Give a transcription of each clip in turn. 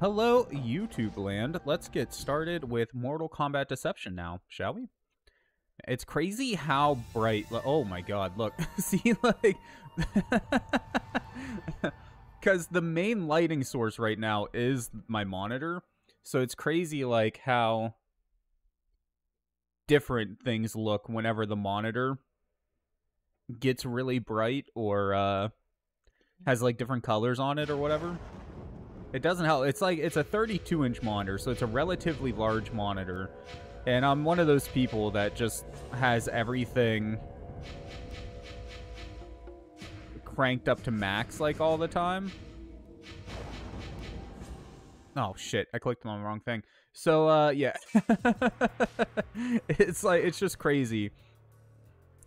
Hello, YouTube land. Let's get started with Mortal Kombat Deception now, shall we? It's crazy how bright. Oh my god, look. See, like. Because the main lighting source right now is my monitor. So it's crazy, like, how different things look whenever the monitor gets really bright or uh, has, like, different colors on it or whatever. It doesn't help. It's like, it's a 32 inch monitor, so it's a relatively large monitor. And I'm one of those people that just has everything cranked up to max like all the time. Oh shit, I clicked on the wrong thing. So uh yeah. it's like it's just crazy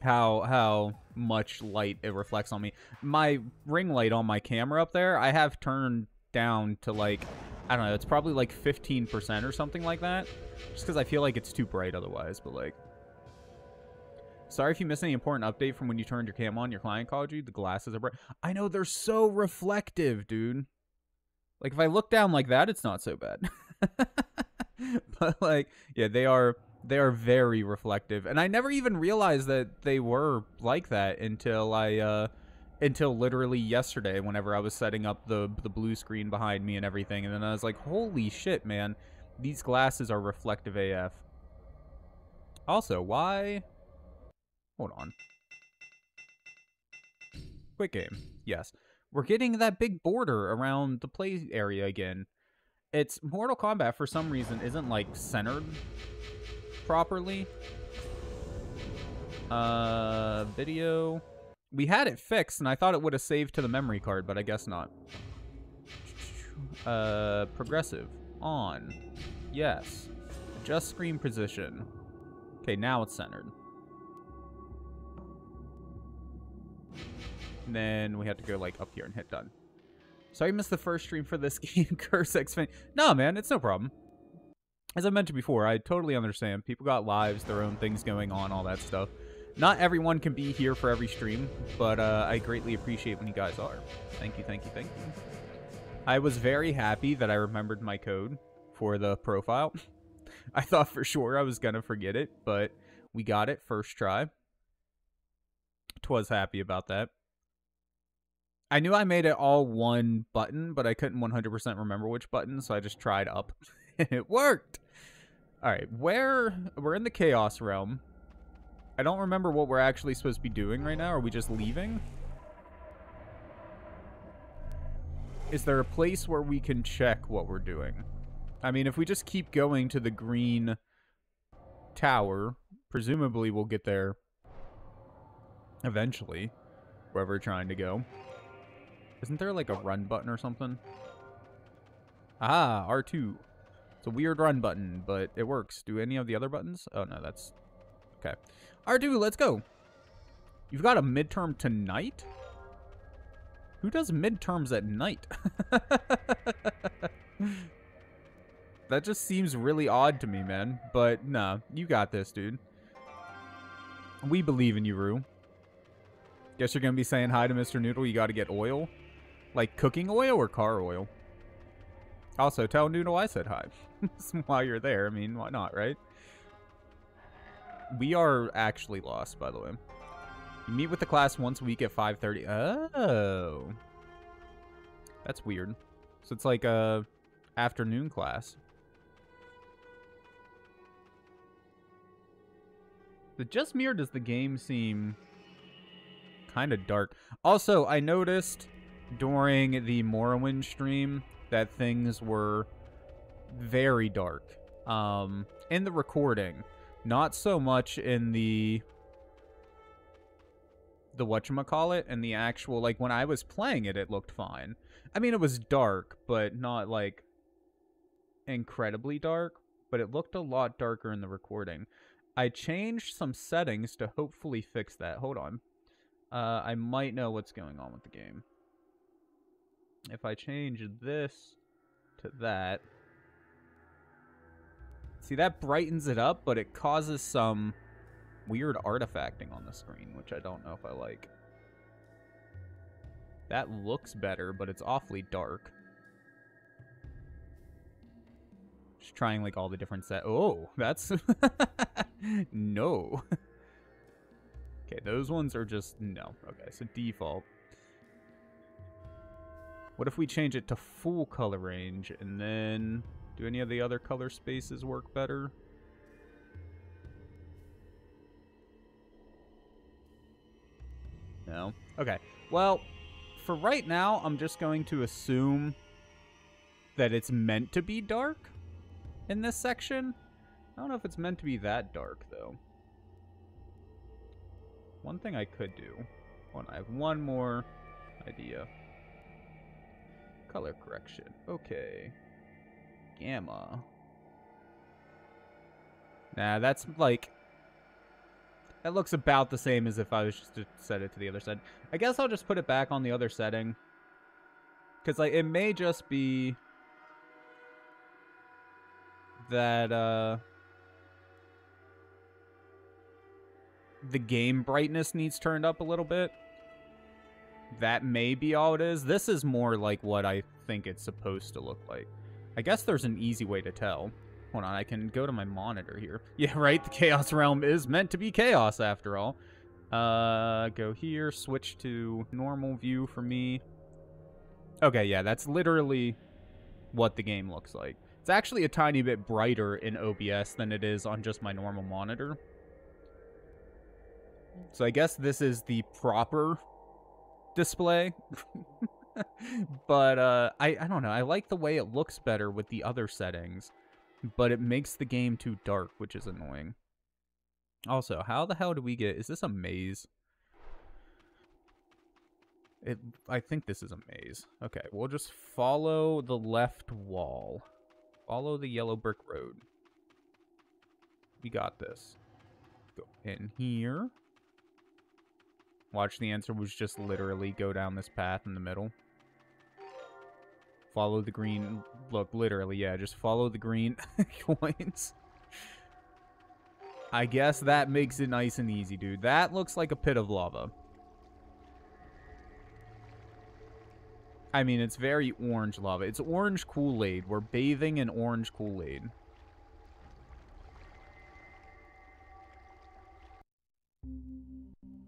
how how much light it reflects on me. My ring light on my camera up there, I have turned down to like I don't know, it's probably like 15% or something like that. Just because I feel like it's too bright otherwise, but like... Sorry if you missed any important update from when you turned your cam on. Your client called you. The glasses are bright. I know, they're so reflective, dude. Like, if I look down like that, it's not so bad. but, like, yeah, they are... They are very reflective. And I never even realized that they were like that until I, uh until literally yesterday whenever I was setting up the the blue screen behind me and everything and then I was like holy shit man. These glasses are reflective AF also why hold on. Quick game. Yes. We're getting that big border around the play area again. It's Mortal Kombat for some reason isn't like centered properly. Uh video we had it fixed, and I thought it would have saved to the memory card, but I guess not. Uh, progressive. On. Yes. Adjust screen position. Okay, now it's centered. And then we have to go, like, up here and hit done. Sorry I missed the first stream for this game, Curse X fan. No, man, it's no problem. As I mentioned before, I totally understand. People got lives, their own things going on, all that stuff. Not everyone can be here for every stream, but uh, I greatly appreciate when you guys are. Thank you, thank you, thank you. I was very happy that I remembered my code for the profile. I thought for sure I was going to forget it, but we got it first try. Twas happy about that. I knew I made it all one button, but I couldn't 100% remember which button, so I just tried up, and it worked! Alright, where... We're in the Chaos Realm. I don't remember what we're actually supposed to be doing right now. Are we just leaving? Is there a place where we can check what we're doing? I mean, if we just keep going to the green tower, presumably we'll get there eventually, wherever we're trying to go. Isn't there like a run button or something? Ah, R2. It's a weird run button, but it works. Do any of the other buttons? Oh, no, that's... Okay. Ardu, let's go. You've got a midterm tonight? Who does midterms at night? that just seems really odd to me, man. But, nah, you got this, dude. We believe in you, Rue. Guess you're gonna be saying hi to Mr. Noodle. You gotta get oil? Like cooking oil or car oil? Also, tell Noodle I said hi. While you're there, I mean, why not, right? We are actually lost, by the way. You meet with the class once a week at 5.30. Oh. That's weird. So it's like a afternoon class. The just mirror does the game seem kind of dark. Also, I noticed during the Morrowind stream that things were very dark um, in the recording. Not so much in the the whatchamacallit and the actual like when I was playing it it looked fine. I mean it was dark, but not like incredibly dark, but it looked a lot darker in the recording. I changed some settings to hopefully fix that. Hold on. Uh, I might know what's going on with the game. If I change this to that, See, that brightens it up, but it causes some weird artifacting on the screen, which I don't know if I like. That looks better, but it's awfully dark. Just trying like all the different set. Oh, that's no. okay, those ones are just no. Okay, so default. What if we change it to full color range and then do any of the other color spaces work better? No. Okay. Well, for right now, I'm just going to assume that it's meant to be dark in this section. I don't know if it's meant to be that dark, though. One thing I could do. One, I have one more idea. Color correction. Okay. Gamma. Nah, that's like... That looks about the same as if I was just to set it to the other side. I guess I'll just put it back on the other setting. Because, like, it may just be that uh, the game brightness needs turned up a little bit. That may be all it is. This is more like what I think it's supposed to look like. I guess there's an easy way to tell. Hold on, I can go to my monitor here. Yeah, right, the Chaos Realm is meant to be chaos after all. Uh, go here, switch to normal view for me. Okay, yeah, that's literally what the game looks like. It's actually a tiny bit brighter in OBS than it is on just my normal monitor. So I guess this is the proper display. but uh, I, I don't know. I like the way it looks better with the other settings. But it makes the game too dark, which is annoying. Also, how the hell do we get... Is this a maze? It, I think this is a maze. Okay, we'll just follow the left wall. Follow the yellow brick road. We got this. Go in here. Watch the answer was just literally go down this path in the middle. Follow the green. Look, literally, yeah, just follow the green coins. I guess that makes it nice and easy, dude. That looks like a pit of lava. I mean, it's very orange lava. It's orange Kool-Aid. We're bathing in orange Kool-Aid.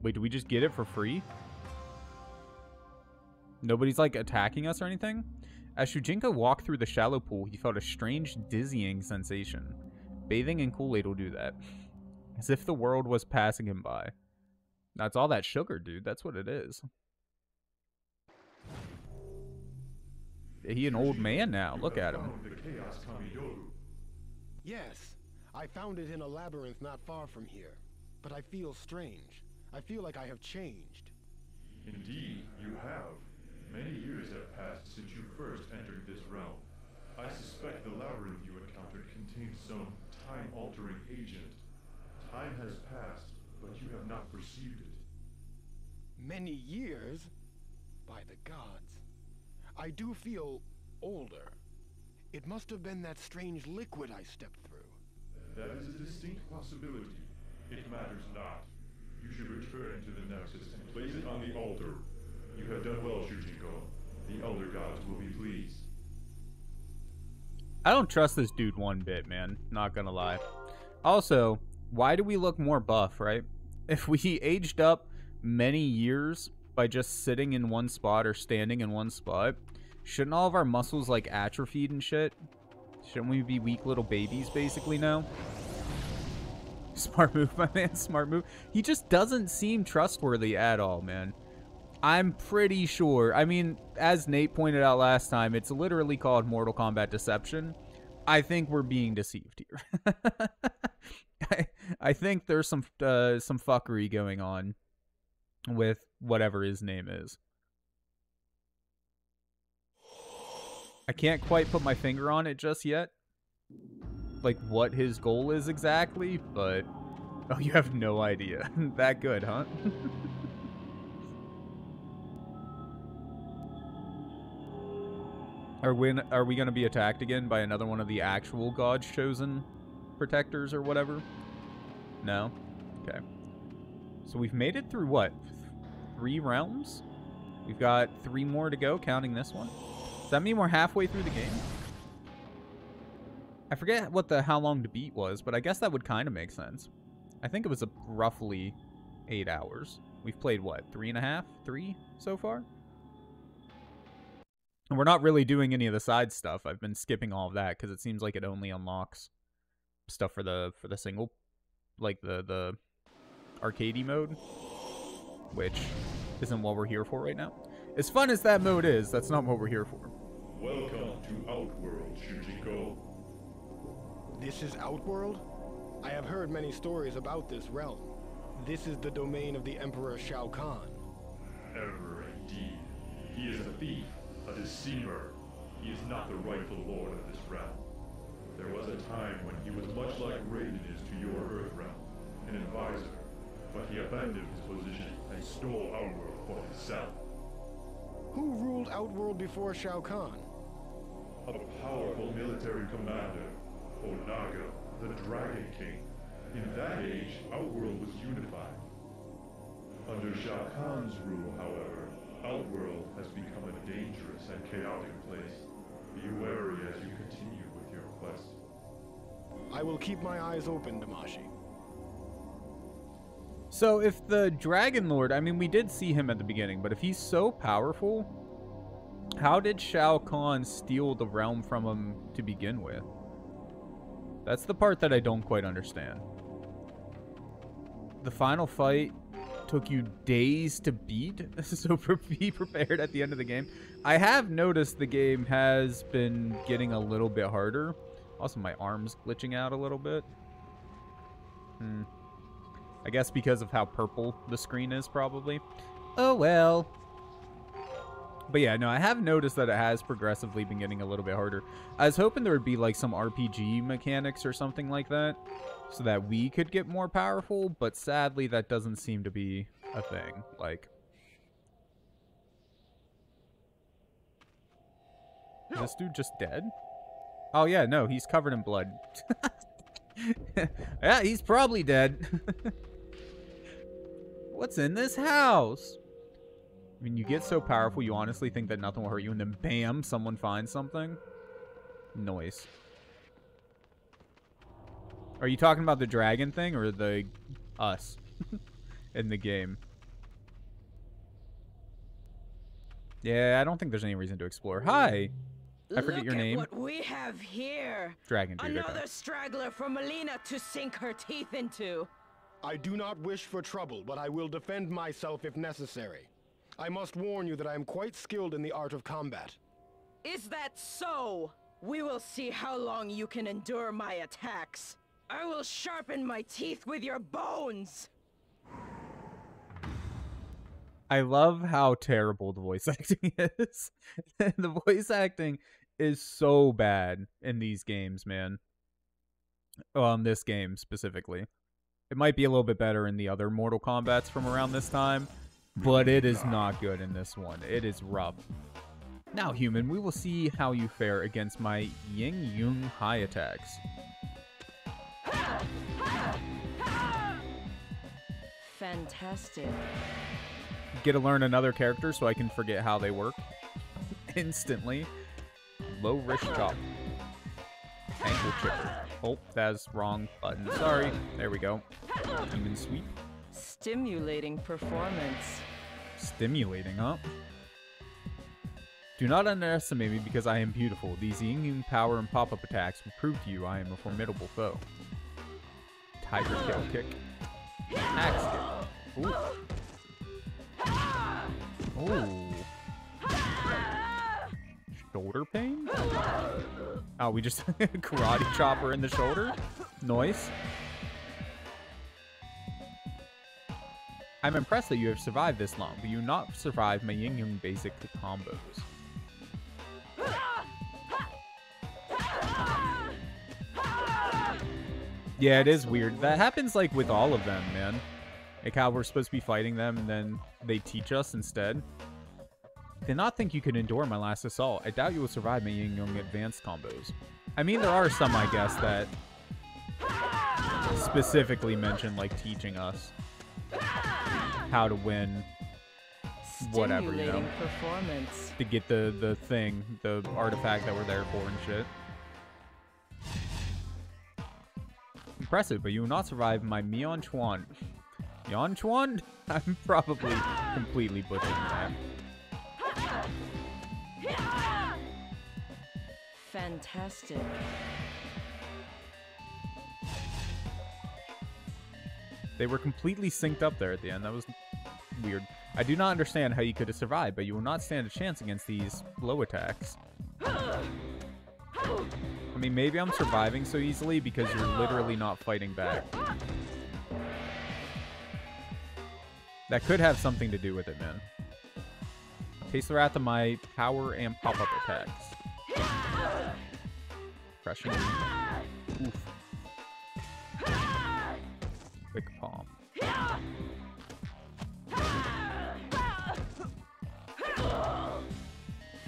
Wait, do we just get it for free? Nobody's, like, attacking us or anything? As Shujinko walked through the shallow pool, he felt a strange, dizzying sensation. Bathing in Kool-Aid will do that. As if the world was passing him by. That's all that sugar, dude. That's what it is. he an old man now. Look at him. Yes, I found it in a labyrinth not far from here. But I feel strange. I feel like I have changed. Indeed, you have. Many years have passed since you first entered this realm. I suspect the labyrinth you encountered contains some time-altering agent. Time has passed, but you have not perceived it. Many years? By the gods. I do feel older. It must have been that strange liquid I stepped through. That is a distinct possibility. It matters not. You should return to the Nexus and place it on the altar. You have done well, Shujinko. The Elder Gods will be pleased. I don't trust this dude one bit, man. Not gonna lie. Also, why do we look more buff, right? If we aged up many years by just sitting in one spot or standing in one spot, shouldn't all of our muscles like atrophied and shit? Shouldn't we be weak little babies basically now? Smart move, my man. Smart move. He just doesn't seem trustworthy at all, man. I'm pretty sure. I mean, as Nate pointed out last time, it's literally called Mortal Kombat Deception. I think we're being deceived here. I, I think there's some uh, some fuckery going on with whatever his name is. I can't quite put my finger on it just yet. Like what his goal is exactly, but oh, you have no idea. that good, huh? are we are we going to be attacked again by another one of the actual God's chosen protectors or whatever? No. Okay. So we've made it through what? Three realms? We've got three more to go, counting this one. Does that mean we're halfway through the game? I forget what the how long to beat was, but I guess that would kind of make sense. I think it was a roughly eight hours. We've played what three and a half, three so far. And we're not really doing any of the side stuff. I've been skipping all of that because it seems like it only unlocks stuff for the for the single, like the the arcadey mode, which isn't what we're here for right now. As fun as that mode is, that's not what we're here for. Welcome to Outworld, Shujinko. This is Outworld? I have heard many stories about this realm. This is the domain of the Emperor Shao Kahn. Emperor indeed. He is a thief, a deceiver. He is not the rightful lord of this realm. There was a time when he was much like Raiden is to your Earth realm, an advisor. But he abandoned his position and stole Outworld for himself. Who ruled Outworld before Shao Kahn? A powerful military commander, Onaga, the Dragon King. In that age, Outworld was unified. Under Shao Kahn's rule, however, Outworld has become a dangerous and chaotic place. Be wary as you continue with your quest. I will keep my eyes open, Damashi. So if the Dragon Lord, I mean, we did see him at the beginning, but if he's so powerful, how did Shao Kahn steal the realm from him to begin with? That's the part that I don't quite understand. The final fight took you days to beat, so be prepared at the end of the game. I have noticed the game has been getting a little bit harder. Also, my arm's glitching out a little bit. Hmm. I guess because of how purple the screen is, probably. Oh, well. But yeah, no, I have noticed that it has progressively been getting a little bit harder. I was hoping there would be like some RPG mechanics or something like that so that we could get more powerful, but sadly that doesn't seem to be a thing. Like Is this dude just dead? Oh yeah, no, he's covered in blood. yeah, he's probably dead. What's in this house? I mean, you get so powerful, you honestly think that nothing will hurt you, and then bam, someone finds something? Noise. Are you talking about the dragon thing or the us in the game? Yeah, I don't think there's any reason to explore. Hi. I forget Look your at name. what we have here. Dragon dude. okay. Another straggler for Mileena to sink her teeth into. I do not wish for trouble, but I will defend myself if necessary. I must warn you that I am quite skilled in the art of combat. Is that so? We will see how long you can endure my attacks. I will sharpen my teeth with your bones. I love how terrible the voice acting is. the voice acting is so bad in these games, man. Um, this game specifically. It might be a little bit better in the other Mortal Kombats from around this time, but it is not good in this one. It is rough. Now, human, we will see how you fare against my Ying Yung high attacks. Fantastic. Get to learn another character so I can forget how they work instantly. Low wrist chop. Ankle chipper. Oh, that's wrong button. Sorry. There we go. Demon sweep. Stimulating performance. Stimulating, huh? Do not underestimate me because I am beautiful. These Ying power and pop-up attacks will prove to you I am a formidable foe. Tiger tail kick. Axe kick. Ooh. Ooh. Shoulder pain? Oh, we just karate chopper in the shoulder? Noise. I'm impressed that you have survived this long, but you not survived my ying-yang basic combos. Yeah, it is weird. That happens like with all of them, man. Like how we're supposed to be fighting them and then they teach us instead. Did not think you could endure my last assault. I doubt you will survive my Yin Yang advanced combos. I mean, there are some, I guess, that specifically mention like teaching us how to win whatever, you know, performance. to get the the thing, the artifact that we're there for and shit. Impressive, but you will not survive my Mian Chuan. Mian Chuan? I'm probably completely butchering that. Fantastic. They were completely synced up there at the end. That was weird. I do not understand how you could have survived, but you will not stand a chance against these low attacks. I mean, maybe I'm surviving so easily because you're literally not fighting back. That could have something to do with it, man. Taste the Wrath of my power and pop-up attacks. Crushing. Oof. Quick palm.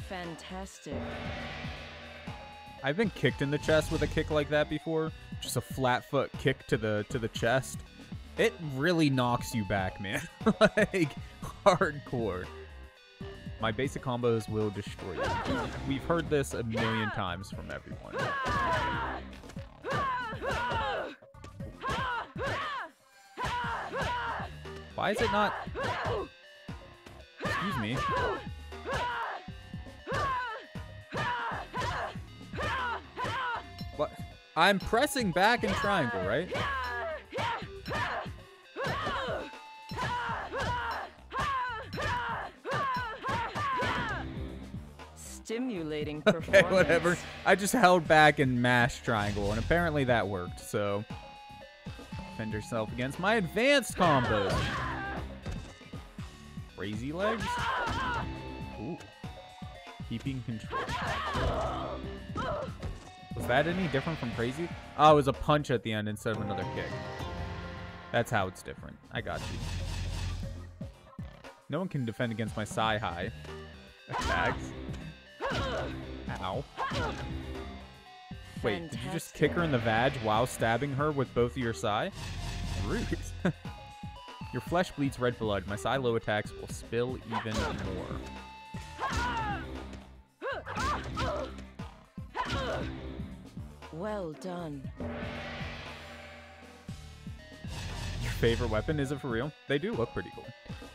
Fantastic. I've been kicked in the chest with a kick like that before. Just a flat foot kick to the to the chest. It really knocks you back, man. like hardcore. My basic combos will destroy you. We've heard this a million times from everyone. Why is it not? Excuse me. What? I'm pressing back in triangle, right? Stimulating Okay, performance. whatever. I just held back and mashed triangle, and apparently that worked, so... Defend yourself against my advanced combos. Crazy legs? Ooh. Keeping control. Was that any different from crazy? Oh, it was a punch at the end instead of another kick. That's how it's different. I got you. No one can defend against my Sai High attacks. Ow. Wait, did you just kick her in the vag while stabbing her with both of your Sai? Rude. your flesh bleeds red blood. My Sai low attacks will spill even more. Well done. Your favorite weapon? Is it for real? They do look pretty cool.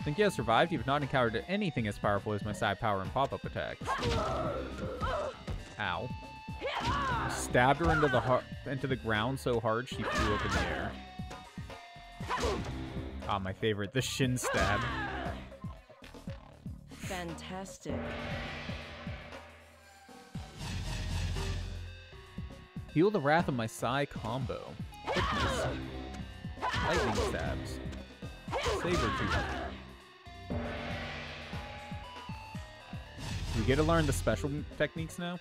Think you have survived? You have not encountered anything as powerful as my side power and pop-up attacks. Ow. Stabbed her into the into the ground so hard she flew up in the air. Ah, my favorite, the shin stab. Fantastic. Heal the wrath of my Sai combo. Quickness. Lightning stabs. Saber tooth. We get to learn the special techniques now.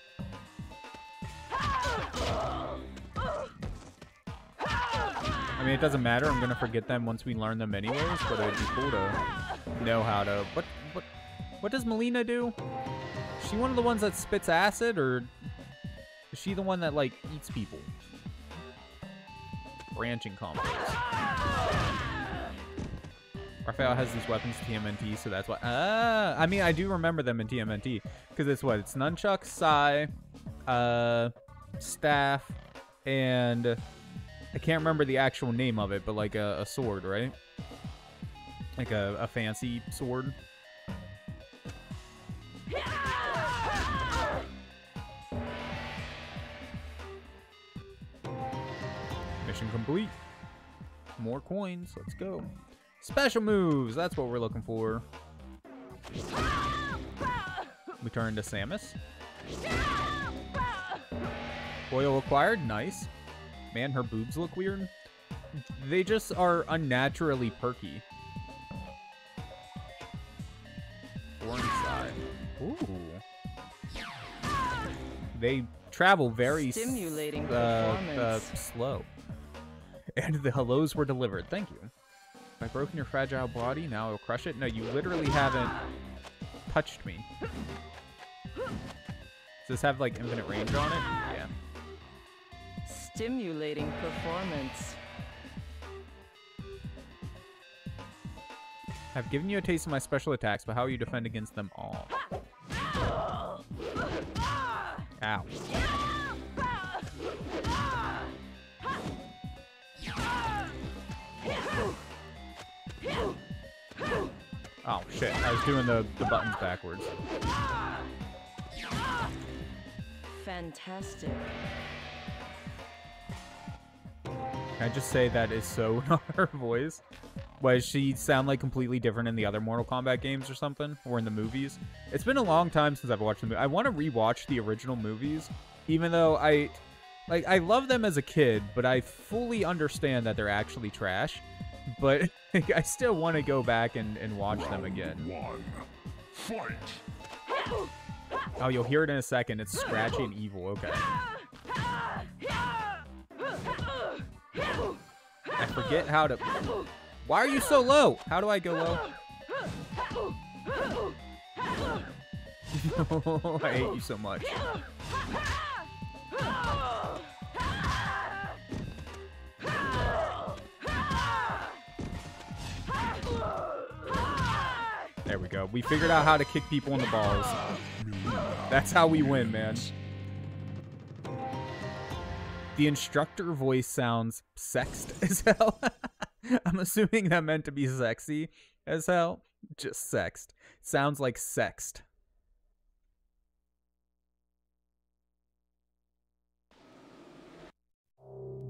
I mean, it doesn't matter. I'm gonna forget them once we learn them anyways. But it'd be cool to know how to. What what what does Mileena do? Is she one of the ones that spits acid, or is she the one that like eats people? Branching combos. Raphael has these weapons TMNT, so that's why. Ah, I mean, I do remember them in TMNT because it's what it's nunchuck, sai, uh, staff, and I can't remember the actual name of it, but like a, a sword, right? Like a, a fancy sword. Mission complete. More coins. Let's go. Special moves. That's what we're looking for. We turn to Samus. Oil acquired. Nice. Man, her boobs look weird. They just are unnaturally perky. Orange side. Ooh. They travel very Stimulating uh, uh, slow. And the hellos were delivered. Thank you. Have I broken your fragile body? Now I'll crush it? No, you literally haven't touched me. Does this have, like, infinite range on it? Yeah. Stimulating performance. I've given you a taste of my special attacks, but how will you defend against them all? Ow. Oh shit! I was doing the the buttons backwards. Fantastic. Can I just say that is so not her voice? Why does she sound like completely different in the other Mortal Kombat games or something? Or in the movies? It's been a long time since I've watched the movie. I want to rewatch the original movies, even though I like I love them as a kid, but I fully understand that they're actually trash. But I still want to go back and, and watch them again. One. Fight. Oh, you'll hear it in a second. It's scratchy and evil. Okay. I forget how to... Why are you so low? How do I go low? I hate you so much. We figured out how to kick people in the balls. That's how we win, man. The instructor voice sounds sexed as hell. I'm assuming that meant to be sexy as hell. Just sexed. Sounds like sexed.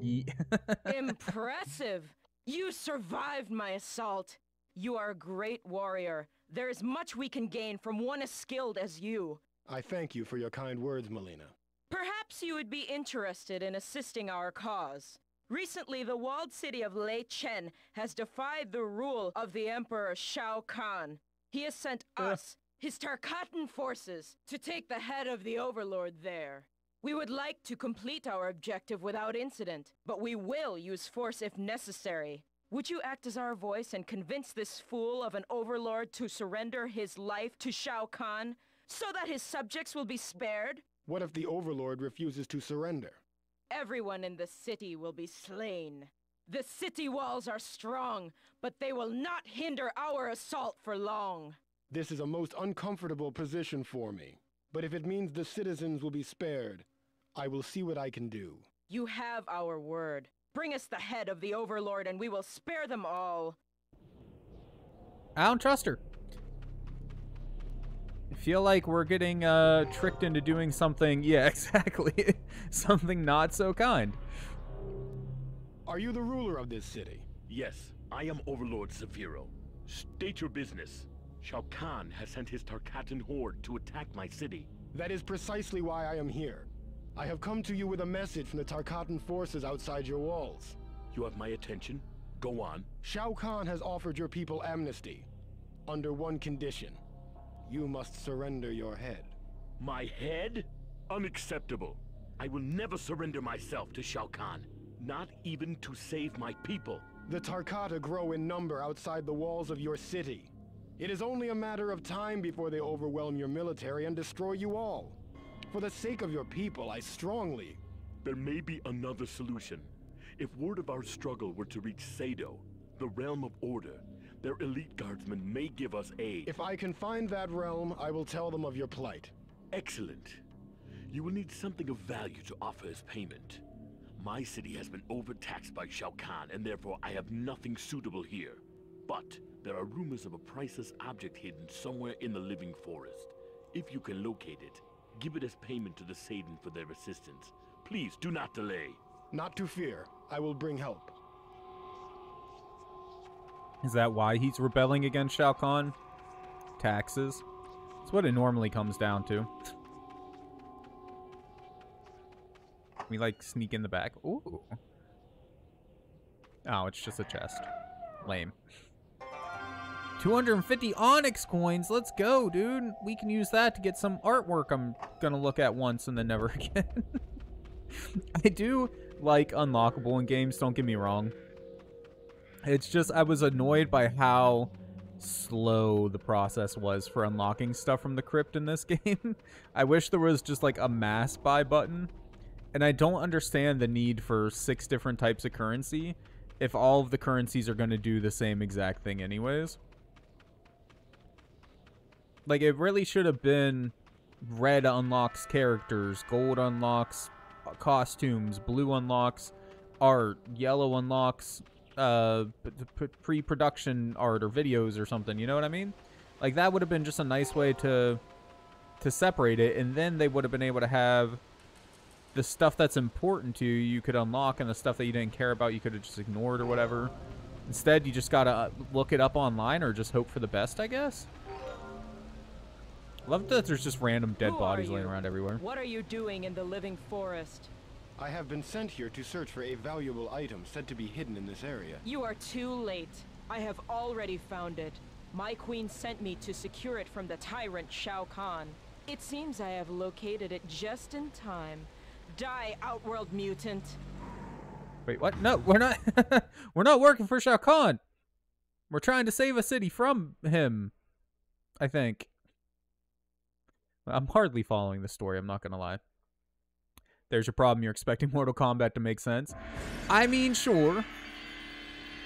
Impressive! You survived my assault. You are a great warrior. There is much we can gain from one as skilled as you. I thank you for your kind words, Mileena. Perhaps you would be interested in assisting our cause. Recently, the walled city of Lei Chen has defied the rule of the Emperor Shao Kahn. He has sent uh. us, his Tarkatan forces, to take the head of the Overlord there. We would like to complete our objective without incident, but we will use force if necessary. Would you act as our voice and convince this fool of an Overlord to surrender his life to Shao Kahn, so that his subjects will be spared? What if the Overlord refuses to surrender? Everyone in the city will be slain. The city walls are strong, but they will not hinder our assault for long. This is a most uncomfortable position for me. But if it means the citizens will be spared, I will see what I can do. You have our word. Bring us the head of the Overlord and we will spare them all. I don't trust her. I feel like we're getting uh, tricked into doing something. Yeah, exactly. something not so kind. Are you the ruler of this city? Yes, I am Overlord Zafiro. State your business. Shao Kahn has sent his Tarkatan horde to attack my city. That is precisely why I am here. I have come to you with a message from the Tarkatan forces outside your walls. You have my attention. Go on. Shao Kahn has offered your people amnesty. Under one condition. You must surrender your head. My head? Unacceptable. I will never surrender myself to Shao Kahn. Not even to save my people. The Tarkata grow in number outside the walls of your city. It is only a matter of time before they overwhelm your military and destroy you all. For the sake of your people, I strongly... There may be another solution. If word of our struggle were to reach Seido, the realm of order, their elite guardsmen may give us aid. If I can find that realm, I will tell them of your plight. Excellent. You will need something of value to offer as payment. My city has been overtaxed by Shao Kahn, and therefore I have nothing suitable here. But there are rumors of a priceless object hidden somewhere in the living forest. If you can locate it, give it as payment to the Seidan for their assistance. Please do not delay. Not to fear. I will bring help. Is that why he's rebelling against Shao Kahn? Taxes. That's what it normally comes down to. We like sneak in the back. Ooh. Oh, it's just a chest. Lame. 250 Onyx coins. Let's go, dude. We can use that to get some artwork I'm gonna look at once and then never again. I do like unlockable in games, don't get me wrong. It's just I was annoyed by how slow the process was for unlocking stuff from the crypt in this game. I wish there was just like a mass buy button. And I don't understand the need for six different types of currency if all of the currencies are going to do the same exact thing anyways. Like it really should have been red unlocks characters, gold unlocks costumes, blue unlocks art, yellow unlocks uh pre-production art or videos or something. You know what I mean? Like that would have been just a nice way to to separate it, and then they would have been able to have the stuff that's important to you you could unlock, and the stuff that you didn't care about you could have just ignored or whatever. Instead, you just gotta uh, look it up online or just hope for the best, I guess. Love that there's just random dead Who bodies laying around everywhere. What are you doing in the living forest? I have been sent here to search for a valuable item said to be hidden in this area. You are too late. I have already found it. My queen sent me to secure it from the tyrant Shao Kahn. It seems I have located it just in time. Die, Outworld mutant! Wait, what? No, we're not. we're not working for Shao Kahn. We're trying to save a city from him. I think. I'm hardly following the story. I'm not gonna lie. There's your problem. You're expecting Mortal Kombat to make sense. I mean, sure.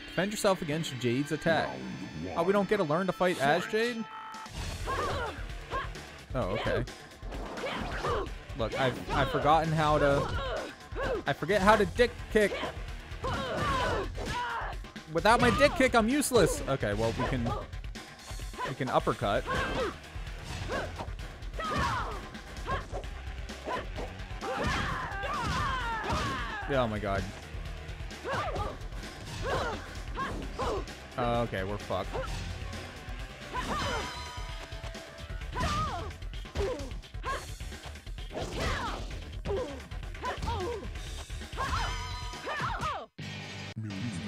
Defend yourself against Jade's attack. Oh, we don't get to learn to fight as Jade. Oh, okay. Look, I've I've forgotten how to. I forget how to dick kick. Without my dick kick, I'm useless. Okay, well we can we can uppercut. Oh my god. Uh, okay, we're fucked.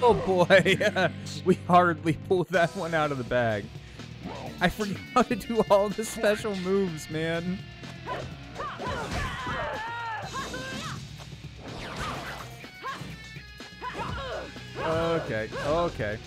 Oh boy, we hardly pulled that one out of the bag. I forgot how to do all the special moves, man. Okay, okay.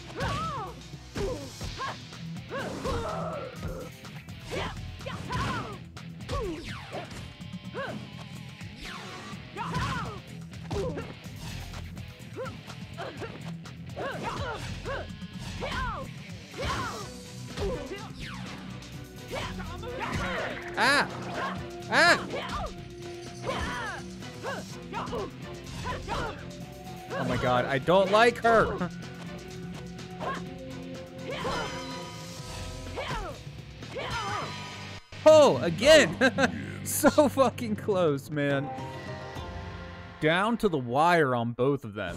God, I don't like her! Oh, again! so fucking close, man. Down to the wire on both of them.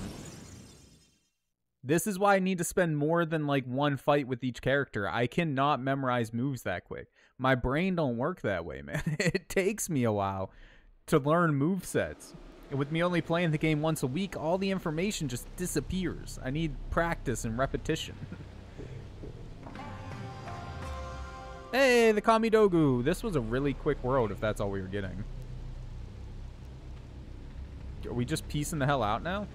This is why I need to spend more than like one fight with each character. I cannot memorize moves that quick. My brain don't work that way, man. It takes me a while to learn move sets. And with me only playing the game once a week, all the information just disappears. I need practice and repetition. hey, the Kamidogu. This was a really quick world if that's all we were getting. Are we just piecing the hell out now?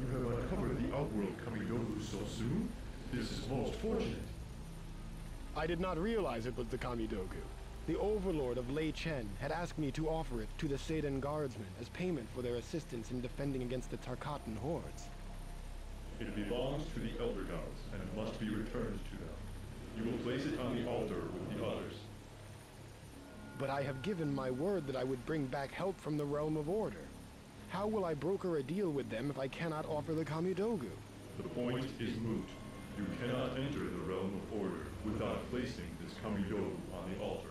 You have uncovered the outworld Kamidogu so soon? This is most fortunate. I did not realize it was the Kamidogu. The overlord of Lei Chen had asked me to offer it to the Seidan guardsmen as payment for their assistance in defending against the Tarkatan hordes. It belongs to the Elder Gods and must be returned to them. You will place it on the altar with the others. But I have given my word that I would bring back help from the realm of order. How will I broker a deal with them if I cannot offer the Kamidogu? The point is moot. You cannot enter the realm of order without placing this Kamidogu on the altar.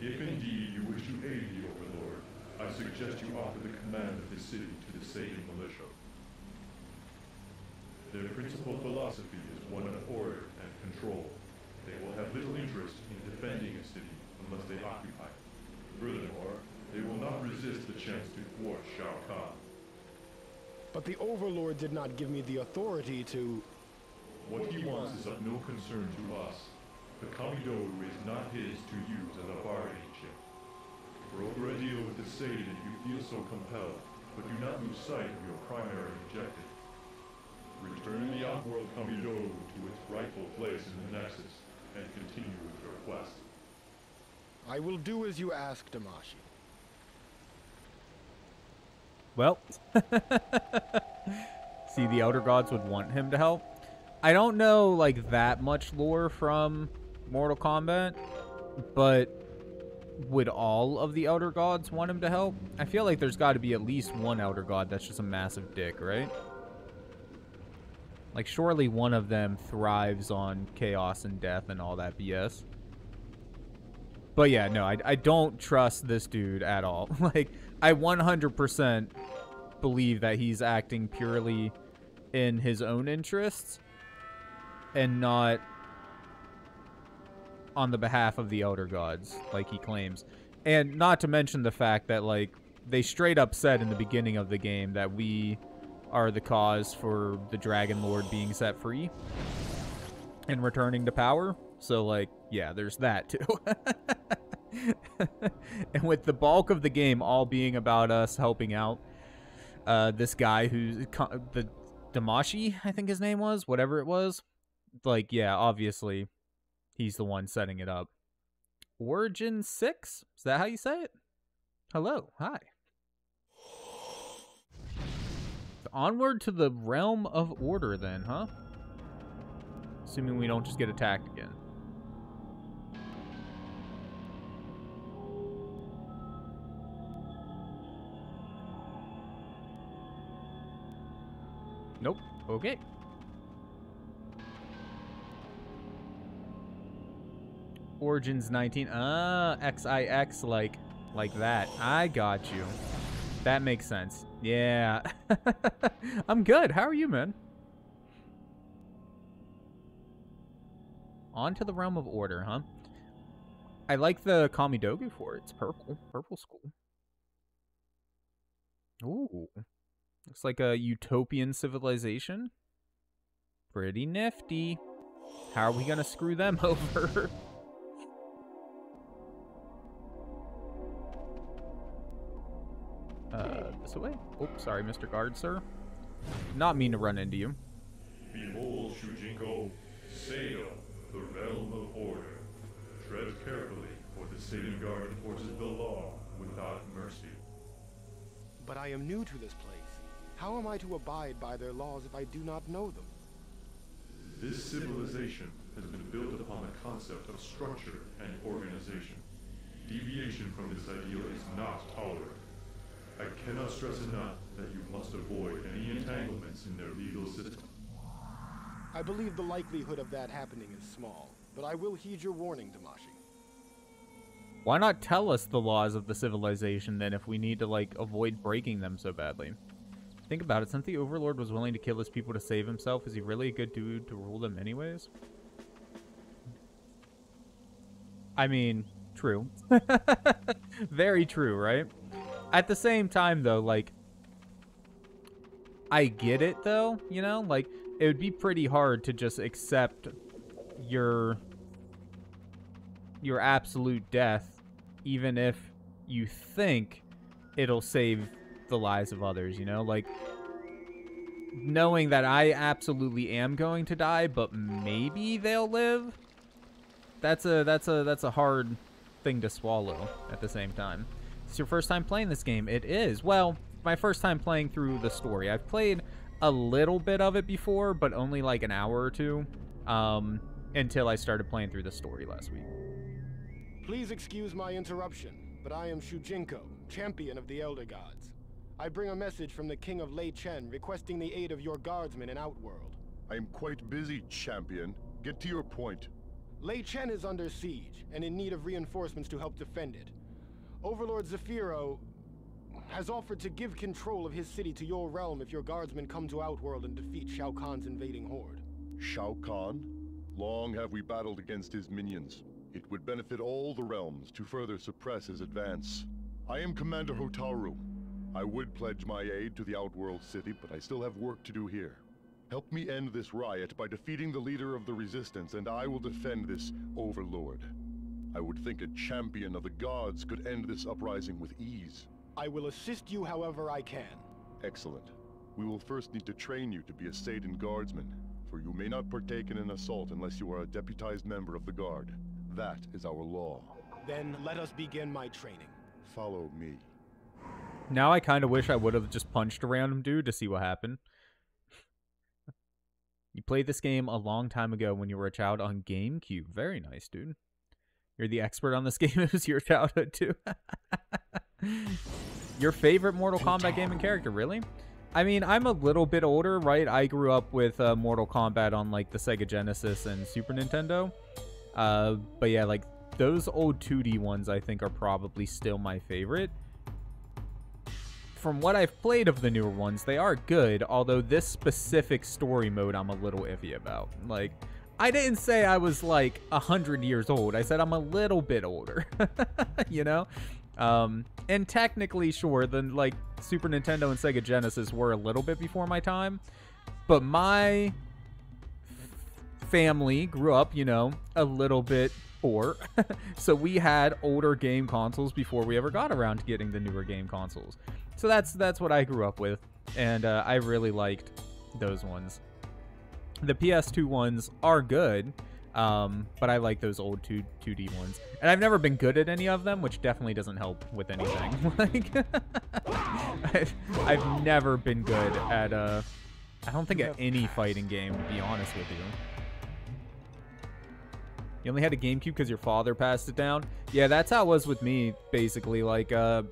If indeed you wish to aid the Overlord, I suggest you offer the command of the city to the Seidan militia. Their principal philosophy is one of order and control. They will have little interest in defending a city unless they occupy it. Furthermore, they will not resist the chance to thwart Shao Kahn. But the overlord did not give me the authority to... What he wants is of no concern to us. The Kamidogu is not his to use as a bargaining chip. Broker a deal with the Seidan if you feel so compelled, but do not lose sight of your primary objective. Return the Outworld Kamidogu to its rightful place in the Nexus, and continue with your quest. I will do as you ask, Damashi. Well, see, the Outer Gods would want him to help. I don't know, like, that much lore from Mortal Kombat, but would all of the Outer Gods want him to help? I feel like there's got to be at least one Outer God that's just a massive dick, right? Like, surely one of them thrives on chaos and death and all that BS. But yeah, no, I, I don't trust this dude at all. like, I 100% believe that he's acting purely in his own interests and not on the behalf of the Elder Gods, like he claims. And not to mention the fact that, like, they straight up said in the beginning of the game that we are the cause for the Dragon Lord being set free and returning to power. So, like, yeah, there's that too. and with the bulk of the game all being about us helping out uh, this guy who's the Damashi, I think his name was, whatever it was. Like, yeah, obviously, he's the one setting it up. Origin 6? Is that how you say it? Hello, hi. Onward to the realm of order, then, huh? Assuming we don't just get attacked again. Nope. Okay. Origins 19. Ah, XIX like like that. I got you. That makes sense. Yeah. I'm good. How are you, man? On to the realm of order, huh? I like the Kamidogu for it. It's purple. Purple's cool. Ooh. Looks like a utopian civilization. Pretty nifty. How are we gonna screw them over? Uh, this way? Oh, sorry, Mr. Guard, sir. Not mean to run into you. Behold, Shujinko, Seido the realm of order. Tread carefully, for the Seidan Guard enforces the law without mercy. But I am new to this place. How am I to abide by their laws if I do not know them? This civilization has been built upon the concept of structure and organization. Deviation from this ideal is not tolerated. I cannot stress enough that you must avoid any entanglements in their legal system. I believe the likelihood of that happening is small, but I will heed your warning, Damashi. Why not tell us the laws of the civilization then if we need to, like, avoid breaking them so badly? Think about it, since the Overlord was willing to kill his people to save himself, is he really a good dude to rule them anyways? I mean, true. Very true, right? At the same time, though, like, I get it, though, you know? Like, it would be pretty hard to just accept your your absolute death, even if you think it'll save the lives of others, you know? Like, knowing that I absolutely am going to die, but maybe they'll live, that's a, that's a, that's a hard thing to swallow at the same time. It's your first time playing this game. It is. Well, my first time playing through the story. I've played a little bit of it before, but only like an hour or two, um, until I started playing through the story last week. Please excuse my interruption, but I am Shujinko, champion of the Elder Gods. I bring a message from the King of Lei Chen requesting the aid of your guardsmen in Outworld. I am quite busy, champion. Get to your point. Lei Chen is under siege, and in need of reinforcements to help defend it. Overlord Zafiro has offered to give control of his city to your realm if your guardsmen come to Outworld and defeat Shao Kahn's invading horde. Shao Kahn? Long have we battled against his minions. It would benefit all the realms to further suppress his advance. I am Commander Hotaru, I would pledge my aid to the Outworld City, but I still have work to do here. Help me end this riot by defeating the leader of the Resistance, and I will defend this Overlord. I would think a champion of the gods could end this uprising with ease. I will assist you however I can. Excellent. We will first need to train you to be a Seidan guardsman, for you may not partake in an assault unless you are a deputized member of the Guard. That is our law. Then let us begin my training. Follow me. Now I kind of wish I would have just punched a random dude to see what happened. you played this game a long time ago when you were a child on GameCube. Very nice, dude. You're the expert on this game. it was your childhood, too. your favorite Mortal Kombat game and character, really? I mean, I'm a little bit older, right? I grew up with uh, Mortal Kombat on like the Sega Genesis and Super Nintendo. Uh, but yeah, like those old 2D ones, I think are probably still my favorite. From what I've played of the newer ones, they are good. Although this specific story mode, I'm a little iffy about. Like, I didn't say I was like a hundred years old. I said I'm a little bit older. you know. Um, and technically, sure, the like Super Nintendo and Sega Genesis were a little bit before my time, but my family grew up, you know, a little bit poor. so we had older game consoles before we ever got around to getting the newer game consoles. So that's that's what I grew up with, and uh, I really liked those ones. The PS2 ones are good. Um, but I like those old 2 2D ones. And I've never been good at any of them, which definitely doesn't help with anything. like I've, I've never been good at uh I don't think at any fighting game, to be honest with you. You only had a GameCube because your father passed it down? Yeah, that's how it was with me, basically. Like, uh,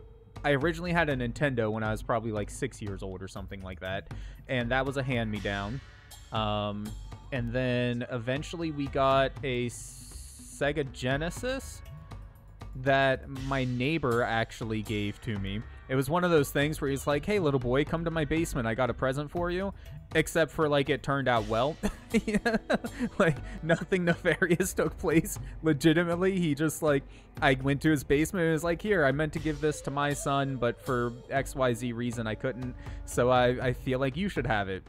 I originally had a Nintendo when I was probably like six years old or something like that. And that was a hand-me-down. Um, and then eventually we got a Sega Genesis that my neighbor actually gave to me. It was one of those things where he's like, "Hey, little boy, come to my basement. I got a present for you." Except for like it turned out well. like nothing nefarious took place. Legitimately, he just like I went to his basement and was like, "Here, I meant to give this to my son, but for XYZ reason I couldn't. So I I feel like you should have it."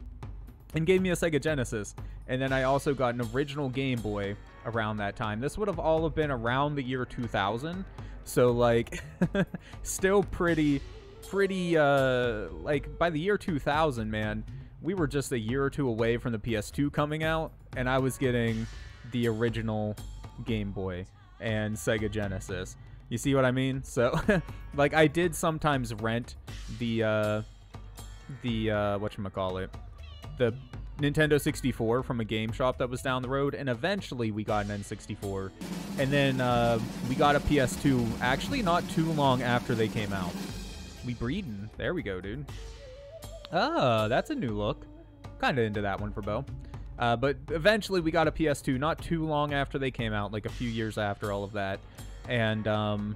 And gave me a Sega Genesis. And then I also got an original Game Boy around that time. This would have all have been around the year 2000. So like still pretty pretty uh like by the year 2000, man, we were just a year or two away from the PS2 coming out and I was getting the original Game Boy and Sega Genesis. You see what I mean? So like I did sometimes rent the uh the uh whatchamacallit the Nintendo 64 from a game shop that was down the road, and eventually we got an N64. And then uh, we got a PS2 actually not too long after they came out. We breeding. There we go, dude. Ah, that's a new look. Kind of into that one for Bo. Uh, but eventually we got a PS2 not too long after they came out, like a few years after all of that. And um,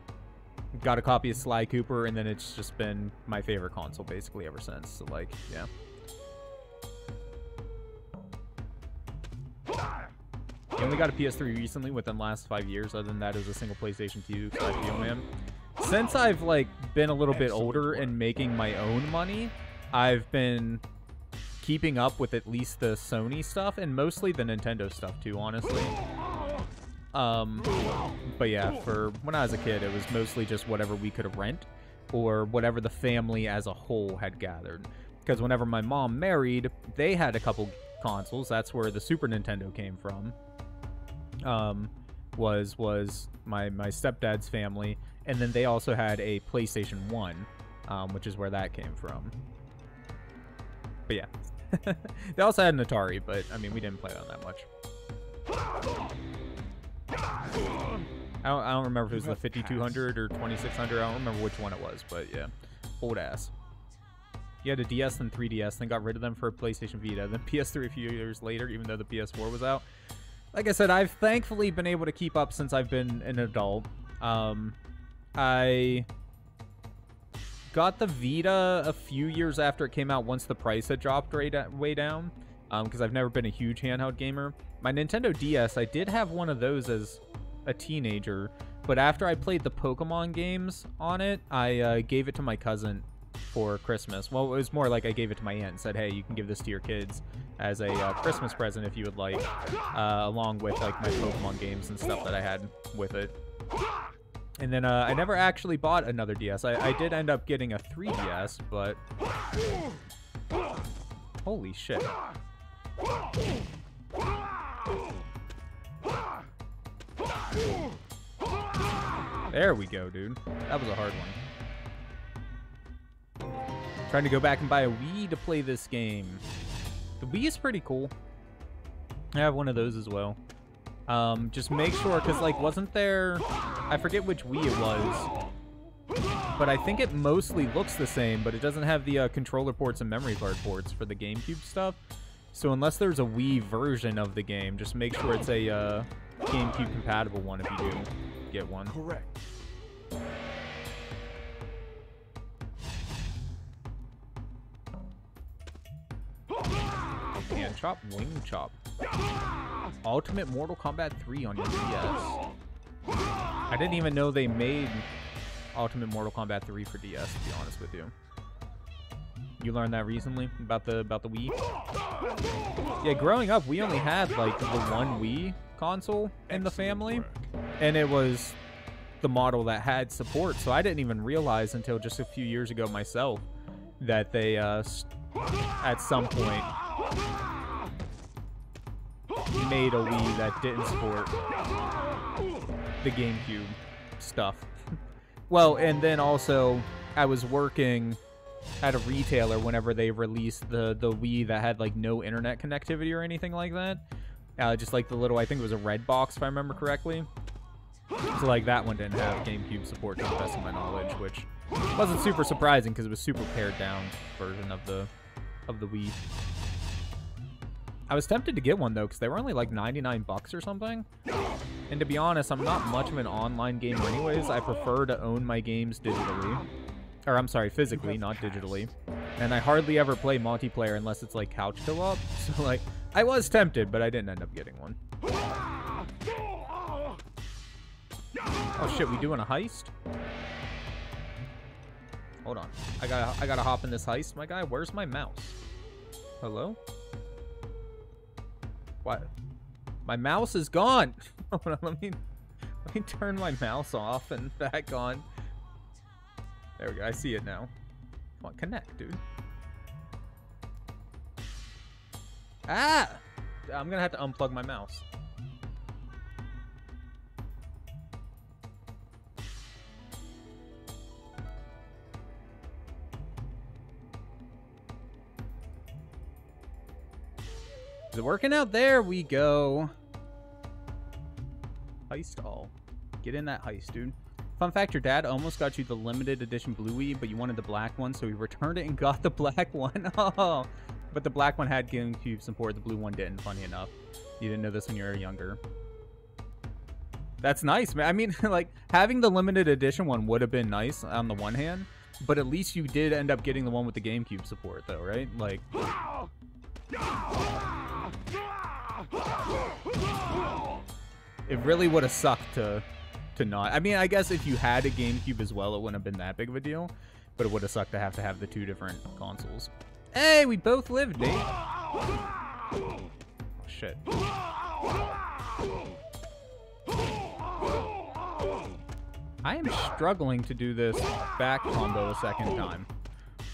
got a copy of Sly Cooper, and then it's just been my favorite console basically ever since. So, like, yeah. He only got a PS3 recently within the last five years. Other than that, it was a single PlayStation 2 so I feel, man. Since I've like been a little bit older and making my own money, I've been keeping up with at least the Sony stuff and mostly the Nintendo stuff too, honestly. Um, but yeah, for when I was a kid, it was mostly just whatever we could rent or whatever the family as a whole had gathered. Because whenever my mom married, they had a couple consoles. That's where the Super Nintendo came from. Um, was was my my stepdad's family, and then they also had a PlayStation One, um, which is where that came from. But yeah, they also had an Atari, but I mean we didn't play on that much. I don't, I don't remember if it was the 5200 or 2600. I don't remember which one it was, but yeah, old ass. He had a DS and 3DS, then got rid of them for a PlayStation Vita, then PS3 a few years later, even though the PS4 was out. Like I said, I've thankfully been able to keep up since I've been an adult. Um, I got the Vita a few years after it came out once the price had dropped way, way down because um, I've never been a huge handheld gamer. My Nintendo DS, I did have one of those as a teenager, but after I played the Pokemon games on it, I uh, gave it to my cousin for Christmas. Well, it was more like I gave it to my aunt and said, hey, you can give this to your kids as a uh, Christmas present if you would like, uh, along with like my Pokemon games and stuff that I had with it. And then uh, I never actually bought another DS. I, I did end up getting a 3DS, but... Holy shit. There we go, dude. That was a hard one. Trying to go back and buy a Wii to play this game. The Wii is pretty cool. I have one of those as well. Um, just make sure, because, like, wasn't there... I forget which Wii it was. but I think it mostly looks the same, but it doesn't have the uh, controller ports and memory card ports for the GameCube stuff. So unless there's a Wii version of the game, just make sure it's a uh, GameCube compatible one if you do get one. Correct. Hand chop, wing chop. Ultimate Mortal Kombat 3 on your DS. I didn't even know they made Ultimate Mortal Kombat 3 for DS, to be honest with you. You learned that recently about the about the Wii? Yeah, growing up, we only had like the one Wii console in the family, and it was the model that had support. So I didn't even realize until just a few years ago myself that they uh, at some point made a Wii that didn't support the GameCube stuff. well, and then also I was working at a retailer whenever they released the the Wii that had like no internet connectivity or anything like that. Uh, just like the little, I think it was a red box if I remember correctly. So like that one didn't have GameCube support to the best of my knowledge, which wasn't super surprising because it was super pared down version of the of the Wii. I was tempted to get one though because they were only like 99 bucks or something. And to be honest, I'm not much of an online gamer anyways. I prefer to own my games digitally. Or I'm sorry, physically, not digitally. And I hardly ever play multiplayer unless it's like couch co-op. So like, I was tempted, but I didn't end up getting one. Oh shit, we doing a heist? Hold on. I gotta I gotta hop in this heist, my guy. Where's my mouse? Hello? What? My mouse is gone. Let me let me turn my mouse off and back on. There we go. I see it now. Come on, connect, dude. Ah! I'm gonna have to unplug my mouse. Is it working out? There we go. Heist all. Get in that heist, dude. Fun fact, your dad almost got you the limited edition Bluey, but you wanted the black one, so he returned it and got the black one. Oh, but the black one had GameCube support, the blue one didn't, funny enough. You didn't know this when you were younger. That's nice, man. I mean, like, having the limited edition one would have been nice on the one hand, but at least you did end up getting the one with the GameCube support, though, right? Like, it really would have sucked to to not. I mean, I guess if you had a GameCube as well, it wouldn't have been that big of a deal, but it would have sucked to have to have the two different consoles. Hey, we both lived, Nate. Oh, shit. I am struggling to do this back combo a second time.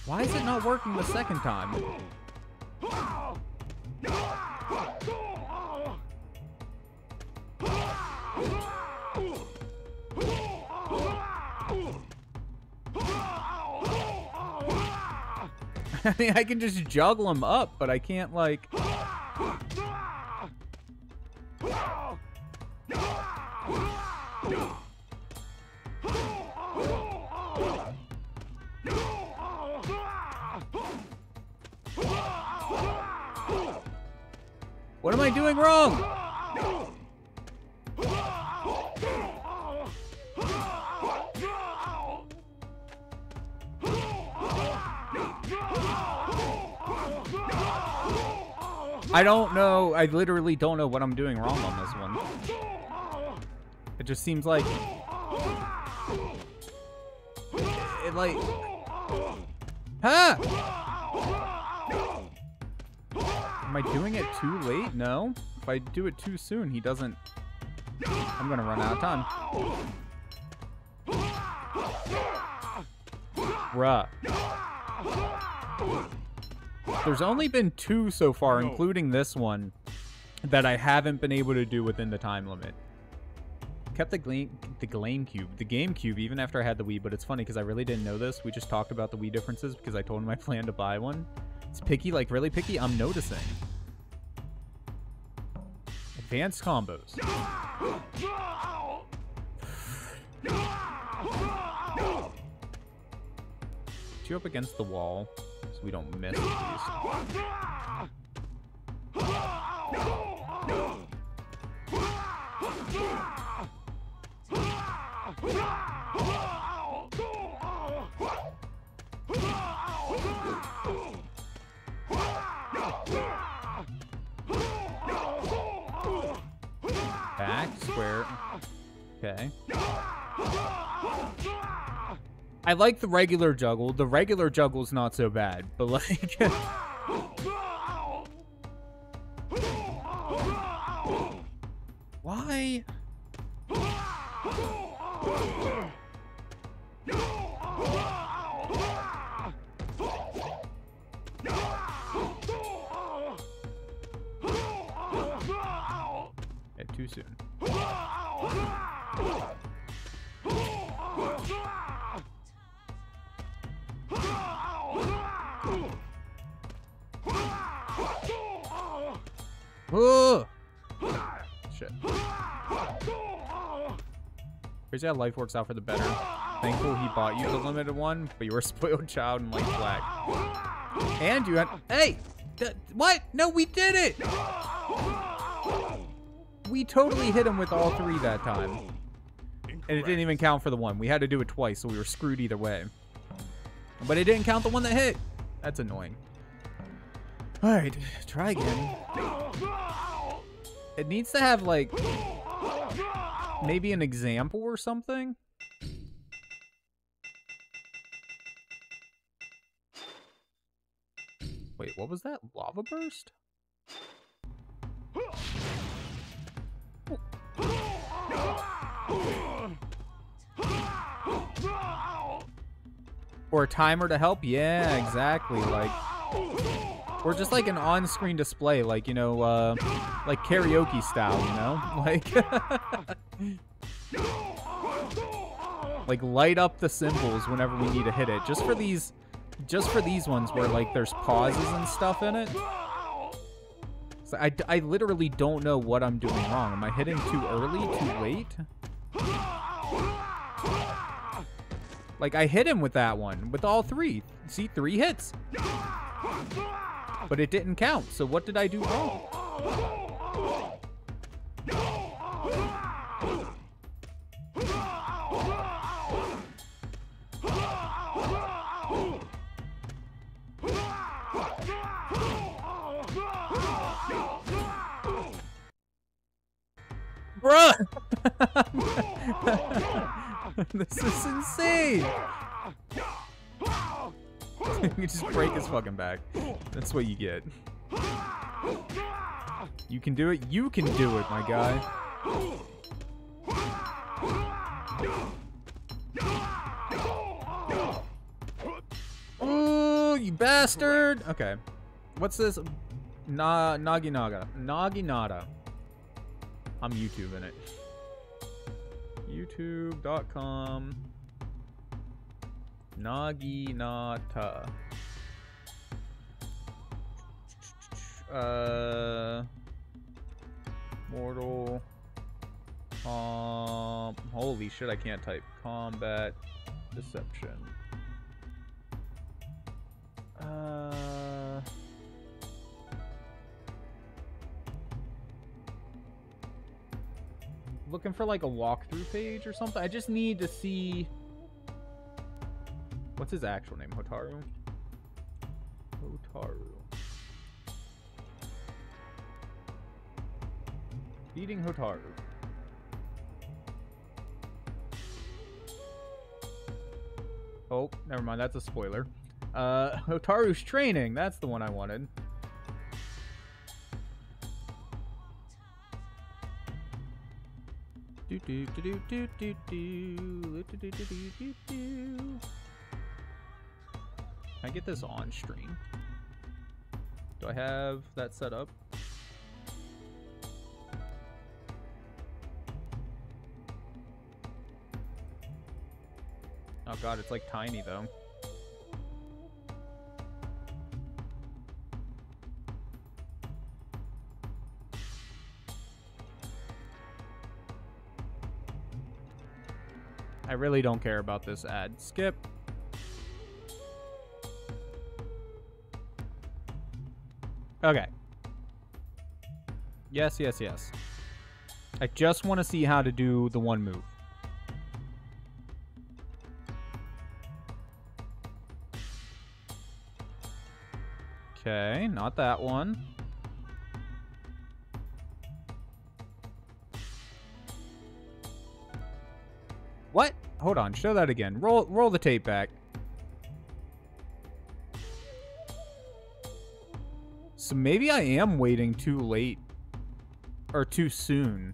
Why is it not working the second time? I mean, I can just juggle them up, but I can't, like... What am I doing wrong? I don't know. I literally don't know what I'm doing wrong on this one. It just seems like... It, like... Huh? Am I doing it too late? No. If I do it too soon, he doesn't... I'm gonna run out of time. Bruh. There's only been two so far, including this one, that I haven't been able to do within the time limit. Kept the Gla- the GameCube, the GameCube, even after I had the Wii, but it's funny because I really didn't know this. We just talked about the Wii differences because I told him I planned to buy one. It's picky, like really picky. I'm noticing. Advanced combos. you up against the wall so we don't miss these. Okay. I like the regular juggle. The regular juggle's not so bad, but like Why? Too soon. Oh! Shit. Crazy how life works out for the better. Thankful he bought you the limited one, but you were a spoiled child and like black. And you had. Hey! What? No, we did it! We totally hit him with all three that time. And it didn't even count for the one. We had to do it twice, so we were screwed either way. But it didn't count the one that hit. That's annoying. Alright, try again. It needs to have, like, maybe an example or something. Wait, what was that? Lava burst? Or a timer to help? Yeah, exactly. Like, or just like an on-screen display, like you know, uh, like karaoke style, you know, like, like light up the symbols whenever we need to hit it. Just for these, just for these ones where like there's pauses and stuff in it. So I, I literally don't know what I'm doing wrong. Am I hitting too early, too late? Like, I hit him with that one, with all three. See, three hits. But it didn't count, so what did I do wrong? Insane! you just break his fucking back. That's what you get. You can do it. You can do it, my guy. Ooh, you bastard! Okay. What's this? Na Naginaga. Naginata. I'm YouTubing it. YouTube.com. Naginata. Uh, Mortal. Um, holy shit, I can't type. Combat Deception. Uh. Looking for like a walkthrough page or something. I just need to see. What's his actual name? Hotaru? Hotaru. Beating Hotaru. Oh, never mind. That's a spoiler. Uh, Hotaru's training. That's the one I wanted. Do do do do do do do do do do do do I get this on stream? Do I have that set up? Oh god, it's like tiny though. I really don't care about this ad. Skip. Okay. Yes, yes, yes. I just want to see how to do the one move. Okay, not that one. What? Hold on, show that again. Roll roll the tape back. So maybe I am waiting too late or too soon.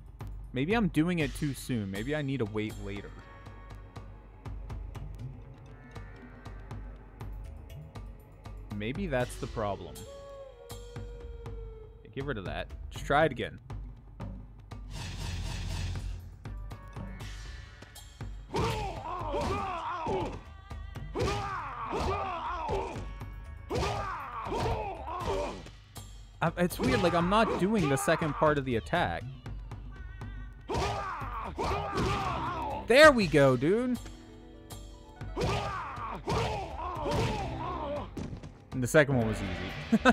Maybe I'm doing it too soon. Maybe I need to wait later. Maybe that's the problem. Get rid of that. Just try it again. It's weird, like, I'm not doing the second part of the attack. There we go, dude. And the second one was easy.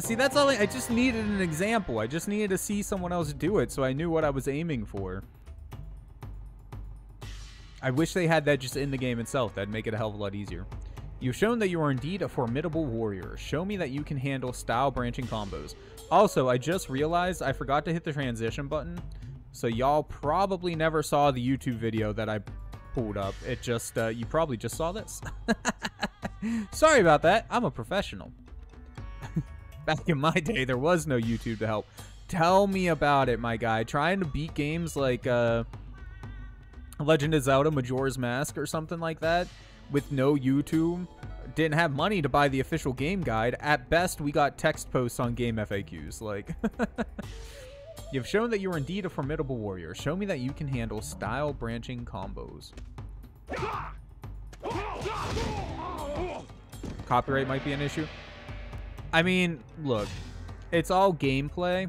See, that's all I, I just needed an example. I just needed to see someone else do it so I knew what I was aiming for. I wish they had that just in the game itself. That'd make it a hell of a lot easier. You've shown that you are indeed a formidable warrior. Show me that you can handle style branching combos. Also, I just realized I forgot to hit the transition button. So y'all probably never saw the YouTube video that I pulled up. It just, uh, you probably just saw this. Sorry about that. I'm a professional. Back in my day, there was no YouTube to help. Tell me about it, my guy. Trying to beat games like uh, Legend of Zelda Majora's Mask or something like that with no YouTube. Didn't have money to buy the official game guide. At best, we got text posts on GameFAQs. Like, you've shown that you are indeed a formidable warrior. Show me that you can handle style branching combos. Copyright might be an issue. I mean, look, it's all gameplay.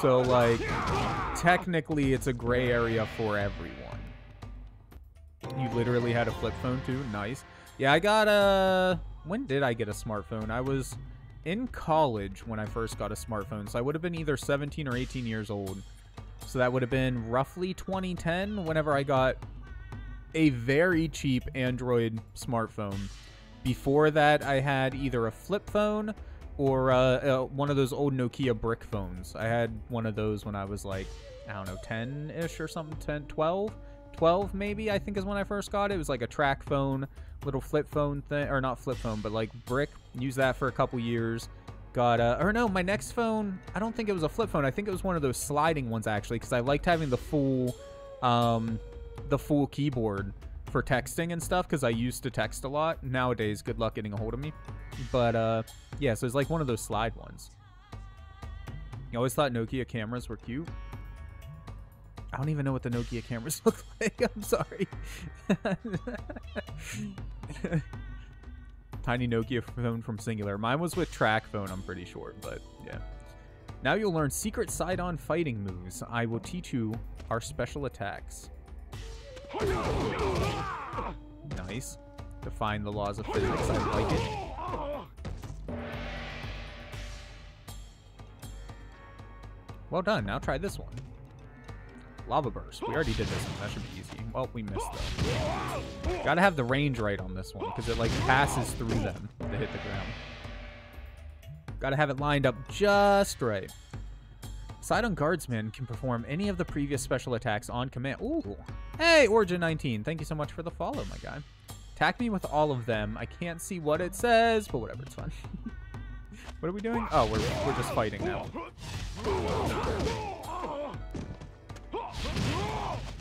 So, like, technically it's a gray area for everyone. You literally had a flip phone too? Nice. Yeah, I got a... When did I get a smartphone? I was in college when I first got a smartphone, so I would have been either 17 or 18 years old. So that would have been roughly 2010 whenever I got a very cheap Android smartphone. Before that, I had either a flip phone or uh, uh, one of those old Nokia brick phones. I had one of those when I was like, I don't know, 10-ish or something, 10, 12? 12 maybe, I think is when I first got it. It was like a track phone, little flip phone thing, or not flip phone, but like brick. Used that for a couple years. Got, uh, or no, my next phone, I don't think it was a flip phone. I think it was one of those sliding ones actually, because I liked having the full, um, the full keyboard for texting and stuff because I used to text a lot. Nowadays, good luck getting a hold of me. But uh, yeah, so it's like one of those slide ones. You always thought Nokia cameras were cute. I don't even know what the Nokia cameras look like. I'm sorry. Tiny Nokia phone from Cingular. Mine was with track phone, I'm pretty sure, but yeah. Now you'll learn secret Seidan fighting moves. I will teach you our special attacks. Nice. Define the laws of physics. I like it. Well done. Now try this one. Lava Burst. We already did this one. That should be easy. Well, we missed though. Gotta have the range right on this one because it like passes through them to hit the ground. Gotta have it lined up just right. Seidan Guardsman can perform any of the previous special attacks on command. Ooh. Hey, Origin19. Thank you so much for the follow, my guy. Attack me with all of them. I can't see what it says, but whatever, it's fun. what are we doing? Oh, we're, we're just fighting now.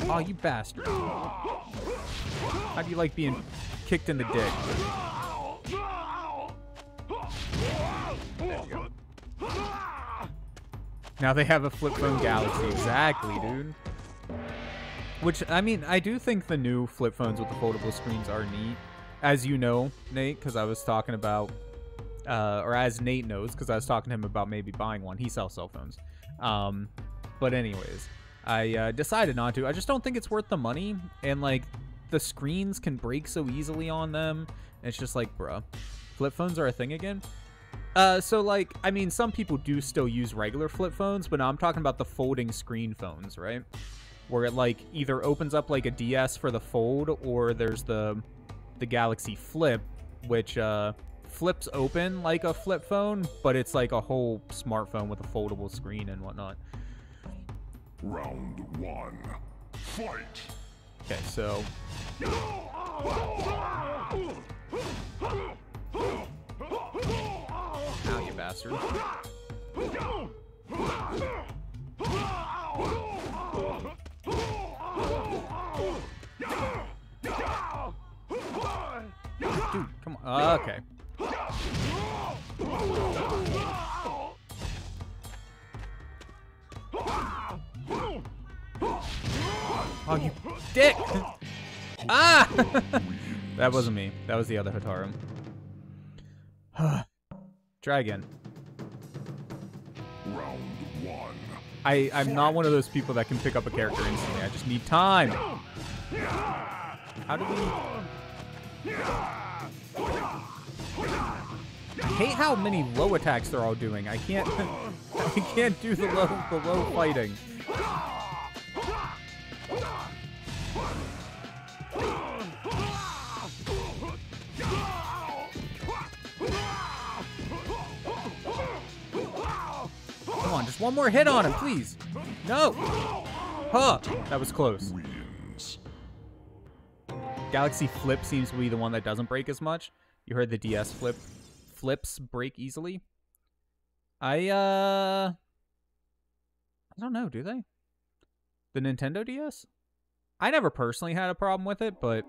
Oh, you bastard. How do you like being kicked in the dick? Now they have a flip phone galaxy. Exactly, dude. Which, I mean, I do think the new flip phones with the foldable screens are neat. As you know, Nate, because I was talking about, uh, or as Nate knows, because I was talking to him about maybe buying one. He sells cell phones. Um, but anyways, I uh, decided not to. I just don't think it's worth the money. And, like, the screens can break so easily on them. It's just like, bruh. flip phones are a thing again. Uh, so like, I mean, some people do still use regular flip phones, but now I'm talking about the folding screen phones, right? Where it like either opens up like a DS for the fold, or there's the the Galaxy Flip, which uh flips open like a flip phone, but it's like a whole smartphone with a foldable screen and whatnot. Round one. Fight! Okay, so Now you bastard. Dude, come on. okay. Oh, you dick! ah! that wasn't me. That was the other Hotaru. Try again. Round one. I, I'm not one of those people that can pick up a character instantly. I just need time. How do we... I hate how many low attacks they're all doing. I can't... I can't do the low, the low fighting. Come on, just one more hit on him, please. No. Huh. That was close. Galaxy Flip seems to be the one that doesn't break as much. You heard the DS Flip flips break easily. I uh I don't know, do they? The Nintendo DS? I never personally had a problem with it, but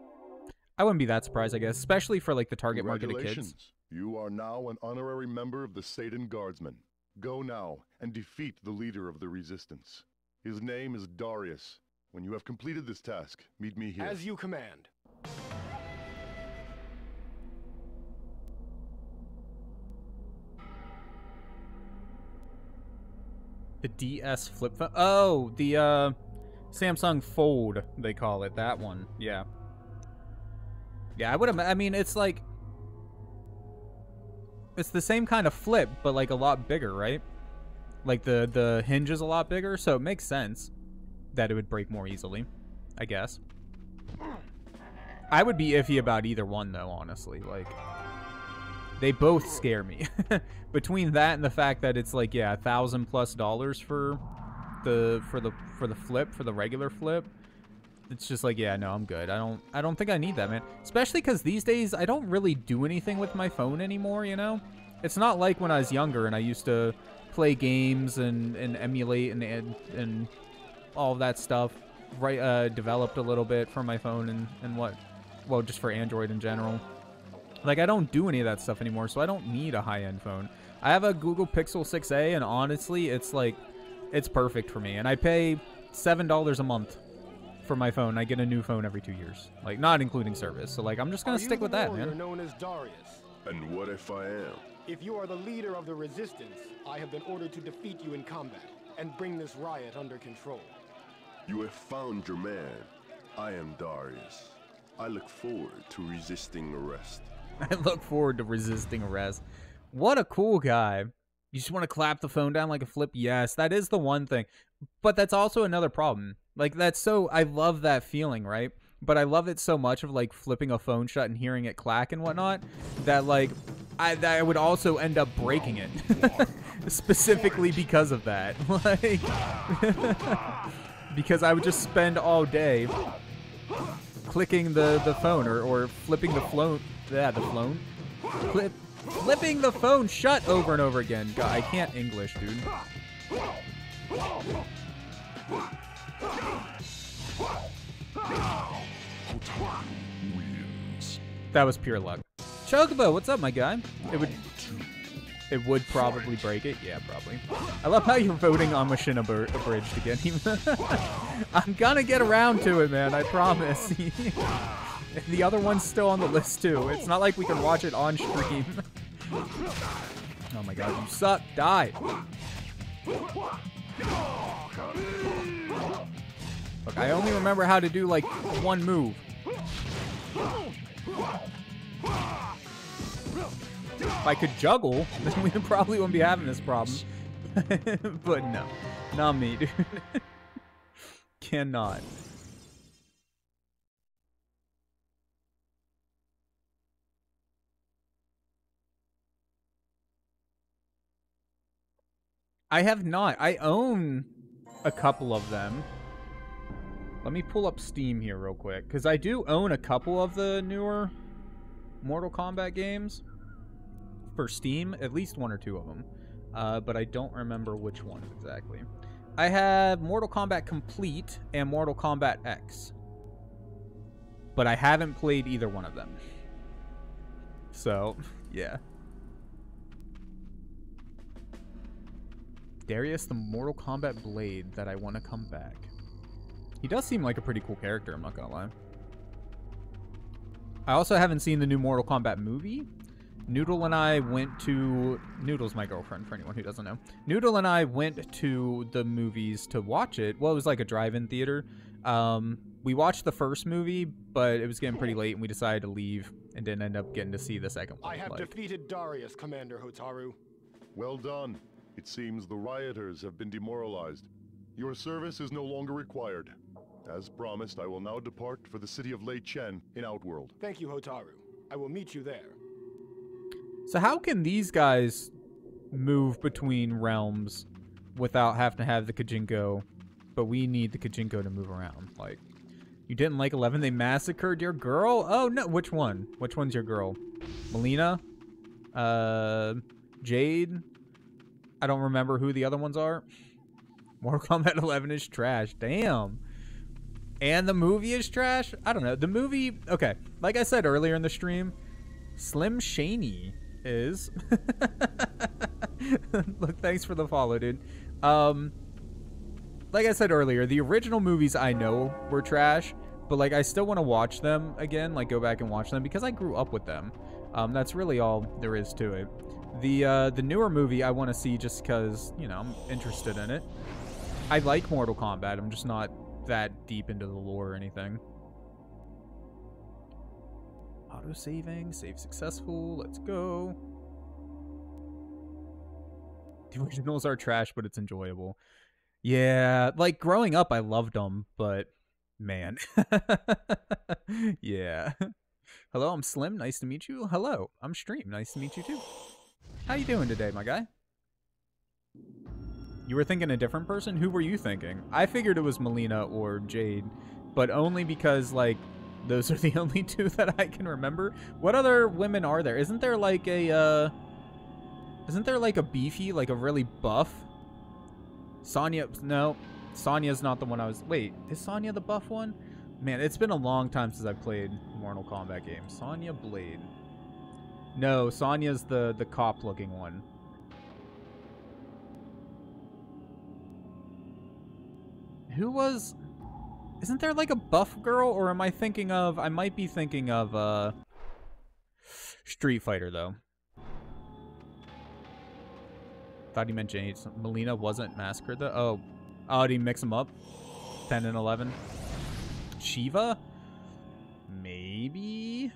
I wouldn't be that surprised, I guess, especially for like the target market of kids. Congratulations. You are now an honorary member of the Seidan Guardsmen. Go now and defeat the leader of the resistance. His name is Darius. When you have completed this task, meet me here. As you command. The DS flip phone. Oh, the uh Samsung Fold, they call it. That one. Yeah. Yeah, I would I mean, it's like it's the same kind of flip, but like a lot bigger, right? Like the the hinge is a lot bigger, so it makes sense that it would break more easily, I guess. I would be iffy about either one though, honestly. Like they both scare me. Between that and the fact that it's like, yeah, a thousand plus dollars for the for the for the flip, for the regular flip. It's just like, yeah, no, I'm good. I don't I don't think I need that, man. Especially because these days I don't really do anything with my phone anymore, you know? It's not like when I was younger and I used to play games and, and emulate and, and and all that stuff. Right uh developed a little bit for my phone and, and what well just for Android in general. Like I don't do any of that stuff anymore, so I don't need a high-end phone. I have a Google Pixel 6a and honestly, it's like it's perfect for me. And I pay $7 a month for my phone. I get a new phone every 2 years. Like not including service. So like I'm just gonna you stick the with that, warrior man. known as Darius. And what if I am? If you are the leader of the resistance, I have been ordered to defeat you in combat and bring this riot under control. You have found your man. I am Darius. I look forward to resisting arrest. I look forward to resisting arrest. What a cool guy. You just want to clap the phone down like a flip? Yes, that is the one thing. But that's also another problem. Like, that's so. I love that feeling, right? But I love it so much of like flipping a phone shut and hearing it clack and whatnot that like I, that I would also end up breaking it. Specifically because of that. Like, because I would just spend all day clicking the, the phone or, or flipping the phone. Yeah, the phone. Clip, flipping the phone shut over and over again. God, I can't English, dude. That was pure luck. Chocobo, what's up, my guy? It would it would probably break it. Yeah, probably. I love how you're voting on Machine Abur- Abridged again. I'm gonna get around to it, man. I promise. the other one's still on the list, too. It's not like we can watch it on stream. oh my god, you suck. Die. Look, I only remember how to do, like, one move. If I could juggle, then we probably wouldn't be having this problem. but no, not me, dude. Cannot. I have not. I own a couple of them. Let me pull up Steam here real quick, because I do own a couple of the newer Mortal Kombat games for Steam, at least one or two of them, uh, but I don't remember which ones exactly. I have Mortal Kombat Complete and Mortal Kombat X, but I haven't played either one of them. So, yeah. Darius, the Mortal Kombat Blade that I want to come back. He does seem like a pretty cool character, I'm not gonna lie. I also haven't seen the new Mortal Kombat movie. Noodle and I went to... Noodle's my girlfriend, for anyone who doesn't know. Noodle and I went to the movies to watch it. Well, it was like a drive-in theater. Um, we watched the first movie, but it was getting pretty late, and we decided to leave and didn't end up getting to see the second one. I have like- defeated Darrius, Commander Hotaru. Well done. It seems the rioters have been demoralized. Your service is no longer required. As promised, I will now depart for the city of Lei Chen in Outworld. Thank you, Hotaru. I will meet you there. So how can these guys move between realms without having to have the Kajinko, but we need the Kajinko to move around? Like, you didn't like 11, they massacred your girl? Oh, no, which one? Which one's your girl? Mileena? Uh, Jade? I don't remember who the other ones are. Mortal Kombat 11 is trash. Damn. And the movie is trash? I don't know. The movie, okay, like I said earlier in the stream, Slim Shaney is. Look, thanks for the follow, dude. Um, like I said earlier, the original movies I know were trash, but like I still want to watch them again, like go back and watch them because I grew up with them. Um, that's really all there is to it. The uh, the newer movie I want to see just because you know I'm interested in it. I like Mortal Kombat. I'm just not that deep into the lore or anything. Auto saving, save successful. Let's go. The originals are trash, but it's enjoyable. Yeah, like growing up, I loved them, but man, yeah. Hello, I'm Slim. Nice to meet you. Hello, I'm Stream. Nice to meet you too. How you doing today, my guy? You were thinking a different person? Who were you thinking? I figured it was Mileena or Jade, but only because, like, those are the only two that I can remember. What other women are there? Isn't there, like, a, uh... Isn't there, like, a beefy, like, a really buff? Sonya... No. Sonya's not the one I was... Wait, is Sonya the buff one? Man, it's been a long time since I've played Mortal Kombat games. Sonya Blade. No, Sonya's the, the cop-looking one. Who was... Isn't there like a buff girl? Or am I thinking of... I might be thinking of, uh... Street Fighter, though. Thought he meant Jade. Mileena wasn't massacred, though? Oh. Oh, did he mix them up? 10 and 11? Sheeva? Maybe?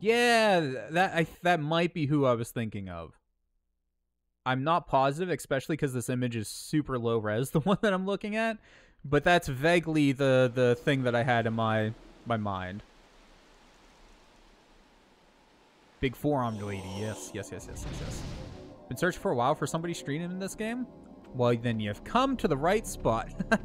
Yeah, that I, that might be who I was thinking of. I'm not positive, especially because this image is super low res, the one that I'm looking at. But that's vaguely the the thing that I had in my my mind. Big forearmed lady, yes, yes, yes, yes, yes, yes. Been searching for a while for somebody streaming in this game? Well, then you've come to the right spot.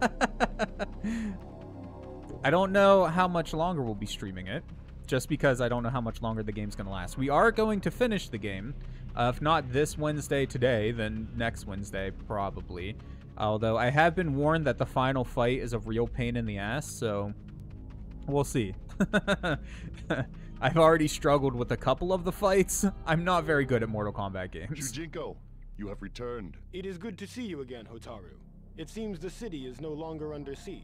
I don't know how much longer we'll be streaming it, just because I don't know how much longer the game's going to last. We are going to finish the game. Uh, if not this Wednesday today, then next Wednesday, probably. Although I have been warned that the final fight is a real pain in the ass, so we'll see. I've already struggled with a couple of the fights. I'm not very good at Mortal Kombat games. Shujinko, you have returned. It is good to see you again, Hotaru. It seems the city is no longer under siege.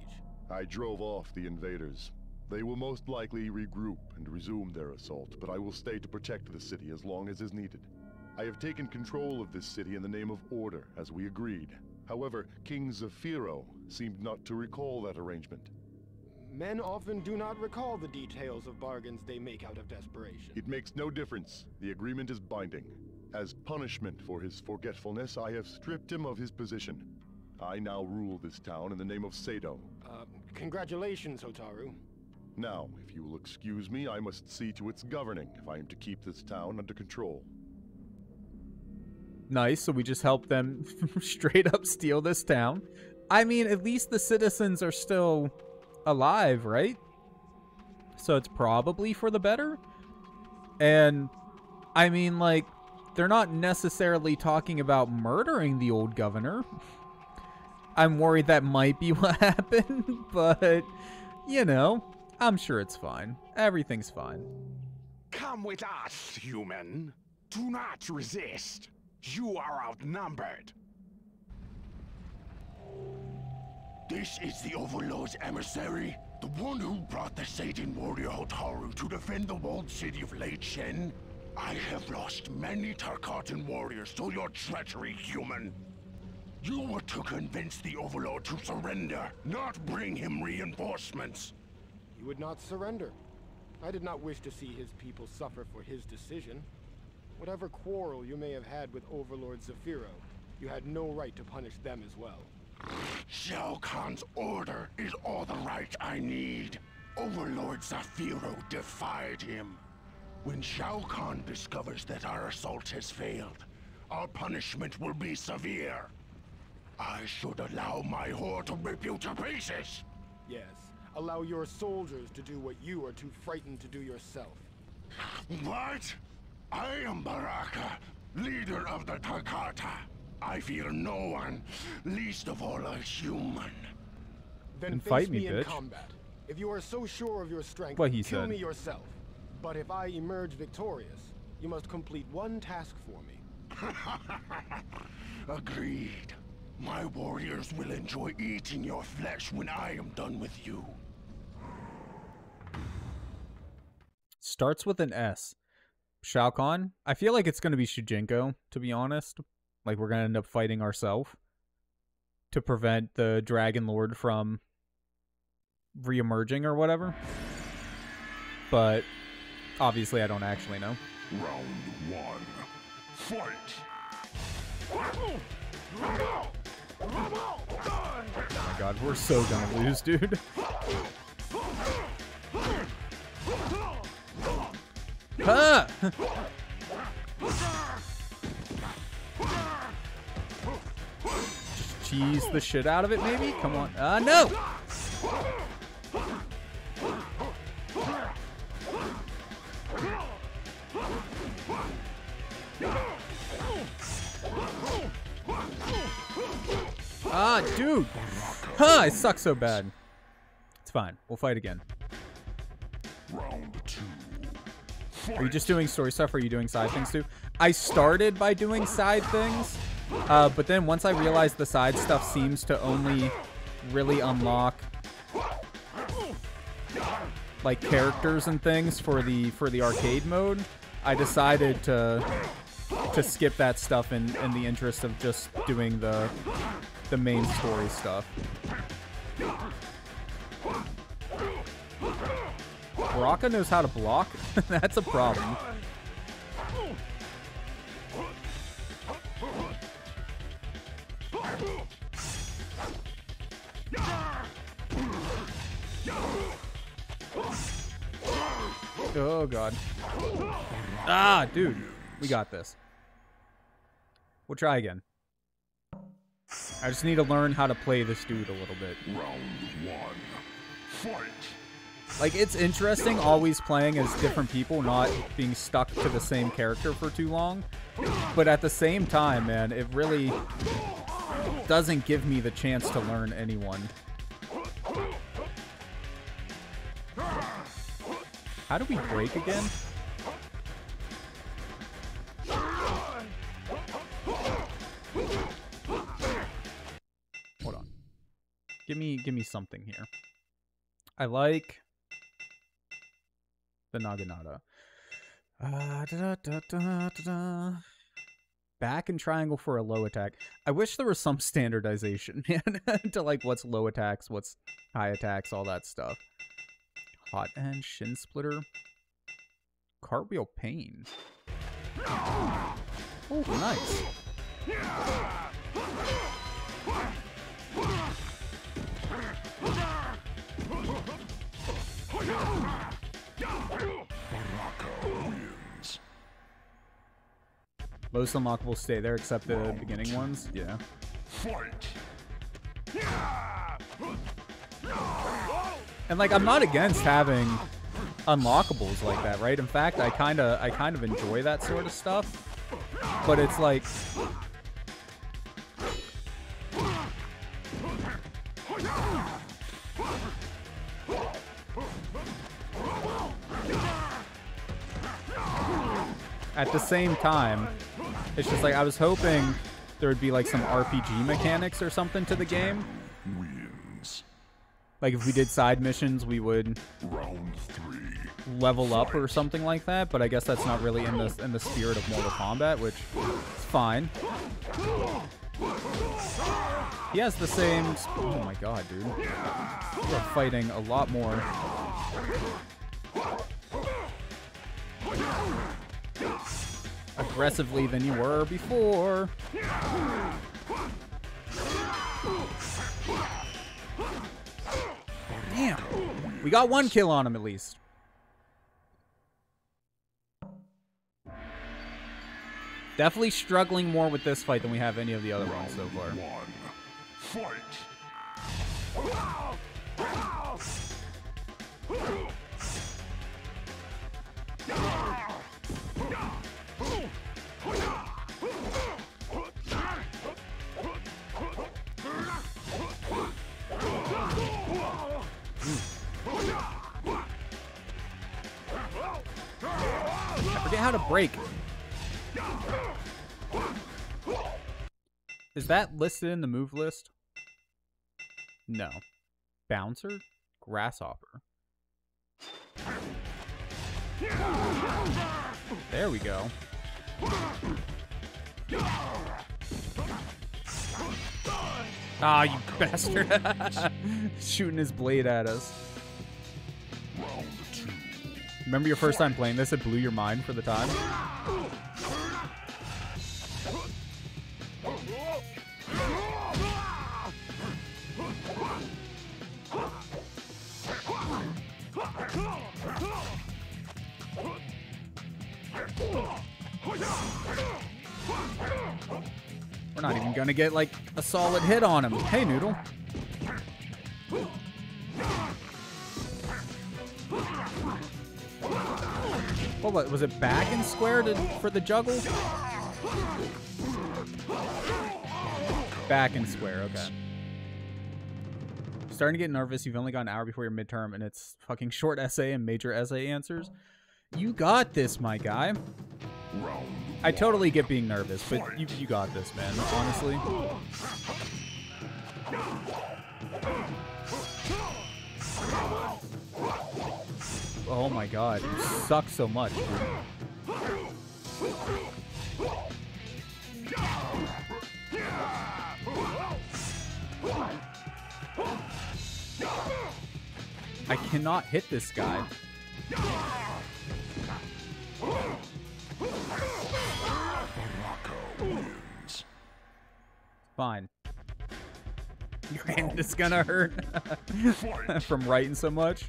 I drove off the invaders. They will most likely regroup and resume their assault, but I will stay to protect the city as long as is needed. I have taken control of this city in the name of order, as we agreed. However, King Zafiro seemed not to recall that arrangement. Men often do not recall the details of bargains they make out of desperation. It makes no difference. The agreement is binding. As punishment for his forgetfulness, I have stripped him of his position. I now rule this town in the name of Seido. Uh, congratulations, Hotaru. Now, if you will excuse me, I must see to its governing if I am to keep this town under control. Nice, so we just help them straight up steal this town. I mean, at least the citizens are still alive, right? So it's probably for the better. And I mean, like, they're not necessarily talking about murdering the old governor. I'm worried that might be what happened, but you know, I'm sure it's fine. Everything's fine. Come with us, human. Do not resist. You are outnumbered. This is the Overlord's emissary? The one who brought the Seidan warrior Hotaru to defend the walled city of Lei Chen? I have lost many Tarkatan warriors to your treachery, human. You were to convince the Overlord to surrender, not bring him reinforcements. He would not surrender. I did not wish to see his people suffer for his decision. Whatever quarrel you may have had with Overlord Zafiro, you had no right to punish them as well. Shao Kahn's order is all the right I need. Overlord Zafiro defied him. When Shao Kahn discovers that our assault has failed, our punishment will be severe. I should allow my horde to rip you to pieces. Yes, allow your soldiers to do what you are too frightened to do yourself. What? I am Baraka, leader of the Tarkata. I fear no one, least of all a human. Then Then face fight me, in bitch. combat. If you are so sure of your strength, What he kill said. me yourself. But if I emerge victorious, you must complete one task for me. Agreed. My warriors will enjoy eating your flesh when I am done with you. Starts with an S. Shao Kahn? I feel like it's going to be Shujinko, to be honest. Like, we're going to end up fighting ourselves to prevent the Dragon Lord from reemerging or whatever. But obviously, I don't actually know. Round one. Fight! Oh my god, we're so gonna lose, dude. Huh! Just cheese the shit out of it, maybe? Come on. Uh, no! Huh, I suck so bad. It's fine. We'll fight again. Round two. Are you just doing story stuff or are you doing side things too? I started by doing side things, uh, but then once I realized the side stuff seems to only really unlock like characters and things for the for the arcade mode, I decided to to skip that stuff in in the interest of just doing the the main story stuff. Baraka knows how to block. That's a problem. Oh god. Ah, dude. We got this. We'll try again. I just need to learn how to play this dude a little bit. Round one. Fight! Like, it's interesting always playing as different people, not being stuck to the same character for too long. But at the same time, man, it really doesn't give me the chance to learn anyone. How do we break again? Hold on. Give me give me something here. I like the Naginata. Uh, da, da, da, back and triangle for a low attack. I wish there was some standardization, man, to like what's low attacks, what's high attacks, all that stuff. Hot end, shin splitter, cartwheel pain. Oh, nice. Most unlockables stay there except the beginning ones. Yeah. Fight! And like I'm not against having unlockables like that, right? In fact, I kind of I kind of enjoy that sort of stuff. But it's like At the same time, it's just like I was hoping there would be like some RPG mechanics or something to the game. Wins. Like if we did side missions, we would Round three. level up or something like that. But I guess that's not really in the in the spirit of Mortal Kombat, which is fine. He has the same. Oh my god, dude! We're fighting a lot more. Aggressively than you were before. Damn. We got one kill on him at least. Definitely struggling more with this fight than we have any of the other ones so far. One. Fight. I forget how to break. Is that listed in the move list? No. Bouncer? Grasshopper. There we go. Ah, you bastard. Shooting his blade at us. Remember your first time playing this? It blew your mind for the time? We're not even gonna get like a solid hit on him. Hey, Noodle. What was, was it back and square to, for the juggle? Back and square, okay. Starting to get nervous. You've only got an hour before your midterm, and it's fucking short essay and major essay answers. You got this, my guy. I totally get being nervous, but you, you got this, man. Honestly. Oh my god, you suck so much. I cannot hit this guy. Wins. Fine. Your hand is gonna hurt from writing so much.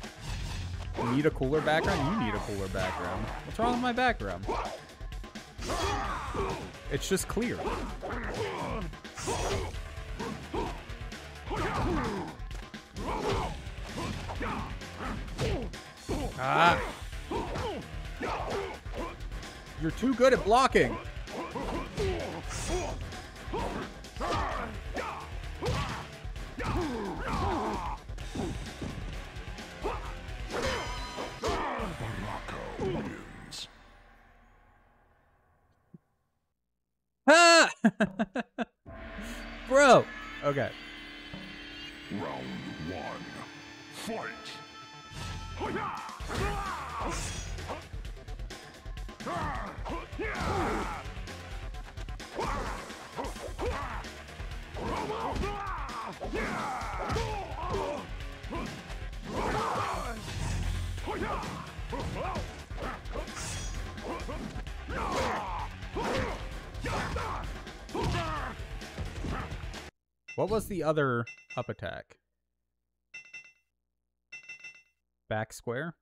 You need a cooler background? You need a cooler background. What's wrong with my background? It's just clear. Ah! You're too good at blocking. Ah! Bro. Okay. Was the other up attack? Back square?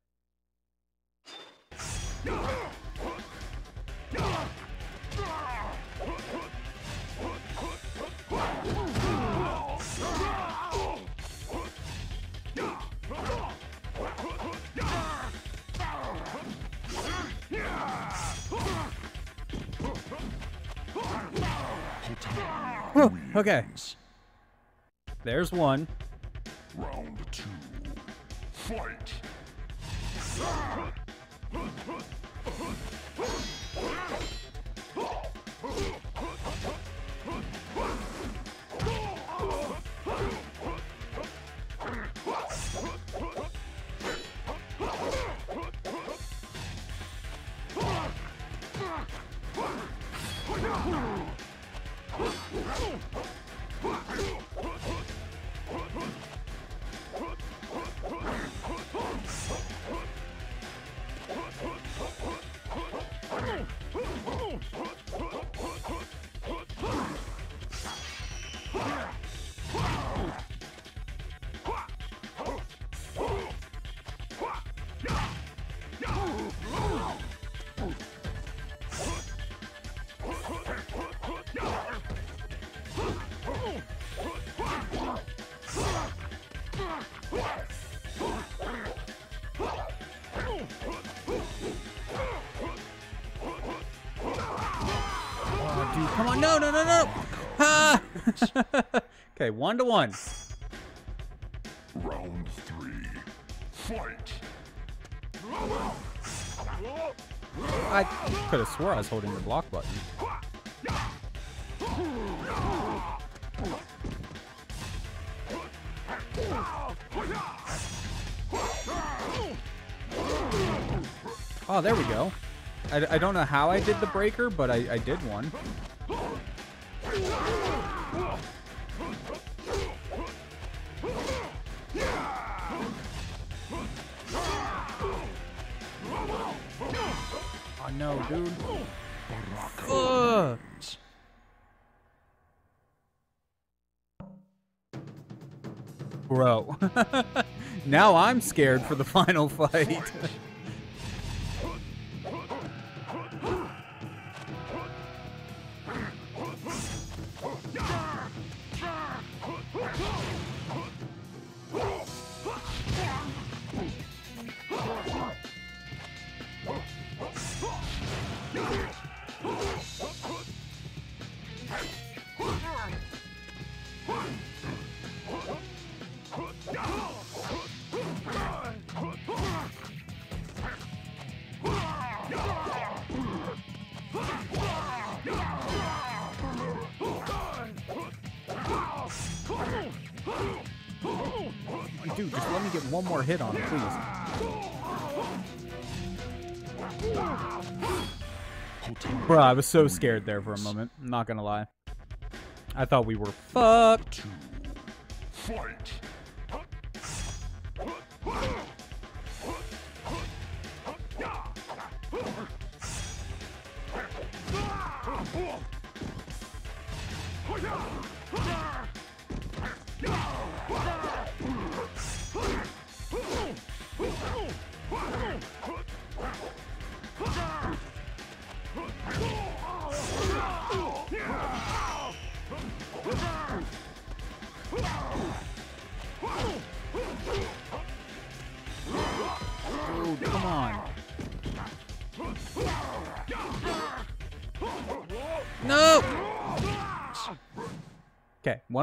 Okay. There's one. Okay, one to one. Round three. Fight! I could have swore I was holding the block button. Oh, there we go. I, I don't know how I did the breaker, but I, I did one. Now I'm scared for the final fight. I was so oh scared there for a moment. I'm not gonna lie. I thought we were fucked.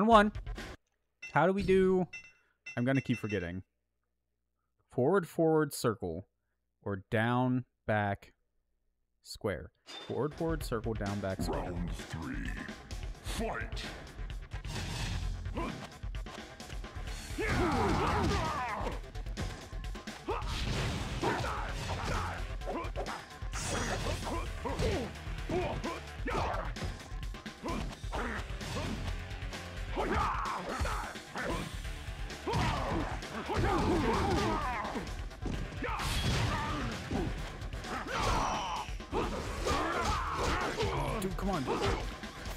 1 1. How do we do? I'm going to keep forgetting. Forward, forward, circle. Or down, back, square. Forward, forward, circle, down, back, square. Round three. Fight!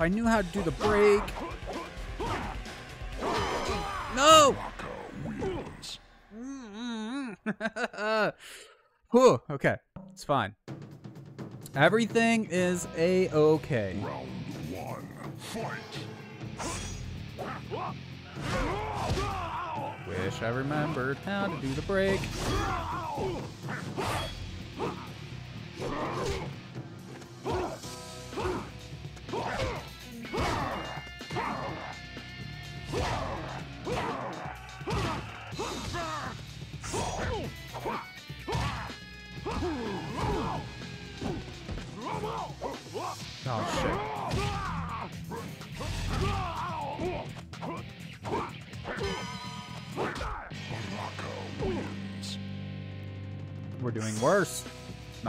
I knew how to do the break. No! Whew, okay. It's fine. Everything is a-okay. Wish I remembered how to do the break.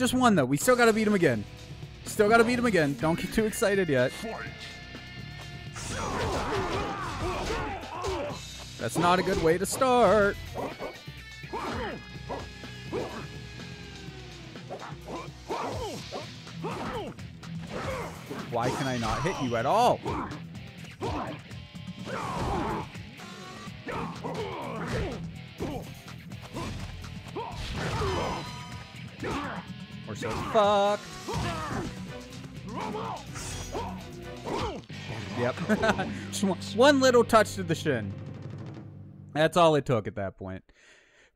Just one though. We still gotta beat him again. Still gotta beat him again. Don't get too excited yet. That's not a good way to start. Why can I not hit you at all? We're fucked. Yep. One- one little touch to the shin. That's all it took at that point.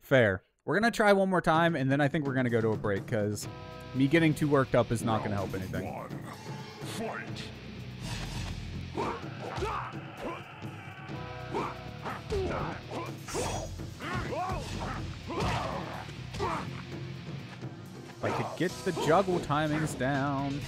Fair. We're going to try one more time, and then I think we're going to go to a break, because me getting too worked up is not going to help anything. I could get the juggle timings down.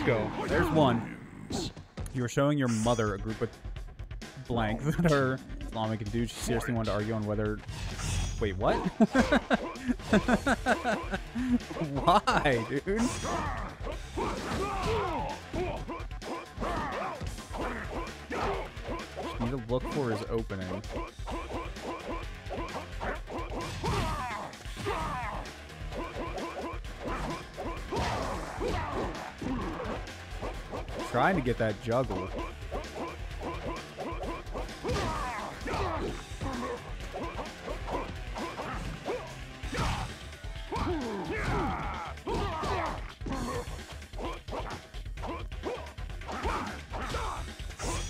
Let's go. There's one. You were showing your mother a group of blank that are Islamic and dude. She seriously wanted to argue on whether. Wait, what? Why, dude? Need to look for his opening. Trying to get that juggle.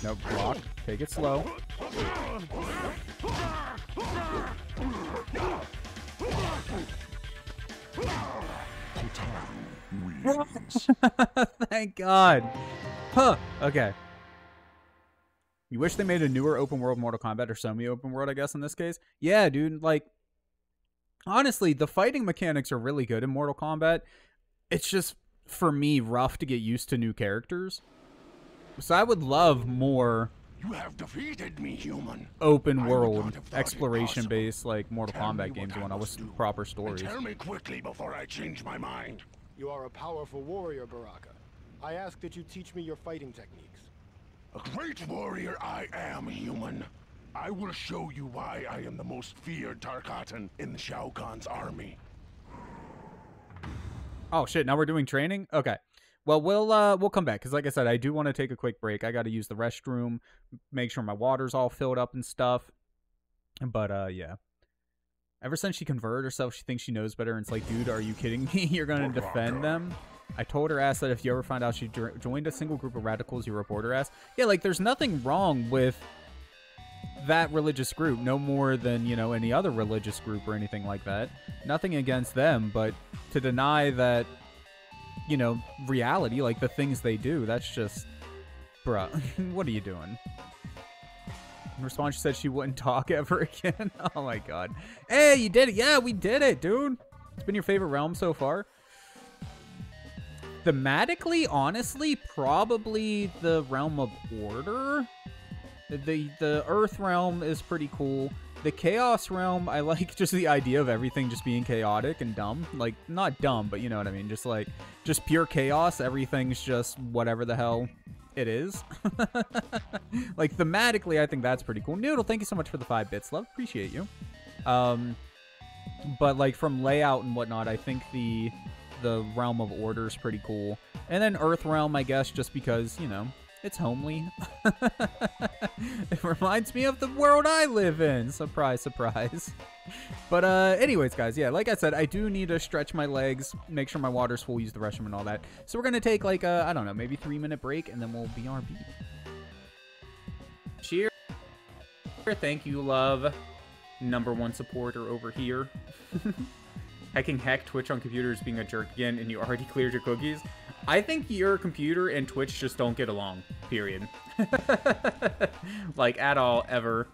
No block. Take it slow. Thank God. Huh. Okay. You wish they made a newer open world Mortal Kombat or semi open world, I guess, in this case? Yeah, dude. Like, honestly, the fighting mechanics are really good in Mortal Kombat. It's just, for me, rough to get used to new characters. So I would love more You have defeated me, human. open world not have thought it exploration based like Mortal Tell Kombat games when I was do. proper And stories. tell me quickly before I change my mind. You are a powerful warrior, Baraka. I ask that you teach me your fighting techniques. A great warrior I am, human. I will show you why I am the most feared Tarkatan in the Shao Kahn's army. Oh shit! Now we're doing training. Okay. Well, we'll uh we'll come back because, like I said, I do want to take a quick break. I got to use the restroom, make sure my water's all filled up and stuff. But uh, yeah. Ever since she converted herself, she thinks she knows better, and it's like, dude, are you kidding me? You're gonna defend them? I told her ass that if you ever find out she joined a single group of radicals, you report her ass. Yeah, like there's nothing wrong with that religious group, no more than you know any other religious group or anything like that. Nothing against them, but to deny that you know reality, like the things they do, that's just, bruh, what are you doing? In response, she said she wouldn't talk ever again. oh my god. Hey, you did it. Yeah, we did it, dude. It's been your favorite realm so far. Thematically, honestly, probably the realm of order. The the Earth realm is pretty cool. The Chaos realm, I like just the idea of everything just being chaotic and dumb. Like not dumb, but you know what I mean. Just like just pure chaos. Everything's just whatever the hell it is. like thematically, I think that's pretty cool. Noodle, thank you so much for the five bits. Love, appreciate you. Um, but like from layout and whatnot, I think the the realm of order is pretty cool. And then Earth realm, I guess, just because you know it's homely. it reminds me of the world I live in. Surprise, surprise. But uh, anyways, guys, yeah, like I said, I do need to stretch my legs, make sure my water's full, use the restroom and all that. So we're gonna take like a, I don't know, maybe three minute break, and then we'll BRB. Cheers. Thank you, love. Number one supporter over here. Hacking heck, Twitch on computers being a jerk again, and you already cleared your cookies. I think your computer and Twitch just don't get along. Period. like at all, ever.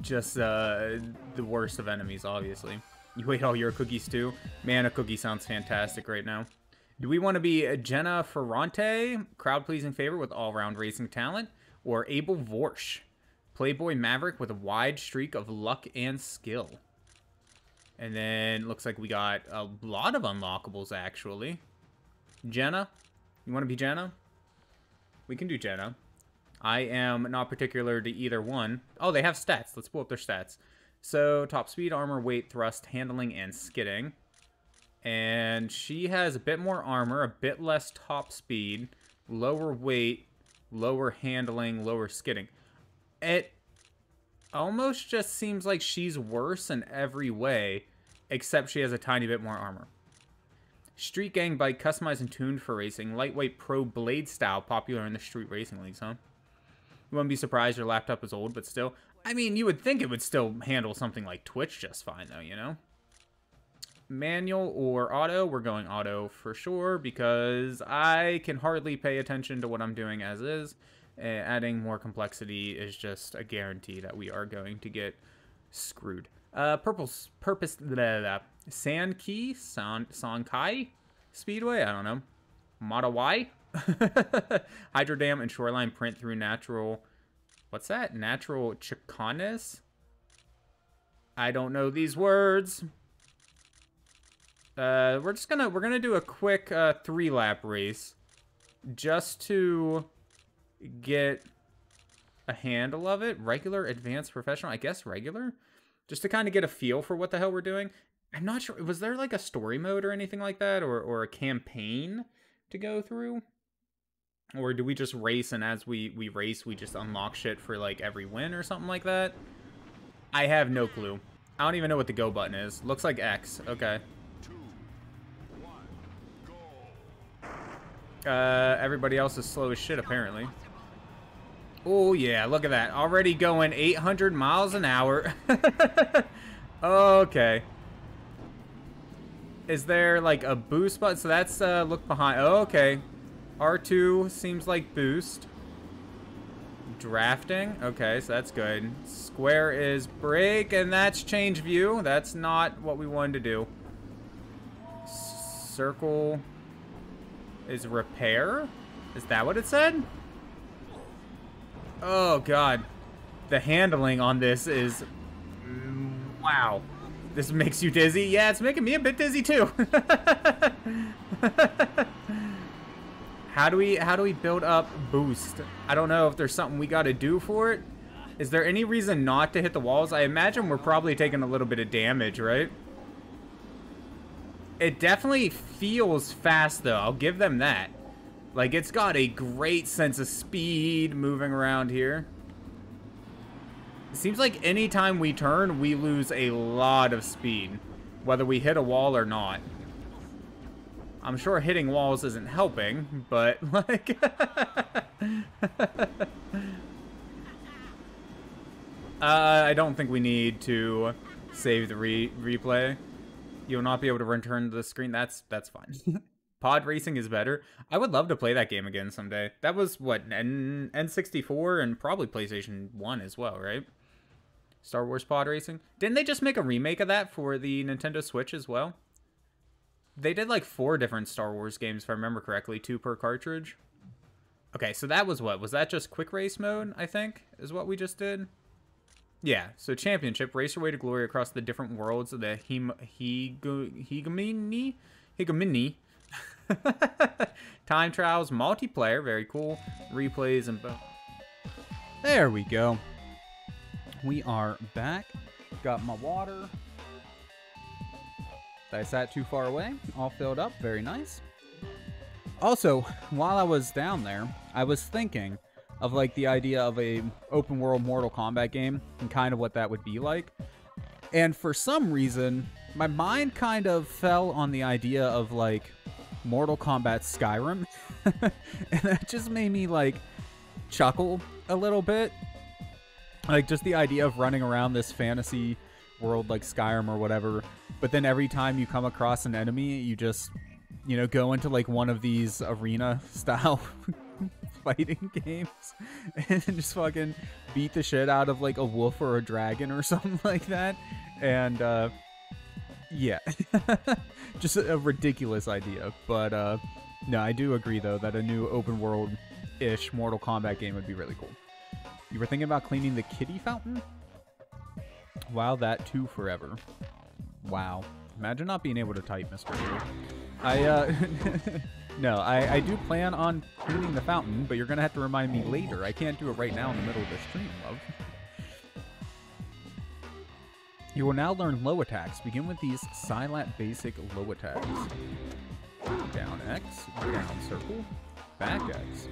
Just uh, the worst of enemies, obviously. You ate all your cookies too? Man, a cookie sounds fantastic right now. Do we want to be Jenna Ferrante, crowd-pleasing favorite with all-round racing talent, or Abel Vorsch, Playboy Maverick with a wide streak of luck and skill? And then looks like we got a lot of unlockables actually. Jenna, you want to be Jenna? We can do Jenna. I am not particular to either one. Oh, they have stats. Let's pull up their stats. So, top speed, armor, weight, thrust, handling, and skidding. And she has a bit more armor, a bit less top speed, lower weight, lower handling, lower skidding. It almost just seems like she's worse in every way, except she has a tiny bit more armor. Street Gang bike customized and tuned for racing. Lightweight pro blade style popular in the street racing leagues, huh? You wouldn't be surprised your laptop is old, but still. I mean, you would think it would still handle something like Twitch just fine, though, you know? Manual or auto? We're going auto for sure because I can hardly pay attention to what I'm doing as is. Adding more complexity is just a guarantee that we are going to get screwed. Uh, purple's purpose, blah, blah, blah. Sand Key, San, Sankai Speedway, I don't know. Mata Y? Hydro Dam and Shoreline print through natural, what's that? Natural Chicanes? I don't know these words. Uh, we're just gonna, we're gonna do a quick, uh, three lap race. Just to get a handle of it. Regular, advanced, professional, I guess regular? Just to kind of get a feel for what the hell we're doing. I'm not sure. Was there like a story mode or anything like that? Or, or a campaign to go through? Or do we just race and as we, we race, we just unlock shit for like every win or something like that? I have no clue. I don't even know what the go button is. Looks like X. Okay. Uh, everybody else is slow as shit, apparently. Oh, yeah, look at that. Already going 800 miles an hour. okay. Is there, like, a boost button? So that's, uh, look behind. Oh, okay. R2 seems like boost. Drafting. Okay, so that's good. Square is brake, and that's change view. That's not what we wanted to do. Circle is repair? Is that what it said? Oh, God. The handling on this is... Wow. This makes you dizzy? Yeah, it's making me a bit dizzy, too. how do we how do we build up boost? I don't know if there's something we got to do for it. Is there any reason not to hit the walls? I imagine we're probably taking a little bit of damage, right? It definitely feels fast, though. I'll give them that. Like, it's got a great sense of speed moving around here. It seems like anytime we turn, we lose a lot of speed. Whether we hit a wall or not. I'm sure hitting walls isn't helping, but, like... Uh, I don't think we need to save the re replay. You'll not be able to return to the screen. That's that's fine. Pod racing is better. I would love to play that game again someday. That was what N N64 and probably PlayStation 1 as well, right? Star Wars Pod Racing. Didn't they just make a remake of that for the Nintendo Switch as well? They did like four different Star Wars games if I remember correctly, two per cartridge. Okay, so that was what? Was that just quick race mode, I think, is what we just did? Yeah, so championship, race your way to glory across the different worlds of the Hem Hegemony? Time trials, multiplayer, very cool. Replays and... both. There we go. We are back. Got my water. I sat too far away. All filled up. Very nice. Also, while I was down there, I was thinking of like the idea of a open world Mortal Kombat game and kind of what that would be like. And for some reason, my mind kind of fell on the idea of like Mortal Kombat Skyrim. and that just made me like chuckle a little bit. Like just the idea of running around this fantasy world like Skyrim or whatever, but then every time you come across an enemy, you just you know go into like one of these arena style fighting games and just fucking beat the shit out of like a wolf or a dragon or something like that. And uh yeah. just a, a ridiculous idea. But uh no, I do agree though that a new open world ish Mortal Kombat game would be really cool. You were thinking about cleaning the kitty fountain? Wow, that too forever. Wow. Imagine not being able to type, Mr. I, uh... no, I, I do plan on cleaning the fountain, but you're gonna have to remind me later. I can't do it right now in the middle of the stream, love. You will now learn low attacks. Begin with these Silat basic low attacks. Down X, down circle, back X,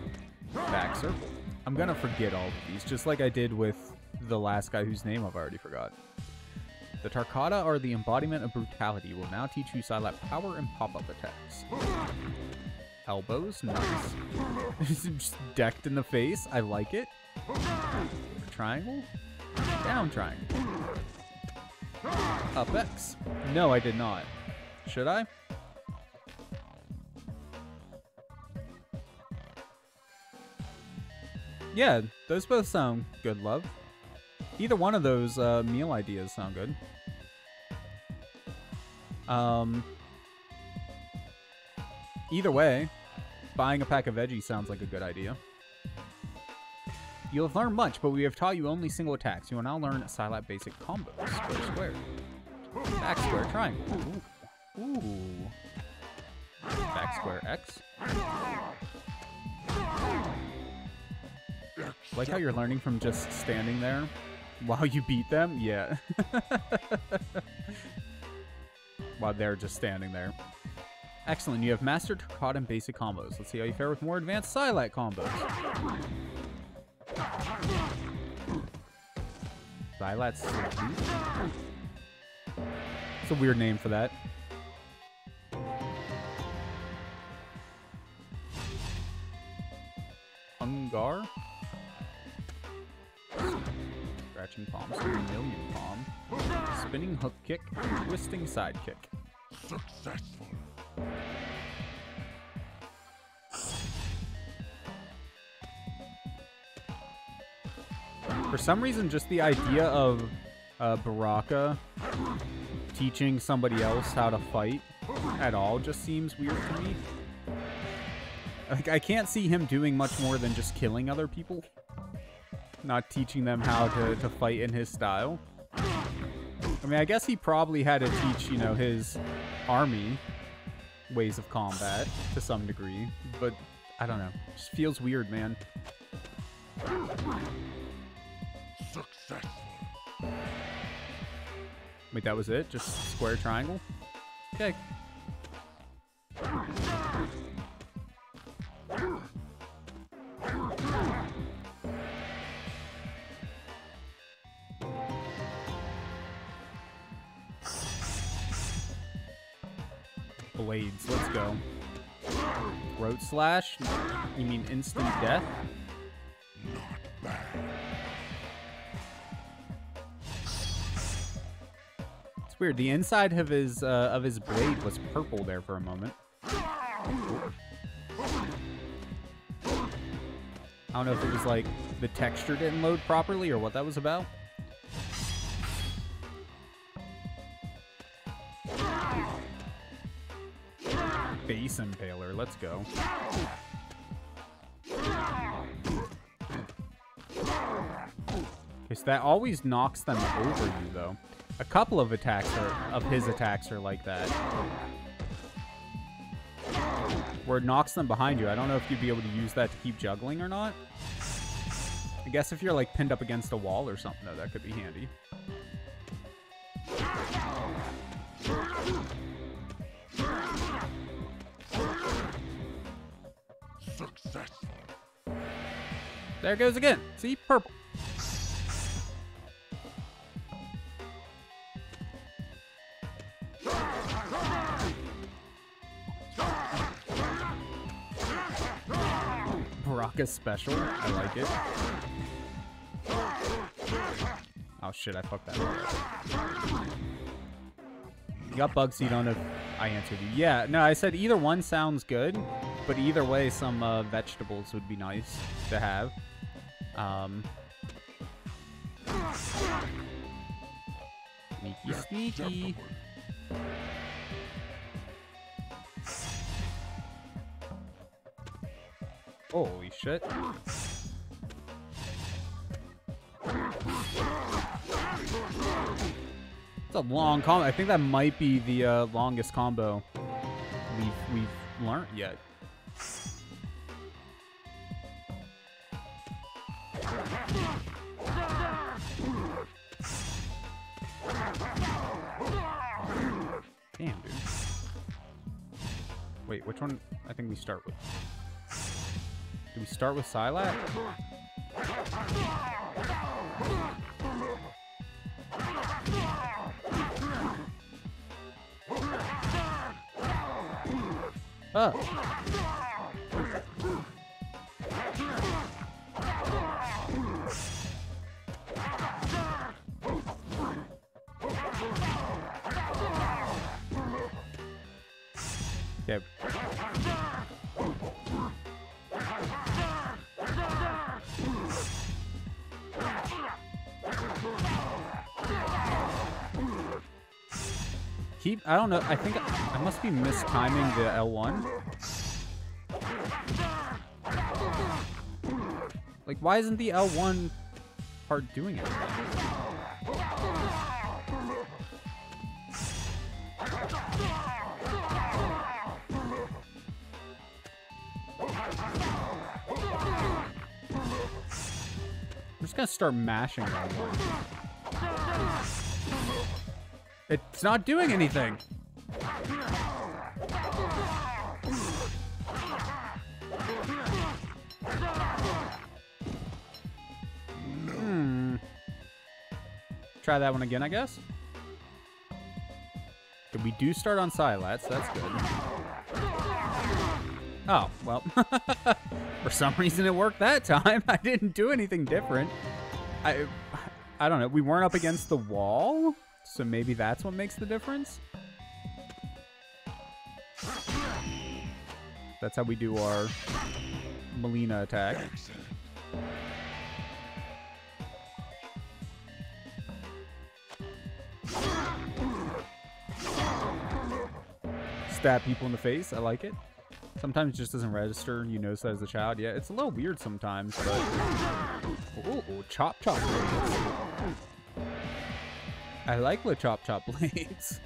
back circle. I'm gonna forget all of these, just like I did with the last guy whose name I've already forgot. The Tarkata are the embodiment of brutality. Will now teach you Silat power and pop-up attacks. Elbows, nice. Just decked in the face. I like it. Triangle. Down triangle. Up X. No, I did not. Should I? Yeah, those both sound good, love. Either one of those uh, meal ideas sound good. Um, either way, buying a pack of veggies sounds like a good idea. You'll have learned much, but we have taught you only single attacks. You will now learn Silat basic combos. Square, square. Back square, triangle. Ooh. Ooh. Back square, X. Like how you're learning from just standing there while you beat them? Yeah. while they're just standing there. Excellent, you have mastered Tarkata and basic combos. Let's see how you fare with more advanced Silat combos. Salute? It's a weird name for that. Ungar? Scratching palm, million palm. Spinning hook kick, twisting side kick. Successful. For some reason, just the idea of uh, Baraka teaching somebody else how to fight at all just seems weird to me. Like, I can't see him doing much more than just killing other people. not teaching them how to, to fight in his style. I mean, I guess he probably had to teach, you know, his army ways of combat to some degree, but I don't know. It just feels weird, man. Successful. Wait, that was it? Just square triangle? Okay. Blades, let's go. Throat slash? You mean instant death? Weird. The inside of his uh, of his blade was purple there for a moment. I don't know if it was like the texture didn't load properly or what that was about. Base Impaler, let's go. So that always knocks them over you, though. A couple of attacks are, of his attacks are like that. Where it knocks them behind you. I don't know if you'd be able to use that to keep juggling or not. I guess if you're like pinned up against a wall or something, though, that could be handy. Successful. There it goes again. See? Purple. Baraka special. I like it. Oh shit, I fucked that up. You got bug seed on if I answered you. Yeah, no, I said either one sounds good, but either way, some uh, vegetables would be nice to have. Um, sneaky, sneaky. Holy shit. It's a long combo. I think that might be the uh, longest combo we've we've learned yet. Damn, dude. Wait, which one? I think we start with. Do we start with Silat? Oh. Keep, I don't know, I think I must be mistiming the L1. Like, why isn't the L1 part doing it? I'm just gonna start mashing L1. It's not doing anything. Hmm. Try that one again, I guess. We do start on Silat, so that's good. Oh, well. For some reason it worked that time. I didn't do anything different. I I don't know. We weren't up against the wall, so maybe that's what makes the difference. That's how we do our Mileena attack. Stab people in the face. I like it. Sometimes it just doesn't register. You notice that as a child. Yeah, it's a little weird sometimes, but... Ooh, chop chop. I like the chop chop blades.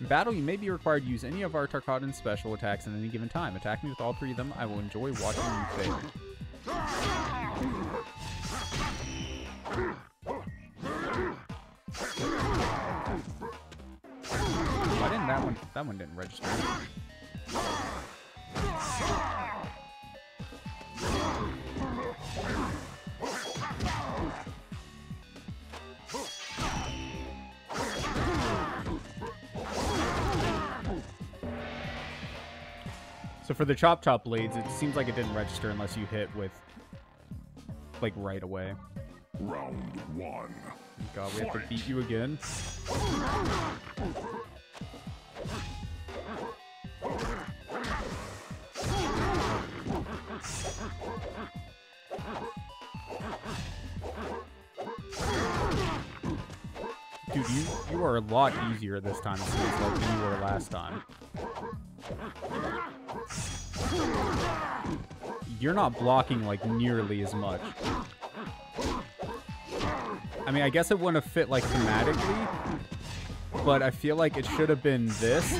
In battle, you may be required to use any of our Tarkatan special attacks at any given time. Attack me with all three of them. I will enjoy watching you fail. Why didn't that one? That one didn't register. For the chop chop blades, it seems like it didn't register unless you hit with like right away. Round one. God, we have to beat you again. Dude, you you are a lot easier this time it seems like than you were last time. You're not blocking like nearly as much. I mean, I guess it wouldn't have fit like thematically, but I feel like it should have been this,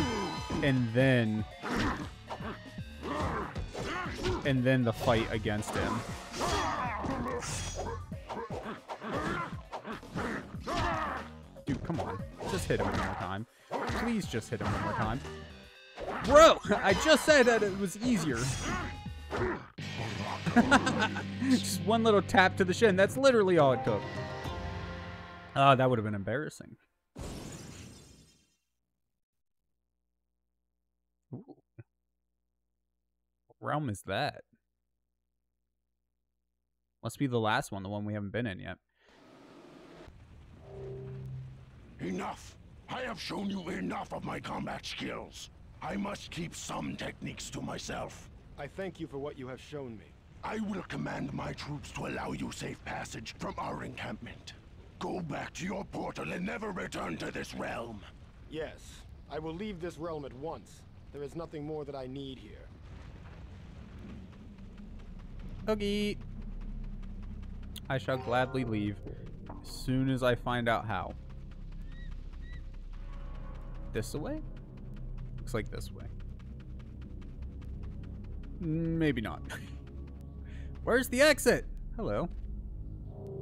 and then, and then the fight against him. Dude, come on. Just hit him one more time. Please just hit him one more time. Bro, I just said that it was easier. just one little tap to the shin. That's literally all it took. Oh, that would have been embarrassing. Ooh. What realm is that? Must be the last one, the one we haven't been in yet. Enough! I have shown you enough of my combat skills. I must keep some techniques to myself. I thank you for what you have shown me. I will command my troops to allow you safe passage from our encampment. Go back to your portal and never return to this realm. Yes, I will leave this realm at once. There is nothing more that I need here. Okay. I shall gladly leave as soon as I find out how. This way? Looks like this way. Maybe not. Where's the exit? Hello.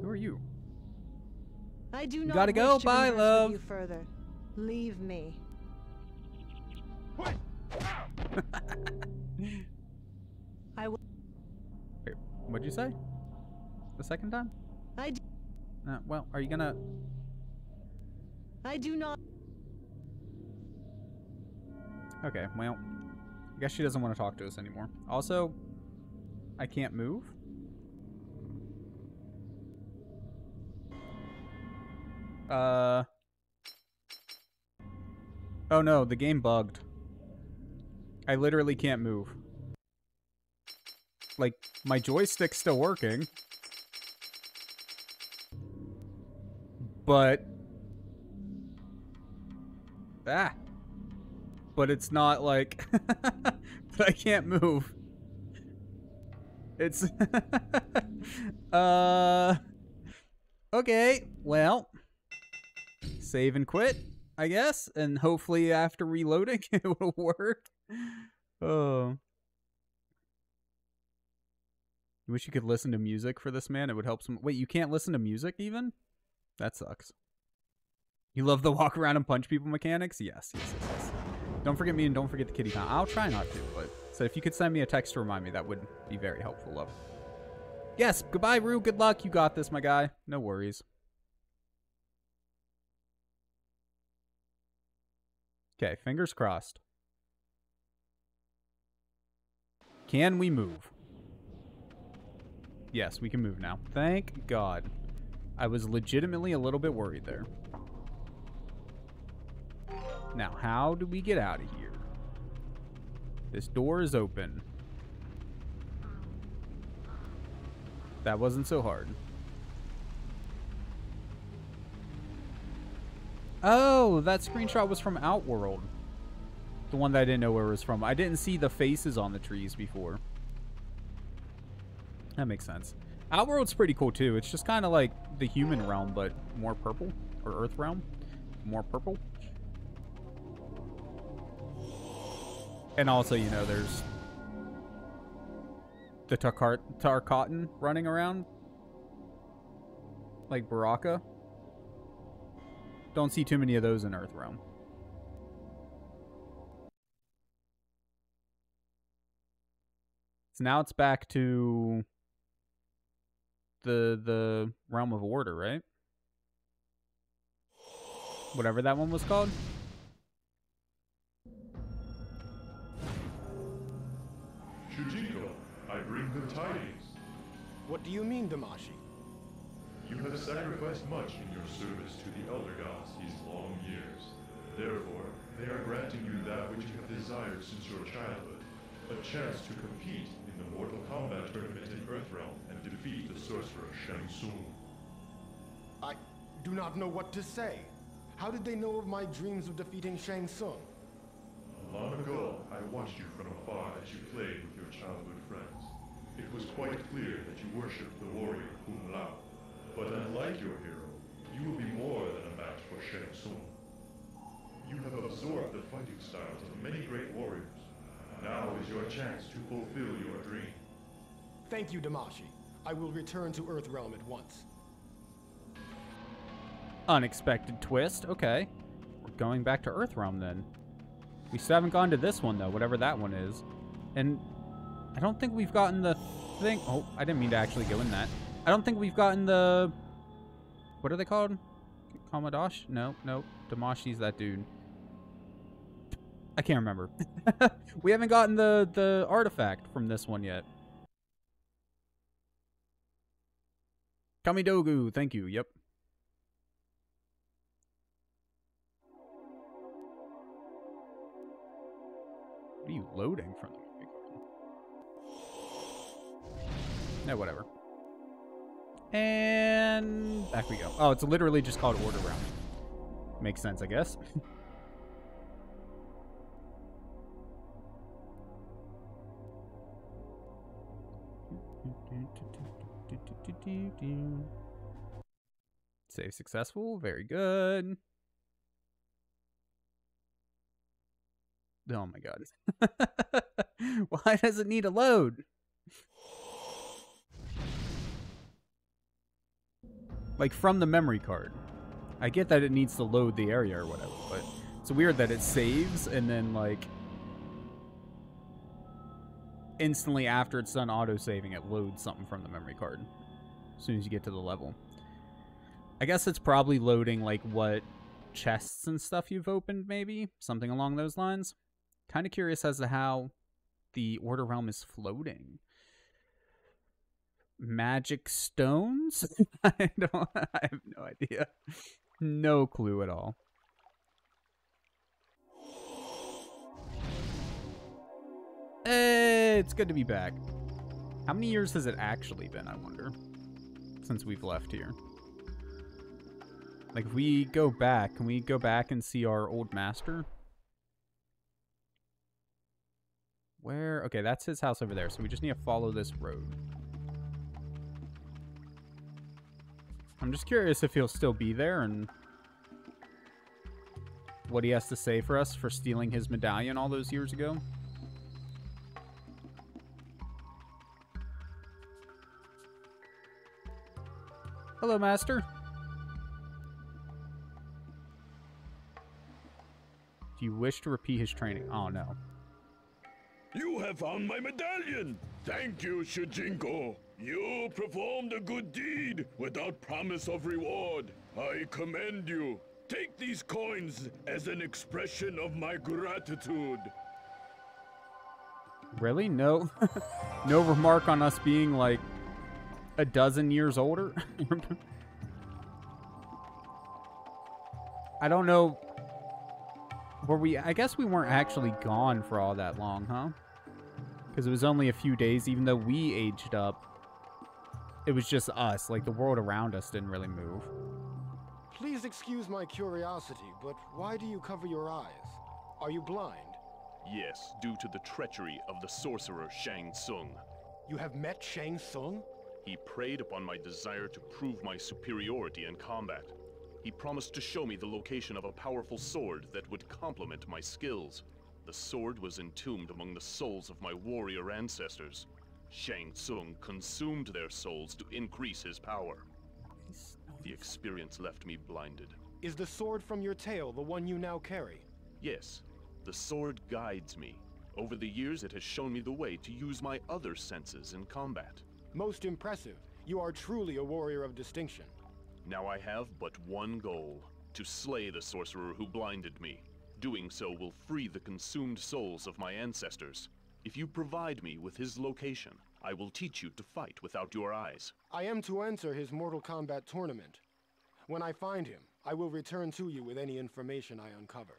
Who are you? I do not gotta go. to Bye, love. You further. Leave me. I will. Wait, what'd you say? The second time? I, d- Uh, well, are you gonna... I do not. Okay, well, I guess she doesn't want to talk to us anymore. Also, I can't move? Uh... Oh no, the game bugged. I literally can't move. Like, my joystick's still working. But... Ah! But it's not like but I can't move. It's uh okay, well save and quit, I guess, and hopefully after reloading it will work. Oh. You wish you could listen to music for this man. It would help some. Wait, you can't listen to music even? That sucks. You love the walk around and punch people mechanics? Yes, yes, yes, yes. Don't forget me and don't forget the kitty count. I'll try not to, but so if you could send me a text to remind me, that would be very helpful, love. Yes, goodbye, Rue. Good luck. You got this, my guy. No worries. Okay, fingers crossed. Can we move? Yes, we can move now. Thank God. I was legitimately a little bit worried there. Now, how do we get out of here? This door is open. That wasn't so hard. Oh, that screenshot was from Outworld. The one that I didn't know where it was from. I didn't see the faces on the trees before. That makes sense. Outworld's pretty cool too. It's just kind of like the human realm, but more purple. Or Earth realm. More purple. And also, you know, there's the Tarkar Tarkatan running around. Like Baraka. Don't see too many of those in Earthrealm. So now it's back to the the realm of order, right? Whatever that one was called. Shujinko, I bring good tidings. What do you mean, Damashi? You have sacrificed much in your service to the Elder Gods these long years. Therefore, they are granting you that which you have desired since your childhood, a chance to compete in the Mortal Kombat tournament in Earthrealm and defeat the sorcerer Shang Tsung. I do not know what to say. How did they know of my dreams of defeating Shang Tsung? Long ago, I watched you from afar as you played with your childhood friends. It was quite clear that you worshipped the warrior Kung Lao. But unlike your hero, you will be more than a match for Shang Tsung. You have absorbed the fighting styles of many great warriors. Now is your chance to fulfill your dream. Thank you, Damashi. I will return to Earthrealm at once. Unexpected twist. Okay. We're going back to Earthrealm then. We still haven't gone to this one though, whatever that one is. And I don't think we've gotten the thing. Oh, I didn't mean to actually go in that. I don't think we've gotten the... What are they called? Kamadosh? No, no. Damashi's that dude. I can't remember. we haven't gotten the, the artifact from this one yet. Kamidogu, thank you. Yep. What are you loading from? No, whatever. And back we go. Oh, it's literally just called Order Round. Makes sense, I guess. Save successful. Very good. Oh my god. Why does it need a load? Like from the memory card. I get that it needs to load the area or whatever, but it's weird that it saves and then like instantly after it's done auto-saving it loads something from the memory card as soon as you get to the level. I guess it's probably loading like what chests and stuff you've opened maybe, something along those lines. Kind of curious as to how the Order Realm is floating. Magic stones? I don't I have no idea. No clue at all. It's good to be back. How many years has it actually been, I wonder, since we've left here? Like, if we go back, can we go back and see our old master? Where? Okay, that's his house over there, so we just need to follow this road. I'm just curious if he'll still be there and what he has to say for us for stealing his medallion all those years ago. Hello, Master. Do you wish to repeat his training? Oh, no. You have found my medallion! Thank you, Shujinko. You performed a good deed without promise of reward. I commend you. Take these coins as an expression of my gratitude. Really? No, no remark on us being like a dozen years older? I don't know. Were we, I guess we weren't actually gone for all that long, huh? Because it was only a few days, even though we aged up. It was just us, like the world around us didn't really move. Please excuse my curiosity, but why do you cover your eyes? Are you blind? Yes, due to the treachery of the sorcerer Shang Tsung. You have met Shang Tsung? He preyed upon my desire to prove my superiority in combat. He promised to show me the location of a powerful sword that would complement my skills. The sword was entombed among the souls of my warrior ancestors. Shang Tsung consumed their souls to increase his power. The experience left me blinded. Is the sword from your tail the one you now carry? Yes, the sword guides me. Over the years, it has shown me the way to use my other senses in combat. Most impressive. You are truly a warrior of distinction. Now I have but one goal to slay the sorcerer who blinded me. Doing so will free the consumed souls of my ancestors. If you provide me with his location, I will teach you to fight without your eyes. I am to enter his Mortal Kombat tournament. When I find him, I will return to you with any information I uncover.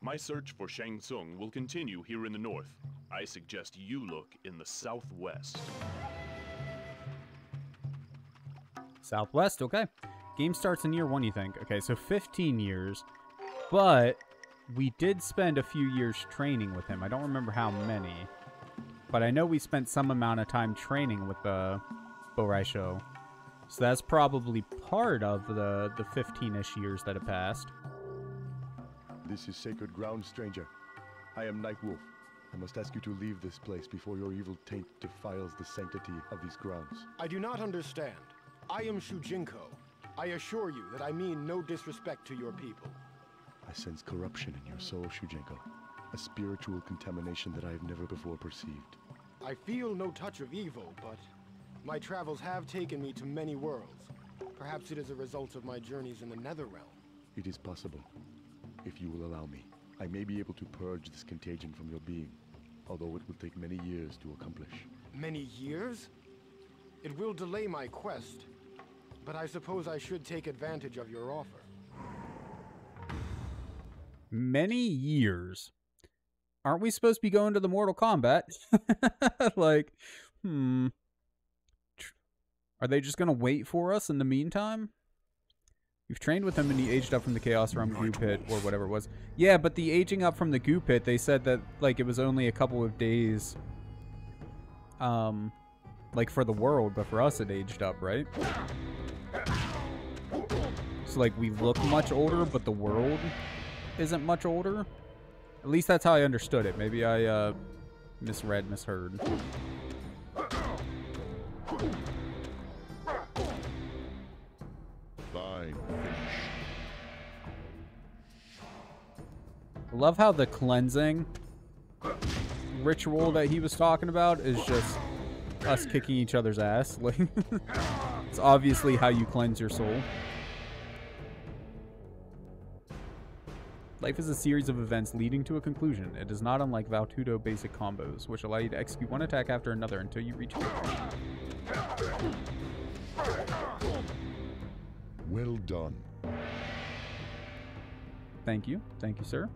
My search for Shang Tsung will continue here in the north. I suggest you look in the southwest. Southwest, okay. Game starts in year one, you think? Okay, so 15 years. But we did spend a few years training with him. I don't remember how many. But I know we spent some amount of time training with the Bo' Rai Cho. So that's probably part of the, the 15-ish years that have passed. This is sacred ground, stranger. I am Nightwolf. I must ask you to leave this place before your evil taint defiles the sanctity of these grounds. I do not understand. I am Shujinko. I assure you that I mean no disrespect to your people. I sense corruption in your soul, Shujinko. A spiritual contamination that I have never before perceived. I feel no touch of evil, but my travels have taken me to many worlds. Perhaps it is a result of my journeys in the Netherrealm. It is possible. If you will allow me, I may be able to purge this contagion from your being, although it will take many years to accomplish. Many years? It will delay my quest, but I suppose I should take advantage of your offer. Many years. Aren't we supposed to be going to the Mortal Kombat? like, hmm. Are they just going to wait for us in the meantime? You've trained with him and he aged up from the Chaos Realm goo pit or whatever it was. Yeah, but the aging up from the goo pit, they said that like it was only a couple of days um like for the world, but for us it aged up, right? So like we look much older, but the world isn't much older. At least that's how I understood it. Maybe I uh misread, misheard. Fine. I love how the cleansing ritual that he was talking about is just us kicking each other's ass. Like it's obviously how you cleanse your soul. Life is a series of events leading to a conclusion. It is not unlike Vale Tudo basic combos, which allow you to execute one attack after another until you reach Well done. Thank you. Thank you, sir.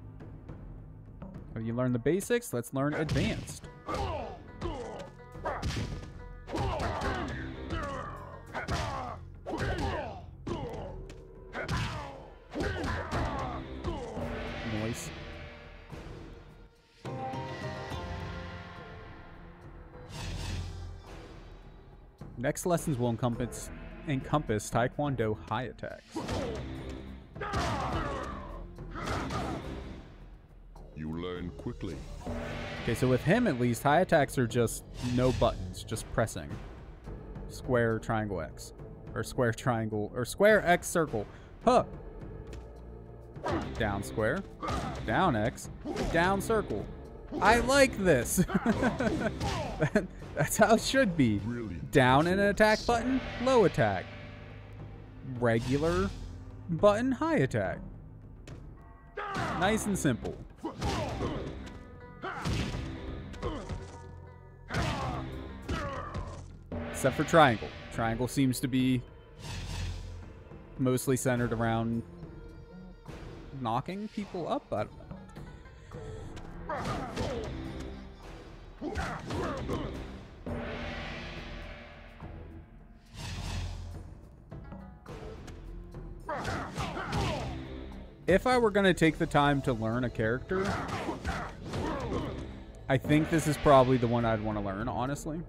Have you learned the basics? Let's learn advanced. Next lessons will encompass encompass Taekwondo high attacks. You learn quickly. Okay, so with him at least, high attacks are just no buttons, just pressing. Square, triangle, X. Or square, triangle, or square, X, circle. Huh! Down square, down X, down circle. I like this. That- that's how it should be. Down and an attack button, low attack. Regular button, high attack. Nice and simple. Except for triangle. Triangle seems to be mostly centered around knocking people up. I don't know. If I were going to take the time to learn a character, I think this is probably the one I'd want to learn, honestly.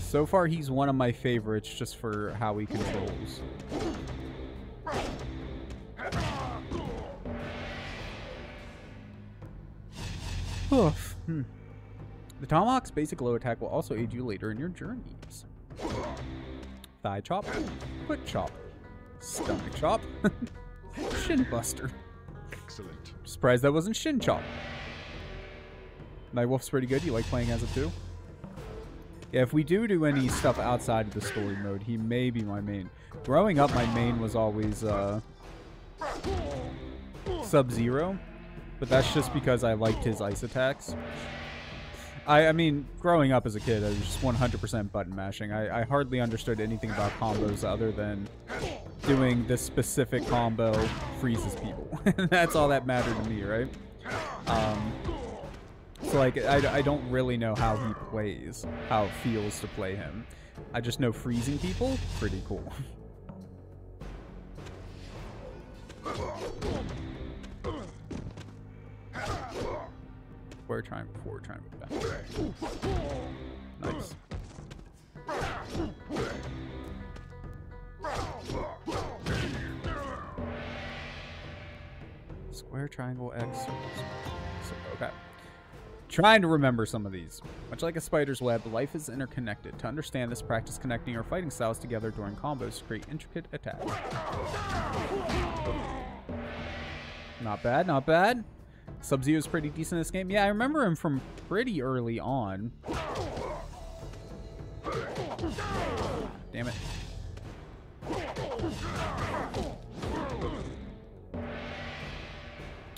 So far, he's one of my favorites just for how he controls. Oof. Hmm. The Tomahawk's basic low attack will also aid you later in your journeys. Thigh chop, foot chop, stomach chop, shin buster. Excellent. Surprised that wasn't shin chop. Nightwolf's pretty good. You like playing as him too? Yeah, if we do do any stuff outside of the story mode, he may be my main. Growing up, my main was always uh, Sub-Zero, but that's just because I liked his ice attacks. I, I mean, growing up as a kid, I was just 100% button mashing. I, I hardly understood anything about combos other than doing this specific combo freezes people. That's all that mattered to me, right? Um, so, like, I, I don't really know how he plays, how it feels to play him. I just know freezing people, pretty cool. Square triangle, forward triangle, back. Nice. Square, triangle, X. Okay. Trying to remember some of these. Much like a spider's web, life is interconnected. To understand this, practice connecting your fighting styles together during combos to create intricate attacks. Not bad, not bad. Sub-Zero is pretty decent in this game. Yeah, I remember him from pretty early on. Damn it.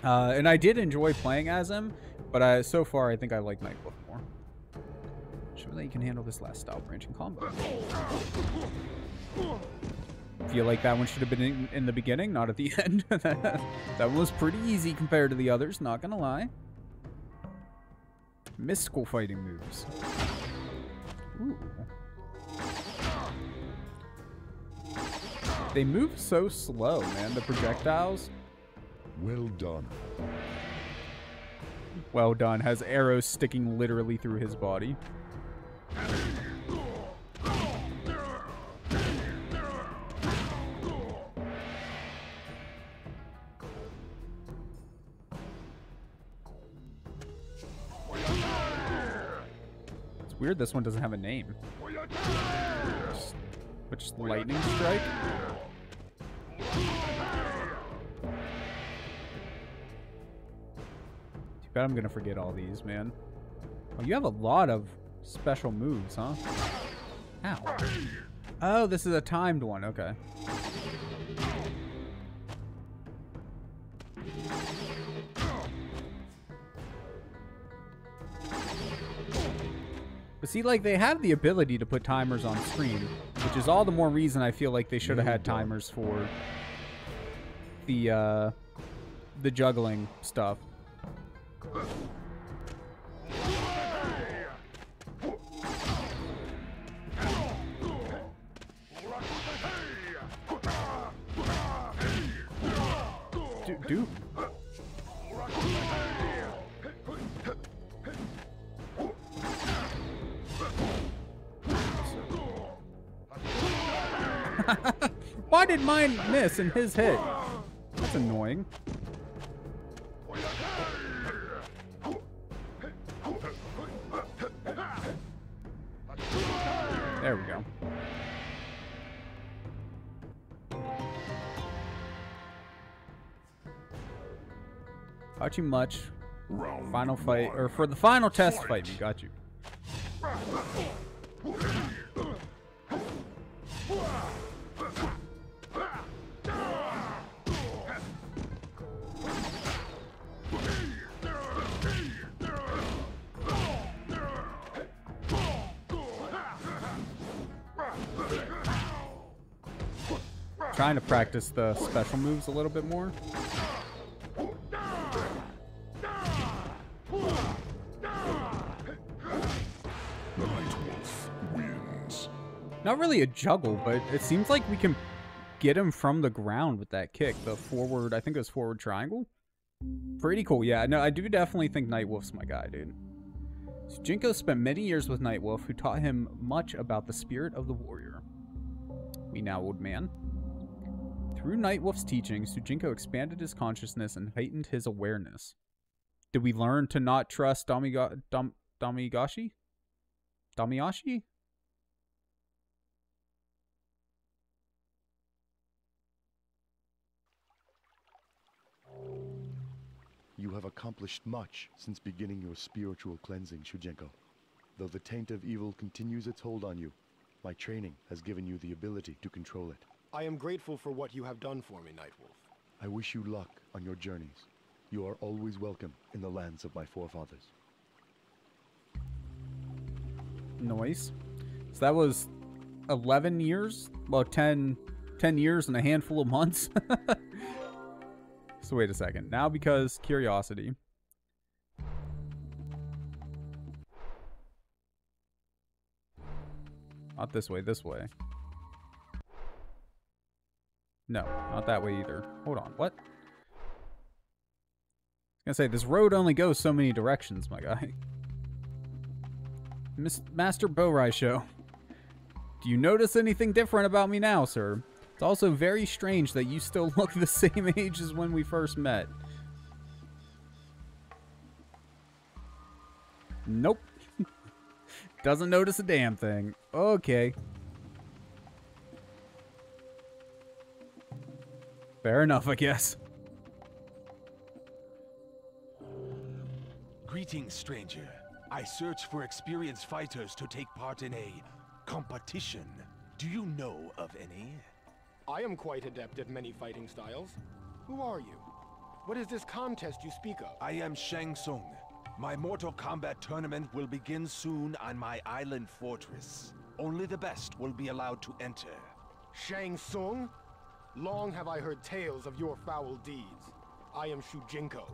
Uh, and I did enjoy playing as him, but I, so far I think I like Nightwolf more. Show that you can handle this last style branching combo. Feel like that one should have been in, in the beginning, not at the end. that one was pretty easy compared to the others, not gonna lie. Mystical fighting moves. Ooh. They move so slow, man, the projectiles. Well done. Well done. Has arrows sticking literally through his body. Weird this one doesn't have a name. Which lightning strike? Too bad I'm gonna forget all these, man. Oh, you have a lot of special moves, huh? Ow. Oh, this is a timed one. Okay. But see, like, they have the ability to put timers on screen, which is all the more reason I feel like they should have had timers for the, uh, the juggling stuff. Do, do. Why did mine miss and his hit? That's annoying. There we go. Got you much. Final fight, or for the final test fight, we got you. Trying to practice the special moves a little bit more. Not really a juggle, but it seems like we can get him from the ground with that kick. The forward, I think it was forward triangle. Pretty cool. Yeah, no, I do definitely think Nightwolf's my guy, dude. Shujinko spent many years with Nightwolf, who taught him much about the spirit of the warrior. We now, old man. Through Nightwolf's teachings, Shujinko expanded his consciousness and heightened his awareness. Did we learn to not trust Damiga- Dam- Damigashi? Damiashi? You have accomplished much since beginning your spiritual cleansing, Shujinko. Though the taint of evil continues its hold on you, my training has given you the ability to control it. I am grateful for what you have done for me, Nightwolf. I wish you luck on your journeys. You are always welcome in the lands of my forefathers. Noise. So that was 11 years? Well, 10, 10 years and a handful of months. so wait a second. Now because curiosity. Not this way, this way. No, not that way either. Hold on, what? I was gonna say, this road only goes so many directions, my guy. Miss Master Bo' Rai Cho. Do you notice anything different about me now, sir? It's also very strange that you still look the same age as when we first met. Nope. Doesn't notice a damn thing. Okay. Fair enough, I guess. Greetings, stranger. I search for experienced fighters to take part in a competition. Do you know of any? I am quite adept at many fighting styles. Who are you? What is this contest you speak of? I am Shang Tsung. My Mortal Kombat tournament will begin soon on my island fortress. Only the best will be allowed to enter. Shang Tsung? Long have I heard tales of your foul deeds. I am Shujinko.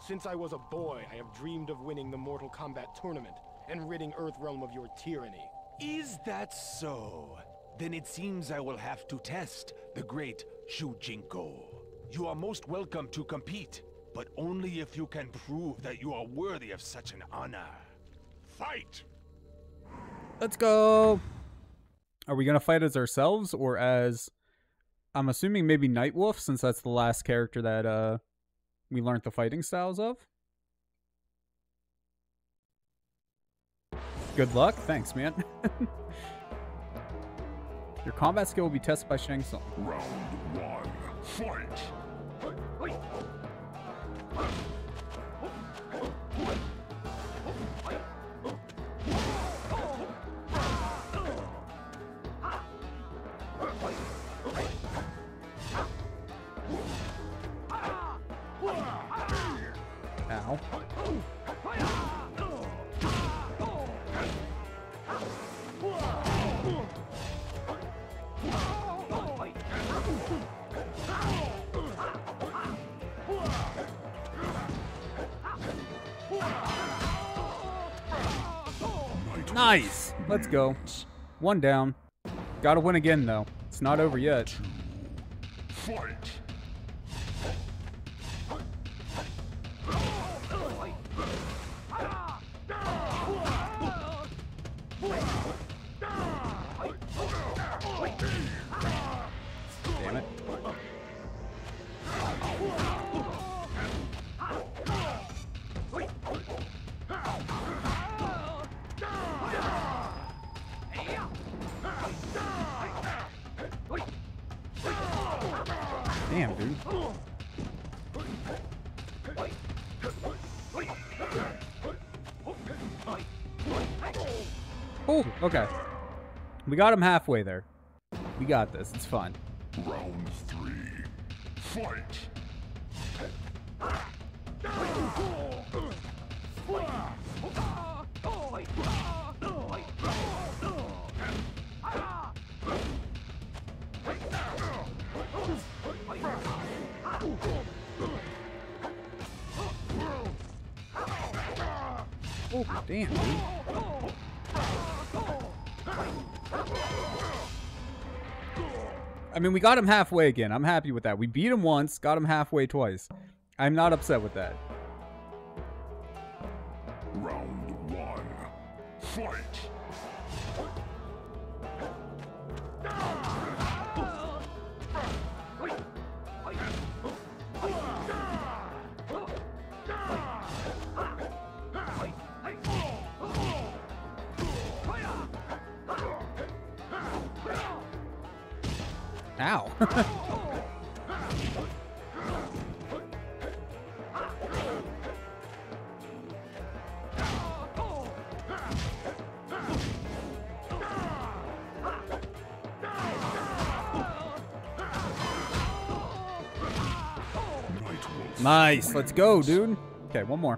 Since I was a boy, I have dreamed of winning the Mortal Kombat tournament and ridding Earthrealm of your tyranny. Is that so? Then it seems I will have to test the great Shujinko. You are most welcome to compete, but only if you can prove that you are worthy of such an honor. Fight! Let's go. Are we gonna fight as ourselves or as? I'm assuming maybe Nightwolf, since that's the last character that uh we learned the fighting styles of. Good luck. Thanks, man. Your combat skill will be tested by Shang Tsung. Round one, fight! Let's go. One down. Gotta win again, though. It's not over yet. Fight! Got him halfway there. We got this. It's fine. Round three, fight! Oh, damn, I mean, we got him halfway again. I'm happy with that. We beat him once, got him halfway twice. I'm not upset with that. Nice. Let's go, dude. Okay, one more.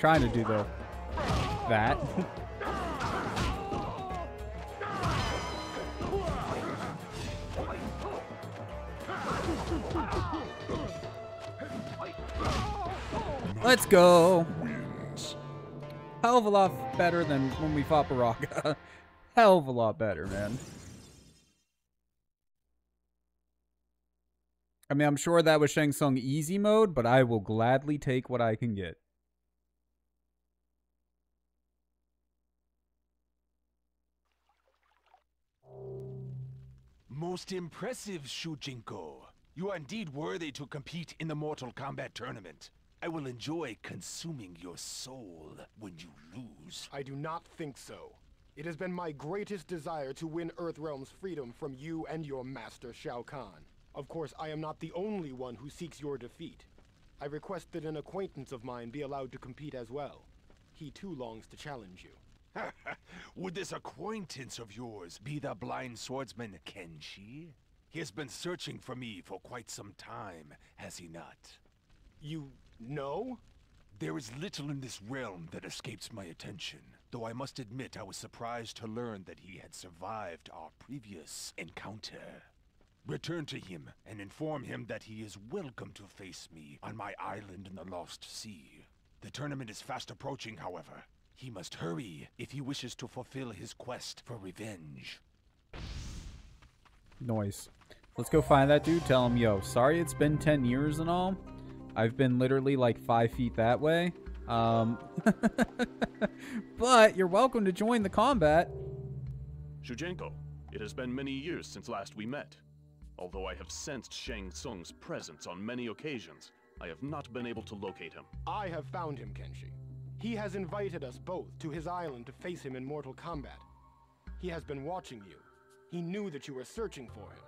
Trying to do the that. Let's go. Hell of a lot better than when we fought Baraka. Hell of a lot better, man. I mean, I'm sure that was Shang Tsung easy mode, but I will gladly take what I can get. Most impressive, Shujinko. You are indeed worthy to compete in the Mortal Kombat tournament. I will enjoy consuming your soul when you lose. I do not think so. It has been my greatest desire to win Earthrealm's freedom from you and your master, Shao Kahn. Of course, I am not the only one who seeks your defeat. I request that an acquaintance of mine be allowed to compete as well. He too longs to challenge you. Would this acquaintance of yours be the blind swordsman Kenshi? He has been searching for me for quite some time, has he not? You know? There is little in this realm that escapes my attention, though I must admit I was surprised to learn that he had survived our previous encounter. Return to him and inform him that he is welcome to face me on my island in the Lost Sea. The tournament is fast approaching, however. He must hurry if he wishes to fulfill his quest for revenge. Noise. Let's go find that dude. Tell him, yo, sorry it's been 10 years and all. I've been literally like five feet that way. Um, but you're welcome to join the combat. Shujinko, it has been many years since last we met. Although I have sensed Shang Tsung's presence on many occasions, I have not been able to locate him. I have found him, Kenshi. He has invited us both to his island to face him in mortal combat. He has been watching you. He knew that you were searching for him.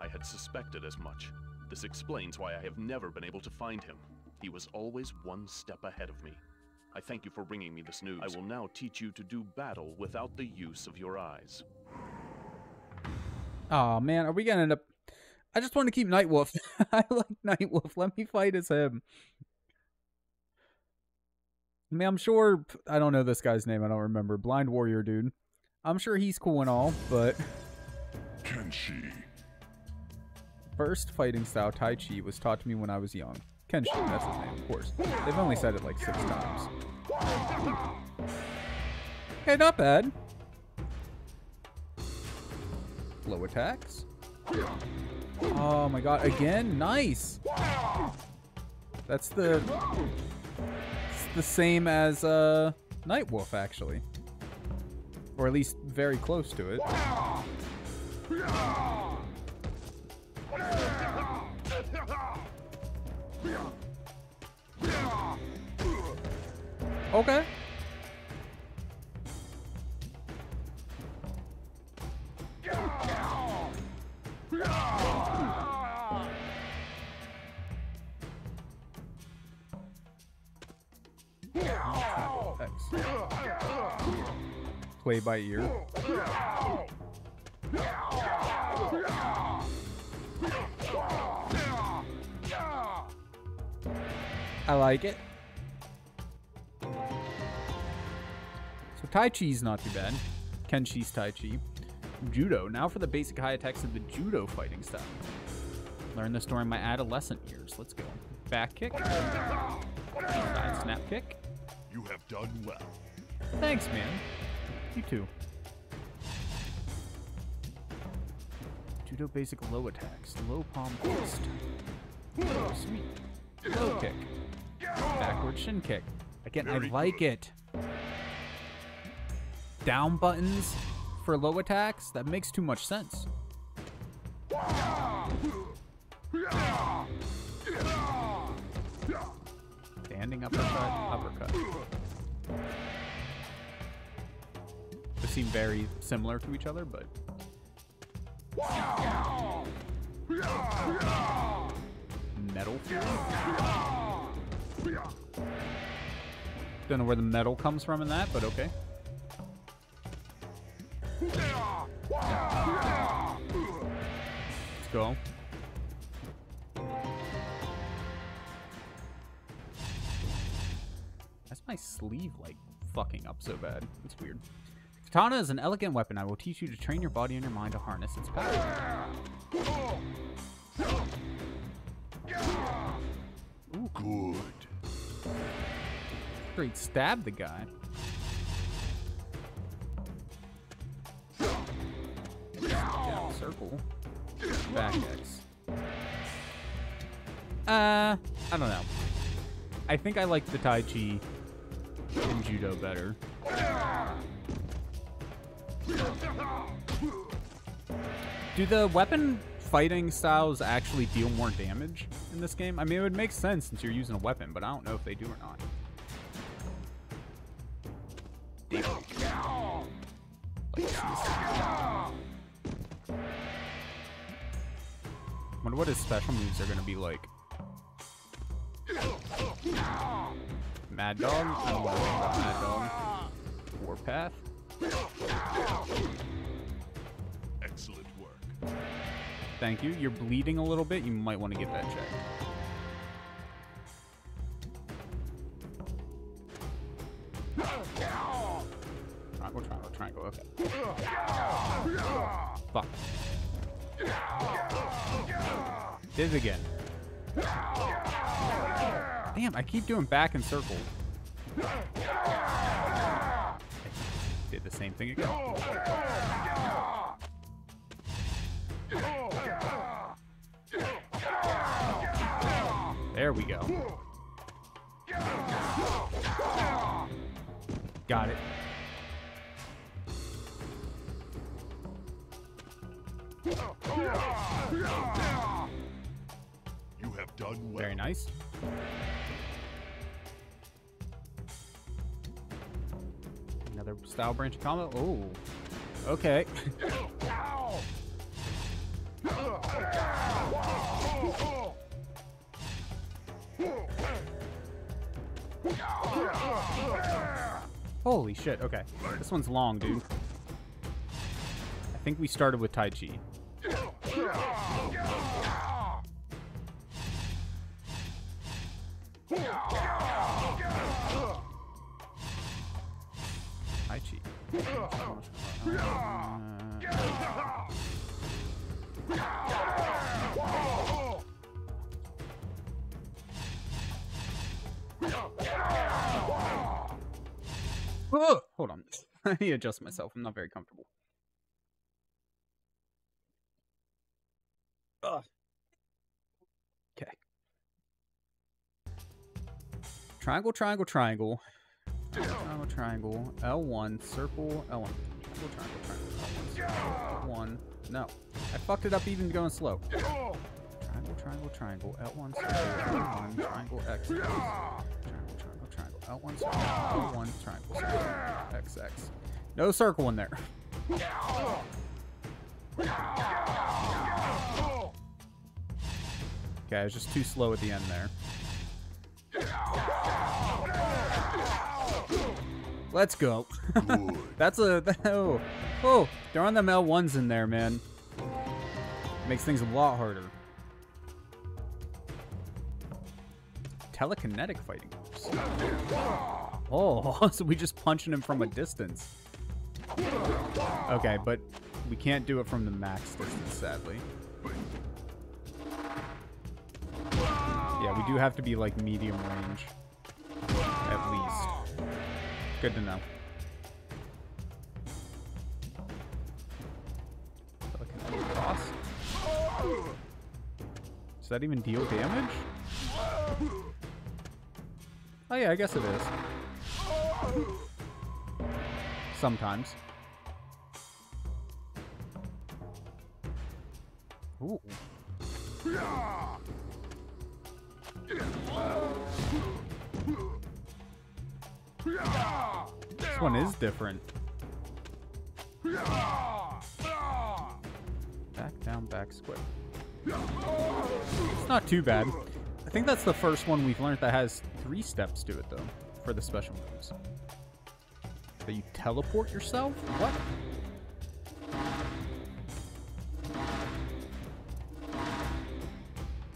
I had suspected as much. This explains why I have never been able to find him. He was always one step ahead of me. I thank you for bringing me this news. I will now teach you to do battle without the use of your eyes. Oh man, are we gonna end up? I just want to keep Nightwolf. I like Nightwolf. Let me fight as him. I mean, I'm sure. I don't know this guy's name. I don't remember. Blind Warrior dude. I'm sure he's cool and all, but Kenshi. first fighting style Tai Chi was taught to me when I was young. Kenshin, that's his name, of course. They've only said it like six times. Okay, not bad. Low attacks. Oh my god, again? Nice! That's the... The same as, uh, Nightwolf, actually. Or at least very close to it. Okay. Play by ear. I like it. So Tai Chi's not too bad. Kenshi's Tai Chi. Judo. Now for the basic high attacks of the Judo fighting style. Learned this during my adolescent years. Let's go. Back kick. Side snap kick. You have done well. Thanks, man. You too. Judo basic low attacks. Low palm twist. Oh, sweet. Low kick. Backward shin kick. Again, I Very like it. Down buttons for low attacks? That makes too much sense. Standing uppercut, uppercut. Seem very similar to each other, but metal. Don't know where the metal comes from in that, but okay. Let's go. That's my sleeve like fucking up so bad. It's weird. Katana is an elegant weapon. I will teach you to train your body and your mind to harness its power. Ooh, Good. great stab the guy. Down circle. Back X. Uh, I don't know. I think I like the Tai Chi and Judo better. Do the weapon fighting styles actually deal more damage in this game? I mean, it would make sense since you're using a weapon, but I don't know if they do or not. Wonder what his special moves are gonna be like. Mad Dog? I don't know Mad Dog. Warpath? Excellent work. Thank you. You're bleeding a little bit. You might want to get that checked. Triangle, triangle, triangle. Okay. Fuck. It again. Damn, I keep doing back and circle. Did the same thing again. There we go. Got it. You have done well. Very nice. Another style branch of combo. Oh. Okay. Holy shit. Okay. This one's long, dude. I think we started with Tai Chi. Tai Chi. Oh, hold on. I need to adjust myself. I'm not very comfortable. Ugh. Okay. Triangle, triangle, triangle. Triangle, triangle. L1, circle, L1. Triangle, triangle, triangle. L1, L1. No. I fucked it up even going slow. Triangle, triangle, triangle. L1, circle, L1, triangle, X. Triangle, triangle, triangle. L1, circle, L1, triangle, circle, X, X. No circle in there. Okay, I was just too slow at the end there. Let's go. That's a oh oh throwing them L ones in there, man. Makes things a lot harder. telekinetic fighting. Oh, so we just punching him from a distance. Okay, but we can't do it from the max distance, sadly. Yeah, we do have to be like medium range. At least. Good to know. Does that even deal damage? Oh yeah, I guess it is. Sometimes. Ooh. This one is different. Back down, back square. It's not too bad. I think that's the first one we've learned that has three steps to it, though, for the special moves. That you teleport yourself? What?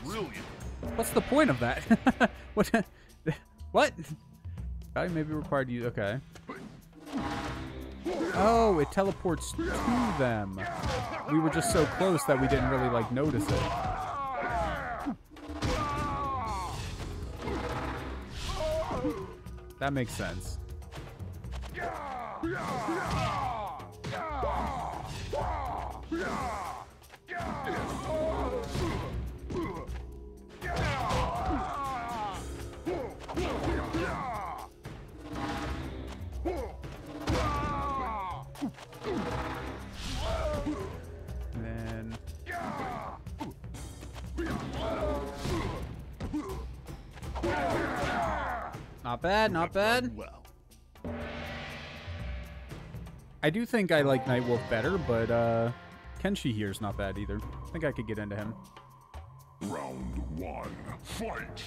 Brilliant. What's the point of that? what? what? I maybe required you. Okay. Oh, it teleports to them. We were just so close that we didn't really like notice it. That makes sense. Bad, not bad. Well, I do think I like Nightwolf better, but uh Kenshi here's not bad either. I think I could get into him. Round one, fight!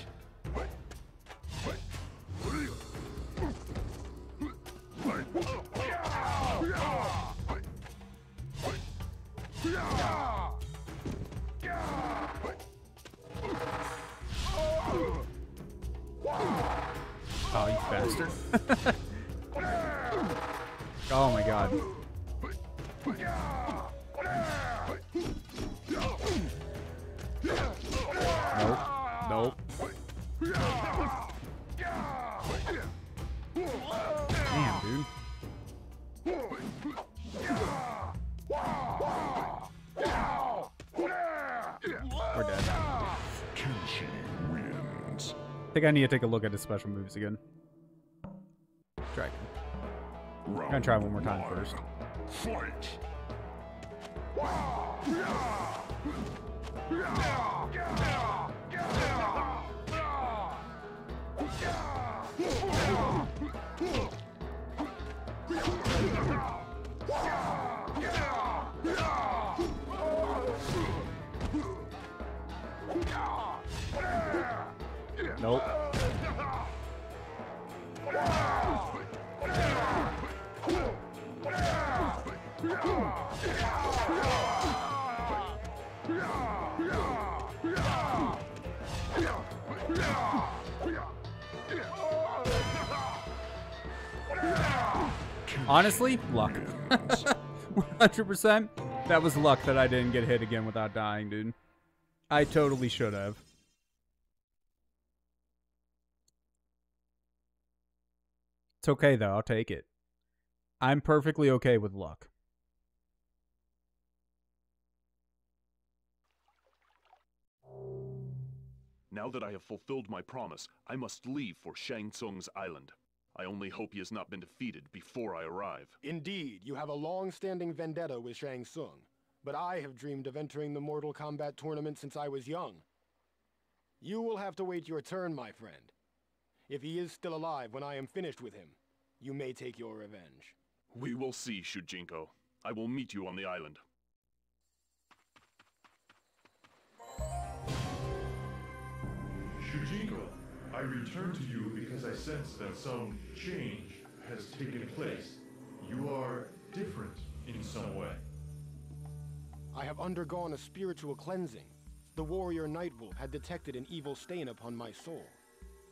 oh my god. Nope. Nope. Damn, dude. We're dead. I think I need to take a look at his special moves again. Round gonna try one more time first. Fight! Honestly, luck. 100%. That was luck that I didn't get hit again without dying, dude. I totally should have. It's okay, though. I'll take it. I'm perfectly okay with luck. Now that I have fulfilled my promise, I must leave for Shang Tsung's island. I only hope he has not been defeated before I arrive. Indeed, you have a long-standing vendetta with Shang Tsung, but I have dreamed of entering the Mortal Kombat tournament since I was young. You will have to wait your turn, my friend. If he is still alive when I am finished with him, you may take your revenge. We will see, Shujinko. I will meet you on the island. Shujinko, I return to you because I sense that some change has taken place. You are different in some way. I have undergone a spiritual cleansing. The warrior Nightwolf had detected an evil stain upon my soul.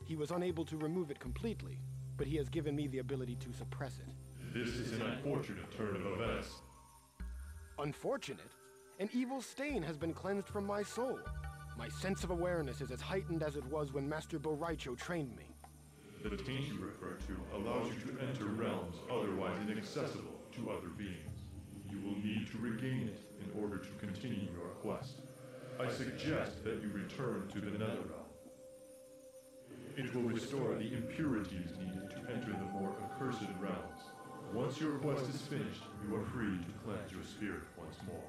He was unable to remove it completely, but he has given me the ability to suppress it. This is an unfortunate turn of events. Unfortunate? An evil stain has been cleansed from my soul. My sense of awareness is as heightened as it was when Master Bo' Rai Cho trained me. The taint you refer to allows you to enter realms otherwise inaccessible to other beings. You will need to regain it in order to continue your quest. I suggest that you return to the Netherrealm. It will restore the impurities needed to enter the more accursed realms. Once your quest is finished, you are free to cleanse your spirit once more.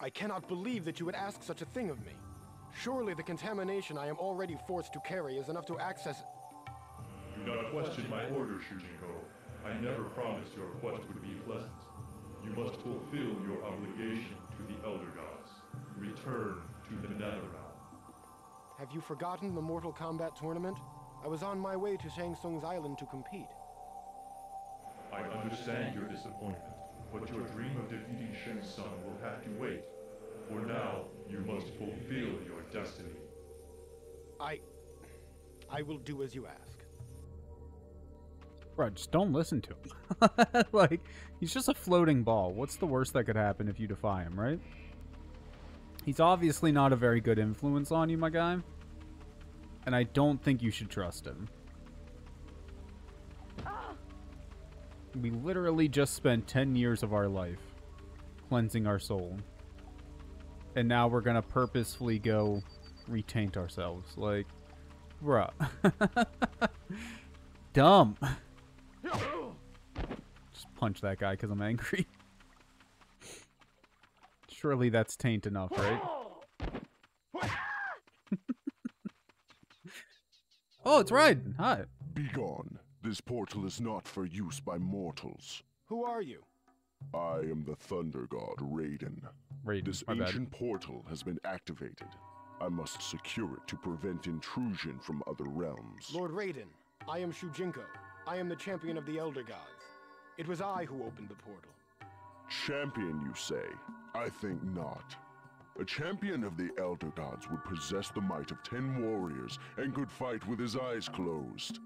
I cannot believe that you would ask such a thing of me. Surely the contamination I am already forced to carry is enough to access... Do not question my order, Shujinko. I never promised your quest would be pleasant. You must fulfill your obligation to the Elder Gods. Return to the Netherrealm. Have you forgotten the Mortal Kombat tournament? I was on my way to Shang Tsung's island to compete. I understand your disappointment, but your dream of defeating Shang Tsung will have to wait. For now, you must fulfill your destiny. I... I will do as you ask. Bro, just don't listen to him. like, he's just a floating ball. What's the worst that could happen if you defy him, right? He's obviously not a very good influence on you, my guy. And I don't think you should trust him. We literally just spent 10 years of our life cleansing our soul. And now we're gonna purposefully go retaint ourselves. Like, bruh. Dumb. Just punch that guy because I'm angry. Surely that's taint enough, right? oh, it's Raiden. Hi. Begone. This portal is not for use by mortals. Who are you? I am the Thunder God, Raiden. Raiden, This my bad. ancient portal has been activated. I must secure it to prevent intrusion from other realms. Lord Raiden, I am Shujinko. I am the champion of the Elder Gods. It was I who opened the portal. Champion, you say? I think not. A champion of the Elder Gods would possess the might of ten warriors and could fight with his eyes closed.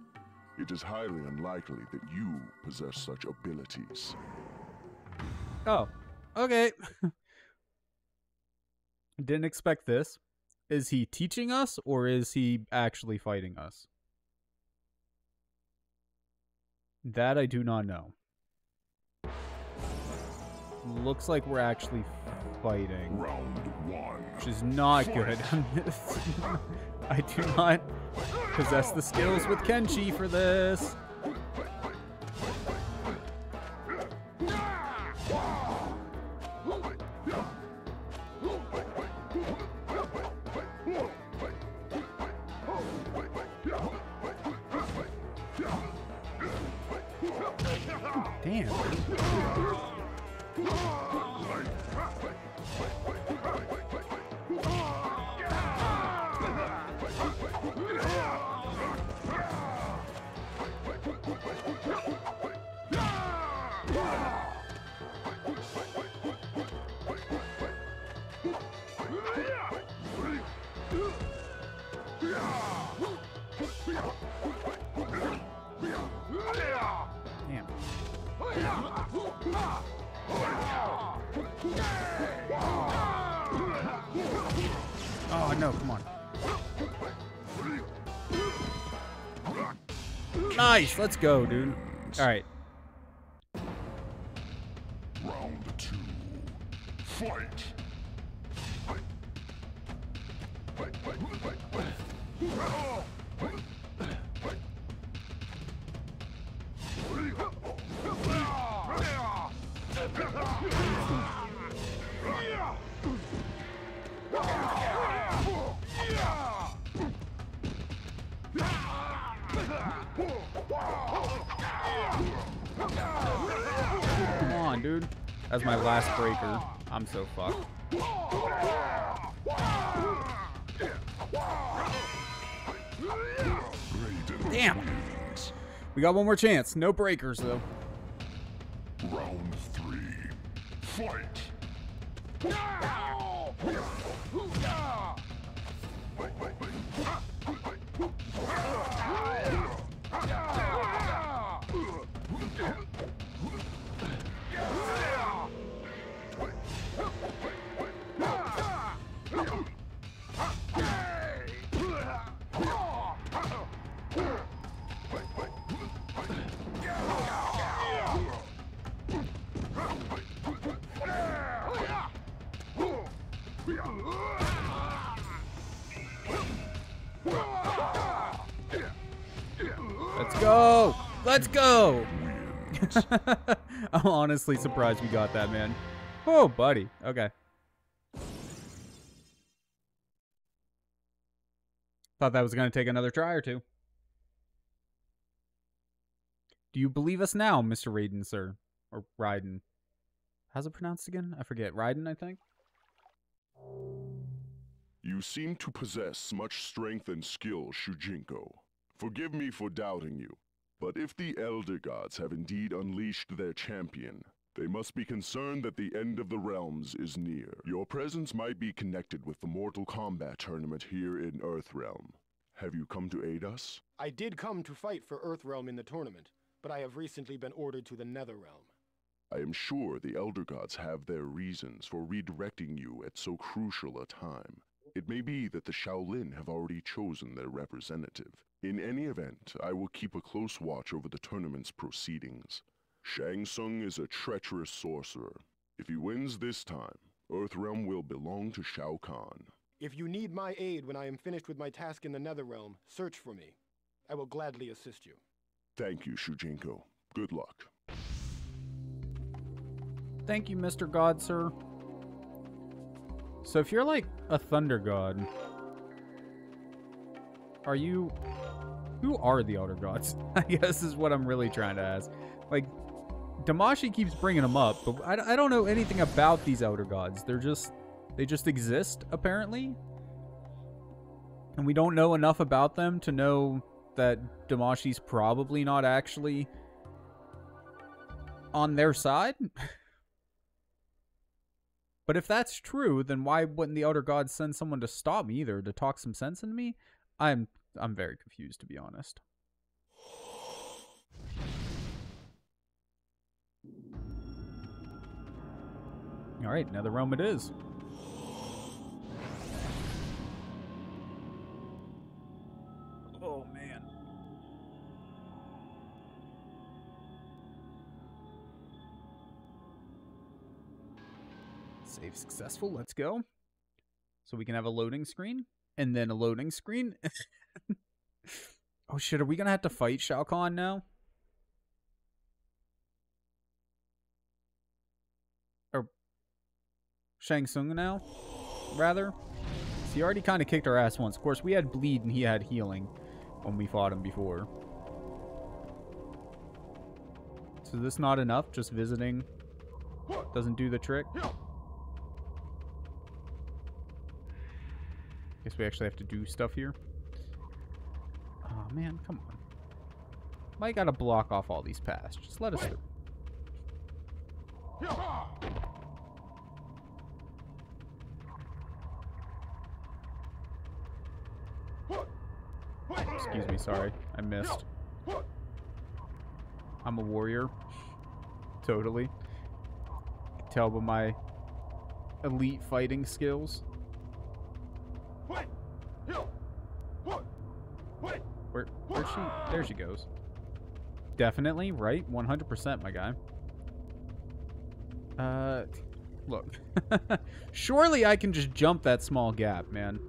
It is highly unlikely that you possess such abilities. Oh, okay. Didn't expect this. Is he teaching us or is he actually fighting us? That I do not know. Looks like we're actually fighting, Round one. which is not good. I do not possess the skills with Kenshi for this. Let's go, dude. Alright. Round so fucked. Damn. We got one more chance. No breakers, though. Let's go! I'm honestly surprised we got that, man. Oh, buddy. Okay. Thought that was going to take another try or two. Do you believe us now, Mr. Raiden, sir? Or Raiden? How's it pronounced again? I forget. Raiden, I think? You seem to possess much strength and skill, Shujinko. Forgive me for doubting you, but if the Elder Gods have indeed unleashed their champion, they must be concerned that the end of the realms is near. Your presence might be connected with the Mortal Kombat tournament here in Earthrealm. Have you come to aid us? I did come to fight for Earthrealm in the tournament, but I have recently been ordered to the Netherrealm. I am sure the Elder Gods have their reasons for redirecting you at so crucial a time. It may be that the Shaolin have already chosen their representative. In any event, I will keep a close watch over the tournament's proceedings. Shang Tsung is a treacherous sorcerer. If he wins this time, Earthrealm will belong to Shao Kahn. If you need my aid when I am finished with my task in the Netherrealm, search for me. I will gladly assist you. Thank you, Shujinko. Good luck. Thank you, Mr. God, sir. So if you're like a thunder god, are you... Who are the Elder Gods? I guess is what I'm really trying to ask. Like, Damashi keeps bringing them up, but I, I don't know anything about these Elder Gods. They're just... They just exist, apparently. And we don't know enough about them to know that Damashi's probably not actually on their side. but if that's true, then why wouldn't the Elder Gods send someone to stop me either, to talk some sense into me? I'm I'm very confused to be honest. All right, another realm it is. Oh man. Save successful. Let's go. So we can have a loading screen and then a loading screen. oh shit, are we gonna have to fight Shao Kahn now? Or Shang Tsung now? Rather? He already kind of kicked our ass once. Of course, we had bleed and he had healing when we fought him before. So is this not enough? Just visiting doesn't do the trick? Guess we actually have to do stuff here. Oh man, come on. Why gotta block off all these paths? Just let us through. Excuse me, sorry. I missed. I'm a warrior. Totally. Can tell by my elite fighting skills. Where, where's she? There she goes. Definitely, right? 100%, my guy. Uh, look. Surely I can just jump that small gap, man.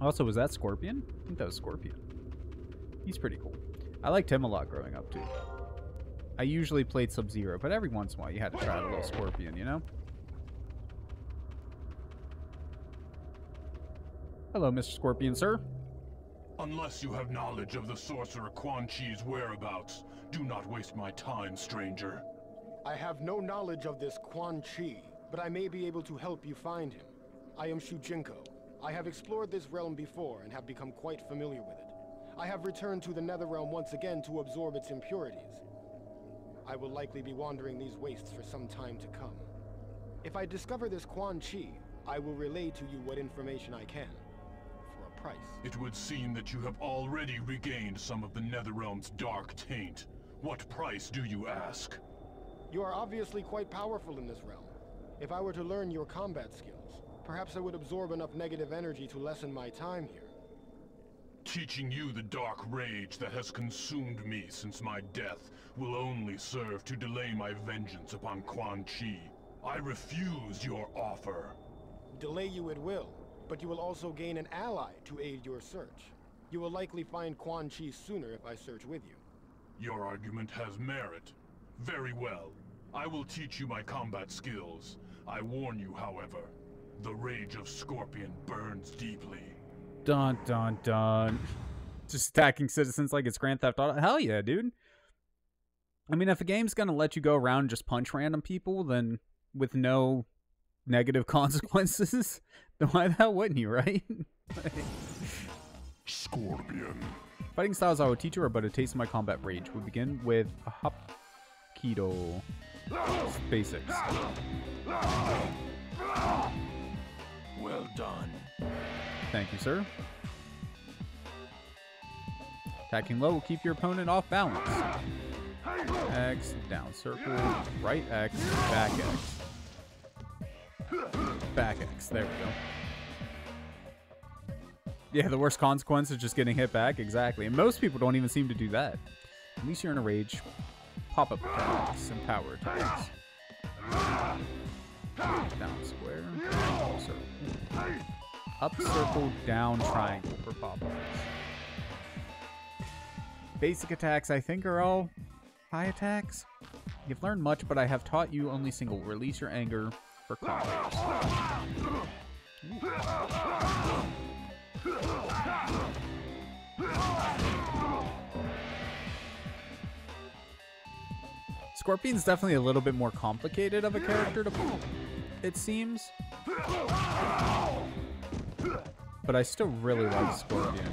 Also, was that Scorpion? I think that was Scorpion. He's pretty cool. I liked him a lot growing up, too. I usually played Sub-Zero, but every once in a while you had to try out a little Scorpion, you know? Hello, Mr. Scorpion, sir. Unless you have knowledge of the sorcerer Quan Chi's whereabouts, do not waste my time, stranger. I have no knowledge of this Quan Chi, but I may be able to help you find him. I am Shujinko. I have explored this realm before and have become quite familiar with it. I have returned to the Netherrealm once again to absorb its impurities. I will likely be wandering these wastes for some time to come. If I discover this Quan Chi, I will relay to you what information I can. Price. It would seem that you have already regained some of the Netherrealm's dark taint. What price do you ask? You are obviously quite powerful in this realm. If I were to learn your combat skills, perhaps I would absorb enough negative energy to lessen my time here. Teaching you the dark rage that has consumed me since my death will only serve to delay my vengeance upon Quan Chi. I refuse your offer. Delay you it will, but you will also gain an ally to aid your search. You will likely find Quan Chi sooner if I search with you. Your argument has merit. Very well. I will teach you my combat skills. I warn you, however, the rage of Scorpion burns deeply. Dun dun dun. Just attacking citizens like it's Grand Theft Auto. Hell yeah, dude. I mean, if a game's gonna let you go around and just punch random people, then with no negative consequences, then why the hell wouldn't you, right? Scorpion. Fighting styles I will teach you are but a taste of my combat rage. We begin with a Hapkido. Basics. Well done. Thank you, sir. Attacking low will keep your opponent off balance. X, down circle, right X, back X. Back X, there we go. Yeah, the worst consequence is just getting hit back, exactly. And most people don't even seem to do that. At least you're in a rage. Pop-up attacks and power attacks. Down square, up circle. Up circle, down triangle for pop-ups. Basic attacks, I think, are all high attacks. You've learned much, but I have taught you only single. Release your anger for combos. Scorpion's definitely a little bit more complicated of a character to pull, it seems. But I still really like Scorpion.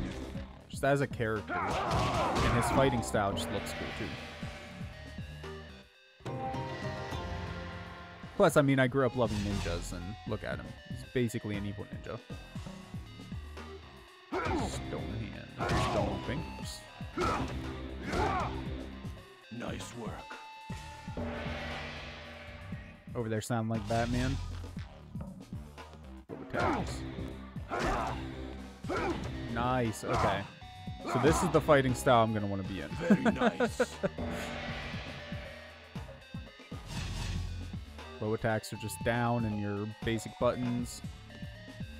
Just as a character. And his fighting style just looks cool too. Plus, I mean, I grew up loving ninjas, and look at him. He's basically an evil ninja. Stone hand, stone fingers. Nice work. Over there sound like Batman. Nice, okay. So this is the fighting style I'm gonna want to be in. Very nice. Low attacks are just down and your basic buttons.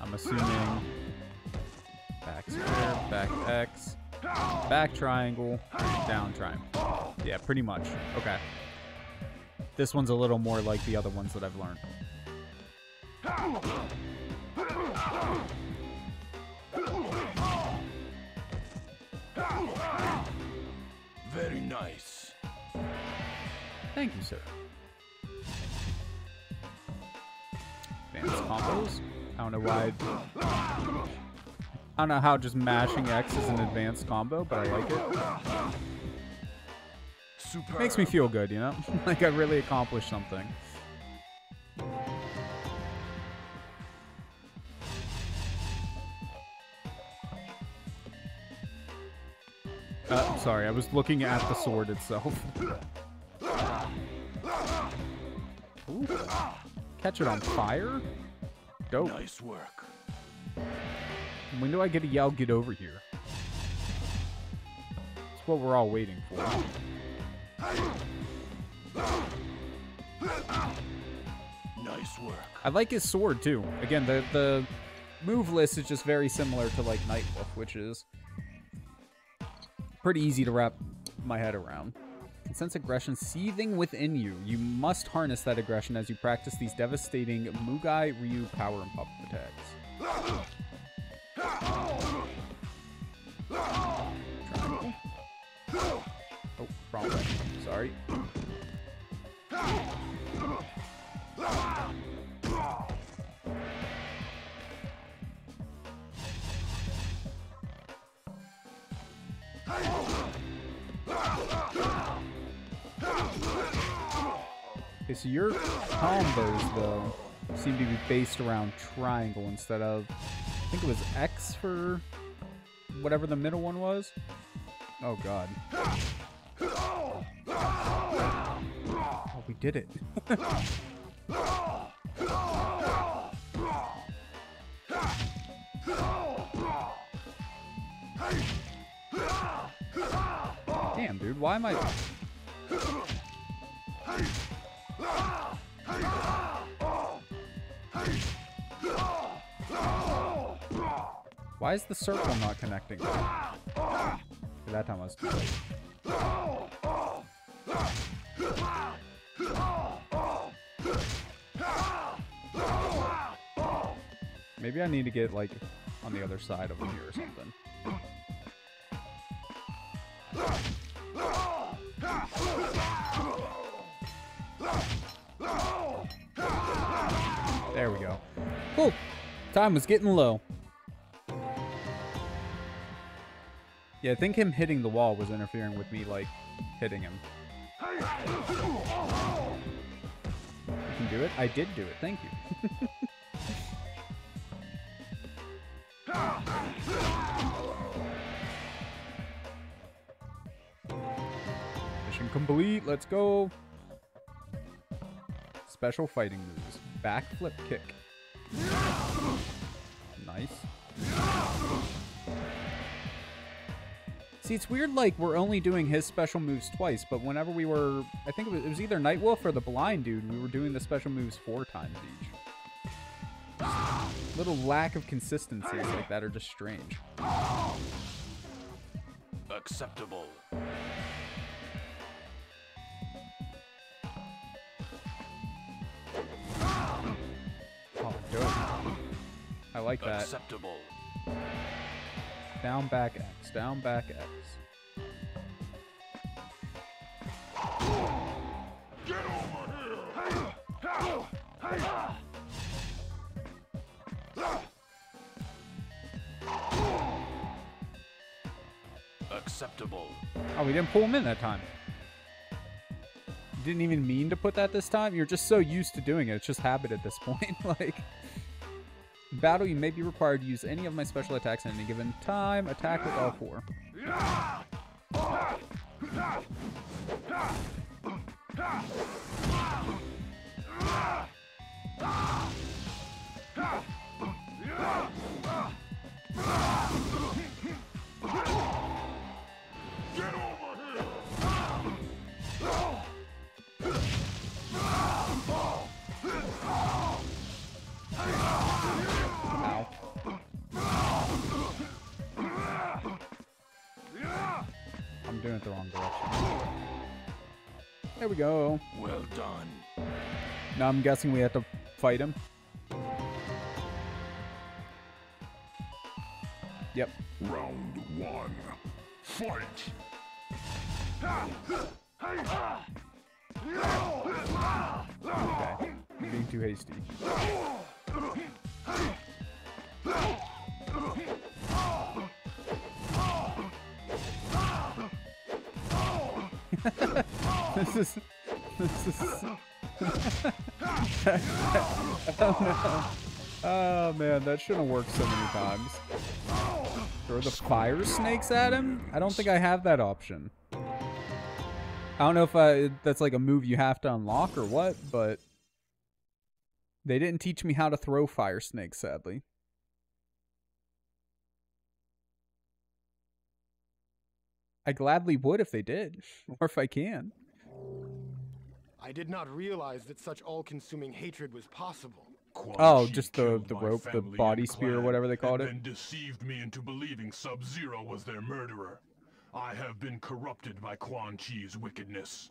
I'm assuming back square, back X, back triangle, down triangle. Yeah, pretty much. Okay. This one's a little more like the other ones that I've learned. Very nice. Thank you, sir. Advanced combos. I don't know why. I don't know how just mashing X is an advanced combo, but I like it. Makes me feel good, you know? like I really accomplished something. Uh, sorry, I was looking at the sword itself. Ooh. Catch it on fire? Dope. Nice work. When do I get a yell, get over here? That's what we're all waiting for. Nice work. I like his sword too. Again, the the move list is just very similar to like Nightwolf, which is pretty easy to wrap my head around. Sense aggression seething within you. You must harness that aggression as you practice these devastating Mugai Ryu power and pop attacks. Oh, wrong. Sorry. Okay, so your combos, though, seem to be based around triangle instead of, I think it was X for whatever the middle one was. Oh, God. Oh, we did it. Damn, dude, why am I... Why is the circle not connecting? That time was. Maybe I need to get like on the other side over here or something. There we go. Cool. Time was getting low. Yeah, I think him hitting the wall was interfering with me, like, hitting him. You can do it? I did do it. Thank you. Mission complete. Let's go. Special fighting moves. Backflip kick. Nice. See, it's weird, like, we're only doing his special moves twice, but whenever we were, I think it was, it was either Nightwolf or the Blind Dude, we were doing the special moves four times each. Little lack of consistencies like that are just strange. Acceptable. I like that. Acceptable. Down, back, X. Down, back, X. Acceptable. Oh, we didn't pull him in that time. Didn't even mean to put that this time. You're just so used to doing it. It's just habit at this point. like, battle, you may be required to use any of my special attacks at any given time. Attack with all four. Doing it the wrong direction. There we go. Well done. Now I'm guessing we have to fight him. Yep. Round one. Fight! Okay. I'm being too hasty. this is this is oh no. Oh man, that shouldn't have worked so many times. Throw the fire snakes at him? I don't think I have that option. I don't know if uh, I, that's like a move you have to unlock or what, but they didn't teach me how to throw fire snakes, sadly. I gladly would if they did, or if I can. I did not realize that such all-consuming hatred was possible. Quan Oh, just the- the rope, the body spear or whatever they called and it. then deceived me into believing Sub-Zero was their murderer. I have been corrupted by Quan Chi's wickedness.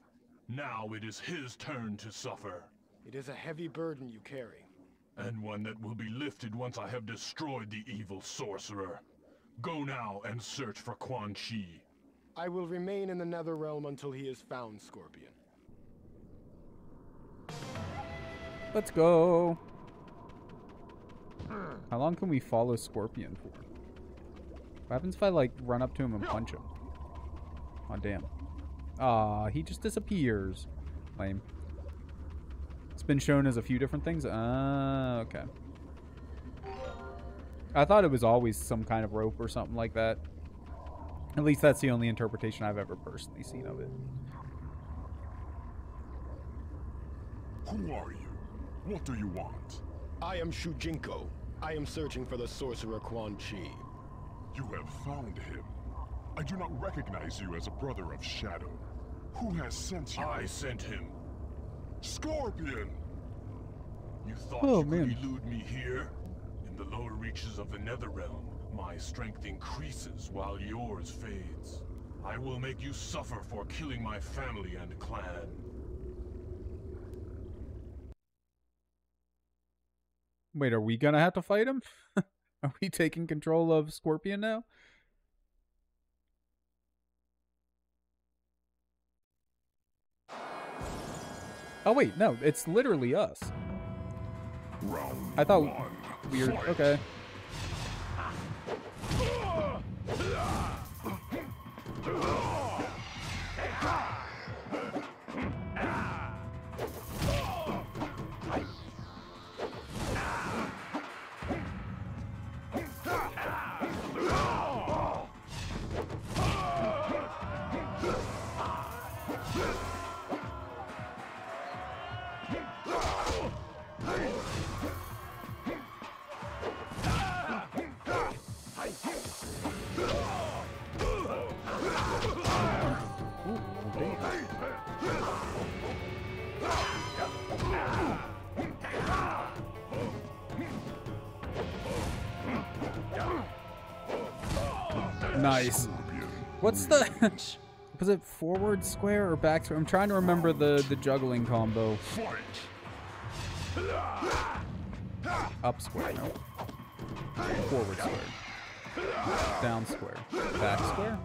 Now it is his turn to suffer, It is a heavy burden you carry. and one that will be lifted once I have destroyed the evil sorcerer. Go now and search for Quan Chi. I will remain in the Nether Realm until he is found, Scorpion. Let's go. How long can we follow Scorpion for? What happens if I like run up to him and punch him? Oh damn. Ah, he just disappears. Lame. It's been shown as a few different things. Ah, okay. I thought it was always some kind of rope or something like that. At least that's the only interpretation I've ever personally seen of it. Who are you? What do you want? I am Shujinko. I am searching for the sorcerer Quan Chi. You have found him. I do not recognize you as a brother of Shadow. Who has sent you? I sent him. Scorpion! You thought Oh, you man. could elude me here? In the lower reaches of the Netherrealm, my strength increases while yours fades. I will make you suffer for killing my family and clan. Wait, are we gonna have to fight him? are we taking control of Scorpion now? Oh wait, no, it's literally us. Round I thought one, weird. fight. Okay. Nice. What's the was it forward square or back square? I'm trying to remember the the juggling combo. Up square, no. Forward square. Down square. Back square?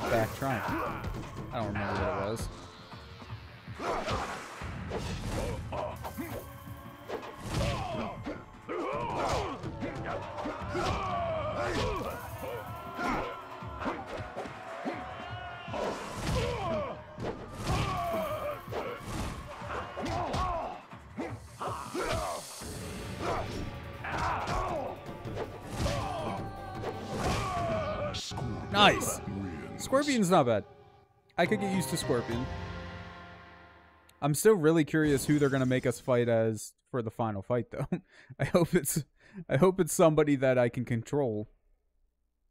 Back triangle. I don't remember what it was. Nice. Scorpion's not bad. I could get used to Scorpion. I'm still really curious who they're gonna make us fight as for the final fight, though. I hope it's, I hope it's somebody that I can control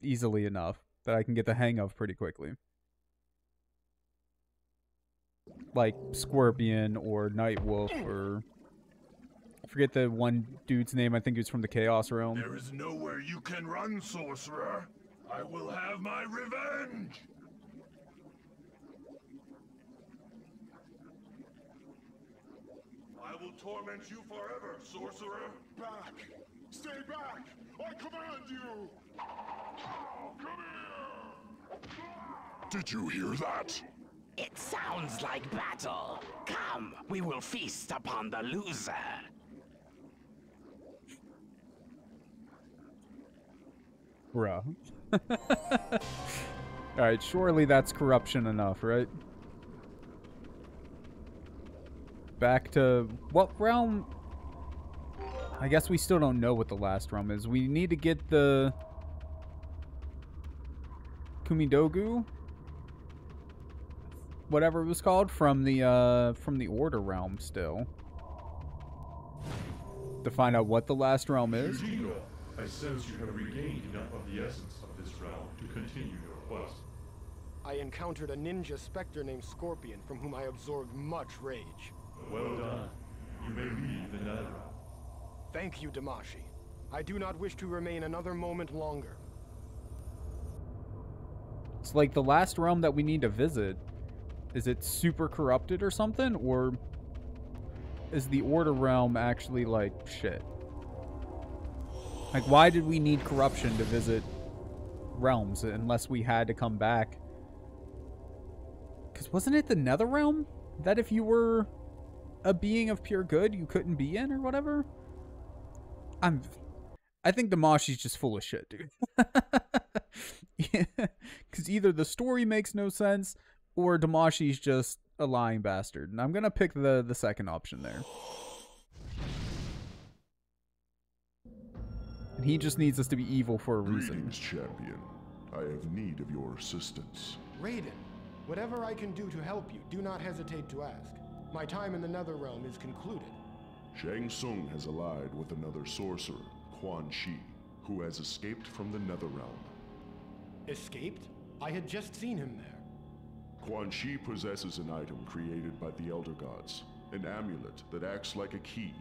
easily enough that I can get the hang of pretty quickly. Like Scorpion or Nightwolf or I forget the one dude's name. I think he was from the Chaos Realm. There is nowhere you can run, sorcerer. I will have my revenge. I will torment you forever, sorcerer. Back! Stay back! I command you! Oh, come here! Did you hear that? It sounds like battle. Come, we will feast upon the loser. Bruh. Alright, surely that's corruption enough, right? Back to what realm? I guess we still don't know what the last realm is. We need to get the Kumidogu, whatever it was called, from the uh from the Order realm still. To find out what the last realm is. I sense you have regained enough of the essence of this realm to continue your quest. I encountered a ninja specter named Scorpion from whom I absorbed much rage. Well done. You may leave the Netherrealm. Thank you, Damashi. I do not wish to remain another moment longer. It's like the last realm that we need to visit. Is it super corrupted or something? Or is the Order realm actually like shit? Like, why did we need corruption to visit realms unless we had to come back? Because wasn't it the Nether realm? That if you were a being of pure good, you couldn't be in or whatever? I'm. I think Damashi's just full of shit, dude. Because either the story makes no sense or Damashi's just a lying bastard. And I'm going to pick the, the second option there. And he just needs us to be evil for a reason. Greetings, champion. I have need of your assistance. Raiden, whatever I can do to help you, do not hesitate to ask. My time in the Netherrealm is concluded. Shang Tsung has allied with another sorcerer, Quan Chi, who has escaped from the Netherrealm. Escaped? I had just seen him there. Quan Chi possesses an item created by the Elder Gods, an amulet that acts like a key.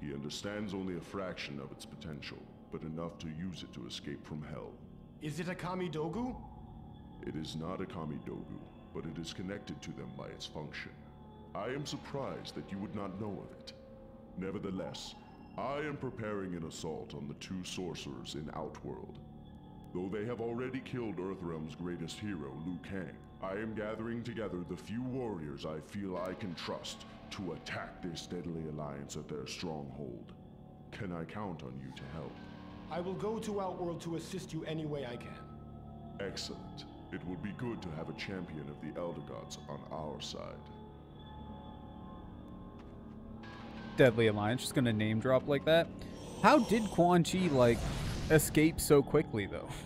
He understands only a fraction of its potential. But enough to use it to escape from hell. Is it a Kamidogu? It is not a Kamidogu, but it is connected to them by its function. I am surprised that you would not know of it. Nevertheless, I am preparing an assault on the two sorcerers in Outworld. Though they have already killed Earthrealm's greatest hero, Liu Kang, I am gathering together the few warriors I feel I can trust to attack this deadly alliance at their stronghold. Can I count on you to help? I will go to Outworld to assist you any way I can. Excellent. It would be good to have a champion of the Elder Gods on our side. Deadly Alliance, just gonna name drop like that. How did Quan Chi, like, escape so quickly, though?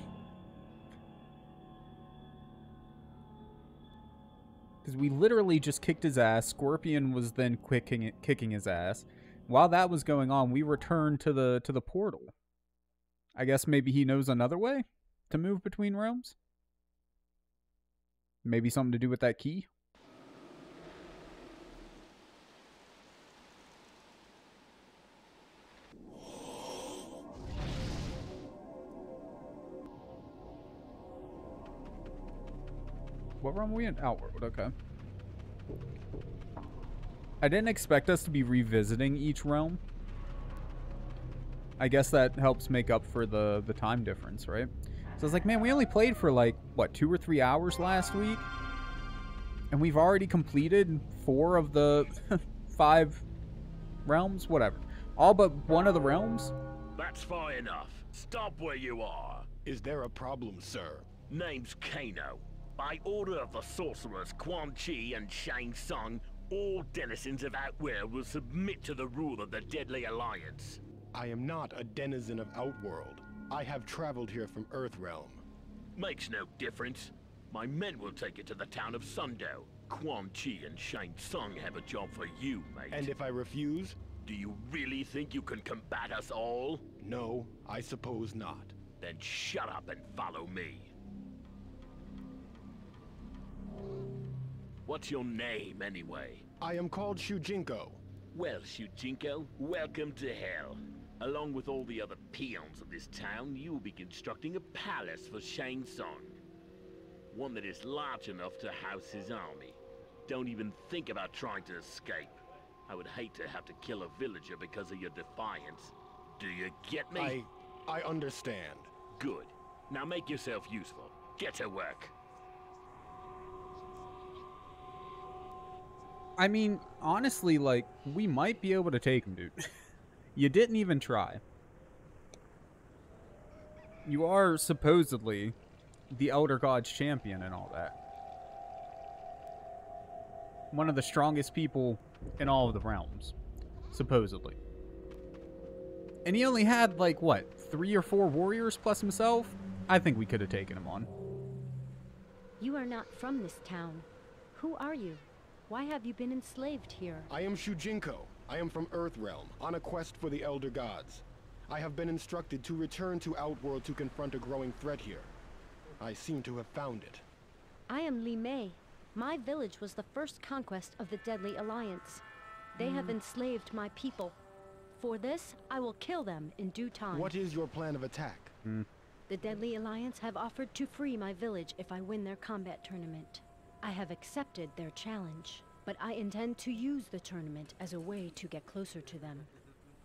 Because we literally just kicked his ass. Scorpion was then kicking, kicking his ass. While that was going on, we returned to the to the portal. I guess maybe he knows another way to move between realms. Maybe something to do with that key. What realm are we in? Outworld, okay. I didn't expect us to be revisiting each realm. I guess that helps make up for the, the time difference, right? So I was like, man, we only played for like, what, two or three hours last week? And we've already completed four of the five realms? Whatever. All but one of the realms? That's far enough. Stop where you are. Is there a problem, sir? Name's Kano. By order of the sorcerers Quan Chi and Shang Tsung, all denizens of Outworld will submit to the rule of the Deadly Alliance. I am not a denizen of Outworld. I have traveled here from Earthrealm. Makes no difference. My men will take it to the town of Sun Do. Quan Chi and Shang Tsung have a job for you, mate. And if I refuse? Do you really think you can combat us all? No, I suppose not. Then shut up and follow me. What's your name, anyway? I am called Shujinko. Well, Shujinko, welcome to hell. Along with all the other peons of this town, you will be constructing a palace for Shang Tsung. One that is large enough to house his army. Don't even think about trying to escape. I would hate to have to kill a villager because of your defiance. Do you get me? I... I understand. Good. Now make yourself useful. Get to work. I mean, honestly, like, we might be able to take him, dude. you didn't even try. You are supposedly the Elder Gods champion and all that. One of the strongest people in all of the realms, supposedly. And he only had, like, what, three or four warriors plus himself? I think we could have taken him on. You are not from this town. Who are you? Why have you been enslaved here? I am Shujinko. I am from Earthrealm, on a quest for the Elder Gods. I have been instructed to return to Outworld to confront a growing threat here. I seem to have found it. I am Li Mei. My village was the first conquest of the Deadly Alliance. They have hmm. enslaved my people. For this, I will kill them in due time. What is your plan of attack? Hmm. The Deadly Alliance have offered to free my village if I win their combat tournament. I have accepted their challenge, but I intend to use the tournament as a way to get closer to them.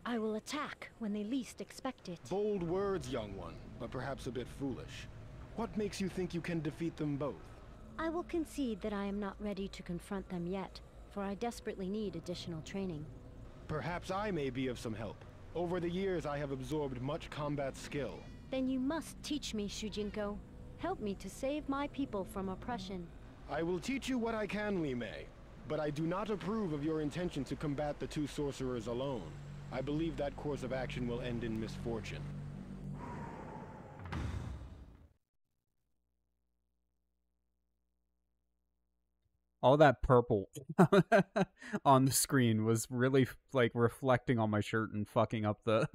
I will attack when they least expect it. Bold words, young one, but perhaps a bit foolish. What makes you think you can defeat them both? I will concede that I am not ready to confront them yet, for I desperately need additional training. Perhaps I may be of some help. Over the years, I have absorbed much combat skill. Then you must teach me, Shujinko. Help me to save my people from oppression. I will teach you what I can, Li Mei, but I do not approve of your intention to combat the two sorcerers alone. I believe that course of action will end in misfortune. All that purple on the screen was really like reflecting on my shirt and fucking up the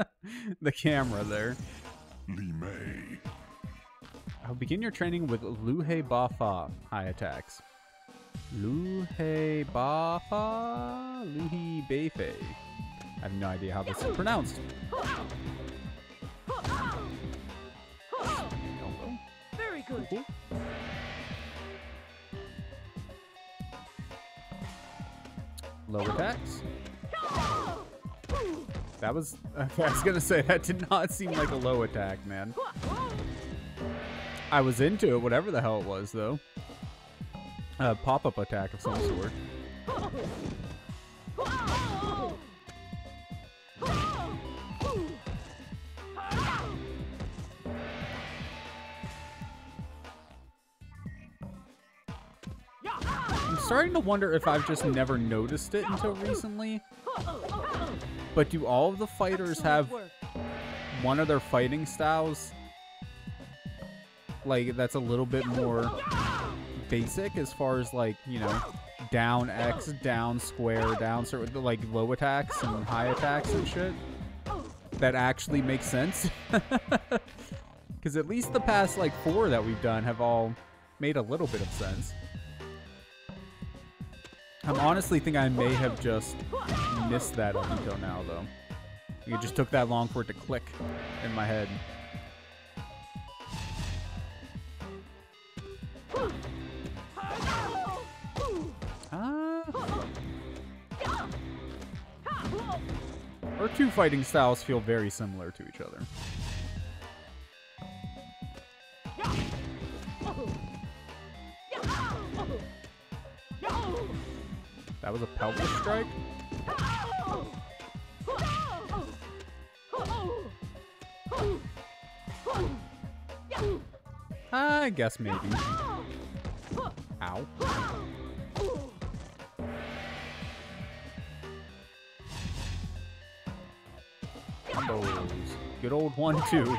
the camera there. Li Mei. I'll begin your training with Luhe Bafa high attacks. Luhe Bafa? Luhi Befe. I have no idea how this is pronounced. Very good. Low attacks. That was, I was gonna say, that did not seem like a low attack, man. I was into it, whatever the hell it was, though. A pop-up attack of some sort. I'm starting to wonder if I've just never noticed it until recently. But do all of the fighters have one of their fighting styles like that's a little bit more basic as far as like, you know, down X, down square, down sort of like low attacks and high attacks and shit? That actually makes sense? Because at least the past like four that we've done have all made a little bit of sense. I'm honestly think I may have just missed that up until now, though. It just took that long for it to click in my head. Ah. Our two fighting styles feel very similar to each other. That was a pelvis strike? I guess maybe. Ow. Combos. Good old one, two.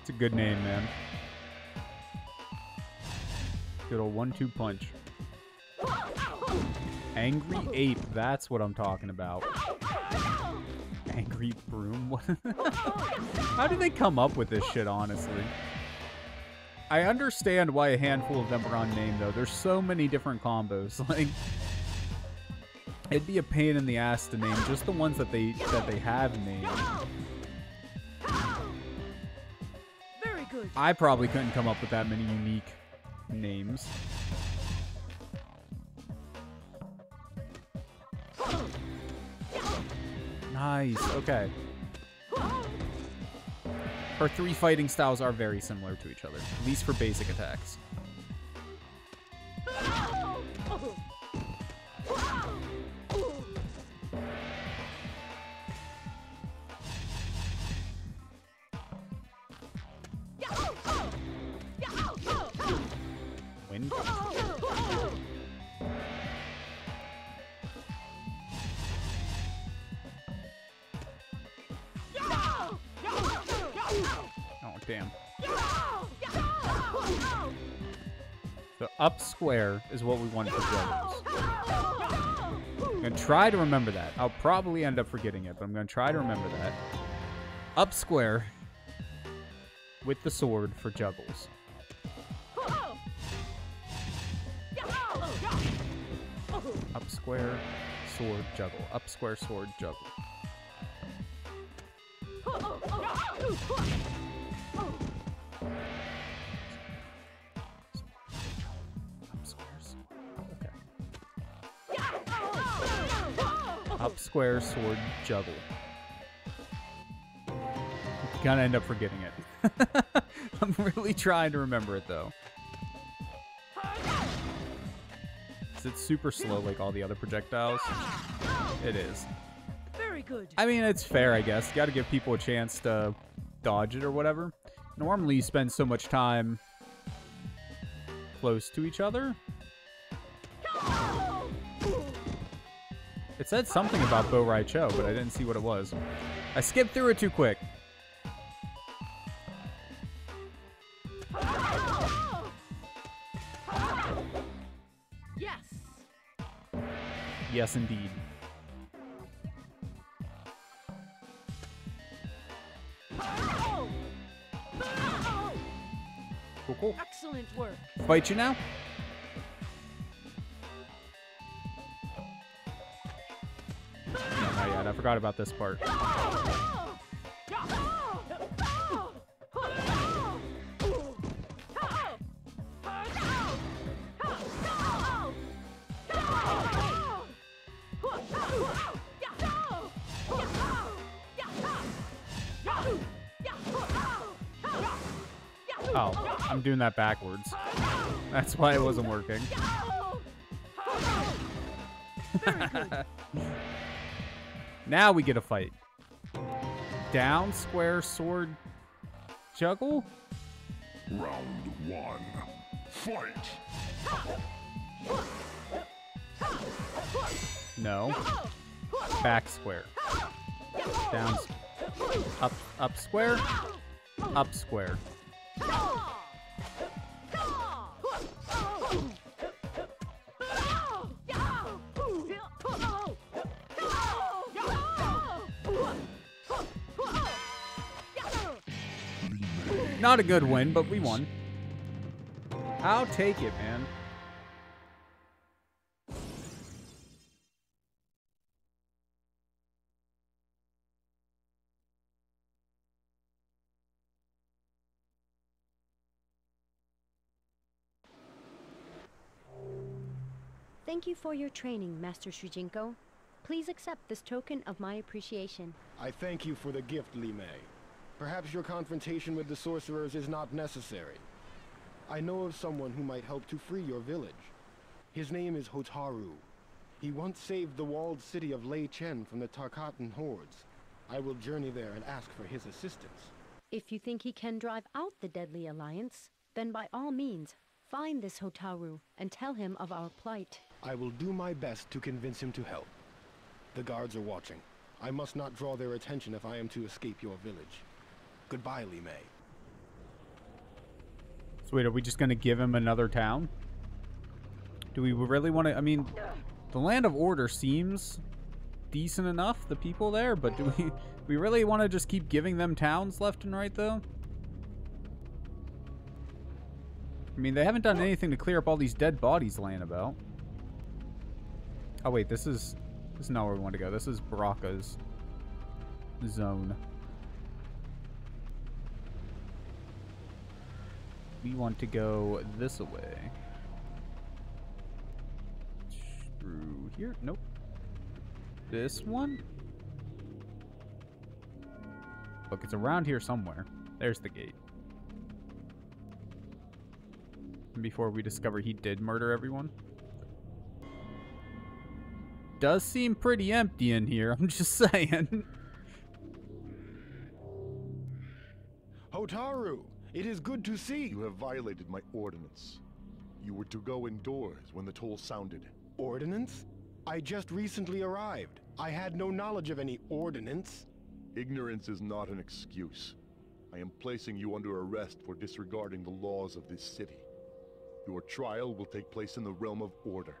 It's a good name, man. Good old one-two punch. Angry ape, that's what I'm talking about. Angry broom? How did they come up with this shit, honestly? I understand why a handful of them are on name, though. There's so many different combos. Like, it'd be a pain in the ass to name just the ones that they that they have named. Very good. I probably couldn't come up with that many unique names. Nice, okay. Her three fighting styles are very similar to each other, at least for basic attacks. Wind. Damn. So up square is what we wanted for juggles. I'm going to try to remember that. I'll probably end up forgetting it, but I'm going to try to remember that. Up square with the sword for juggles. Up square, sword, juggle. Up square, sword, juggle. Up square, sword. Okay. Up square, sword, juggle. Gonna end up forgetting it. I'm really trying to remember it though. Is it super slow like all the other projectiles? It is. Very good. I mean, it's fair, I guess. Gotta give people a chance to dodge it or whatever. Normally, spend so much time close to each other. It said something about Bo' Rai Cho, but I didn't see what it was. I skipped through it too quick. Yes. Yes, indeed. cool, cool. Excellent work. Fight you now? Oh yeah, I forgot about this part. Oh! Oh, I'm doing that backwards. That's why it wasn't working. now we get a fight. Down, square, sword, juggle? Round one. Fight! No. Back square. Down. Up. Up square. Up square. Not a good win, but we won. I'll take it, man. You for your training, Master Shujinko. Please accept this token of my appreciation. I thank you for the gift, Li Mei. Perhaps your confrontation with the sorcerers is not necessary. I know of someone who might help to free your village. His name is Hotaru. He once saved the walled city of Lei Chen from the Tarkatan hordes. I will journey there and ask for his assistance. If you think he can drive out the Deadly Alliance, then by all means, find this Hotaru and tell him of our plight. I will do my best to convince him to help. The guards are watching. I must not draw their attention if I am to escape your village. Goodbye, Li Mei. So wait, are we just gonna give him another town? Do we really want to? I mean, the Land of Order seems decent enough, the people there, but do we we really want to just keep giving them towns left and right, though? I mean, they haven't done anything to clear up all these dead bodies laying about. Oh wait, this is this is not where we want to go. This is Baraka's zone. We want to go this way. Through here? Nope. This one? Look, it's around here somewhere. There's the gate. Before we discover he did murder everyone. Does seem pretty empty in here, I'm just saying. Hotaru, it is good to see. You have violated my ordinance. You were to go indoors when the toll sounded. Ordinance? I just recently arrived. I had no knowledge of any ordinance. Ignorance is not an excuse. I am placing you under arrest for disregarding the laws of this city. Your trial will take place in the realm of order.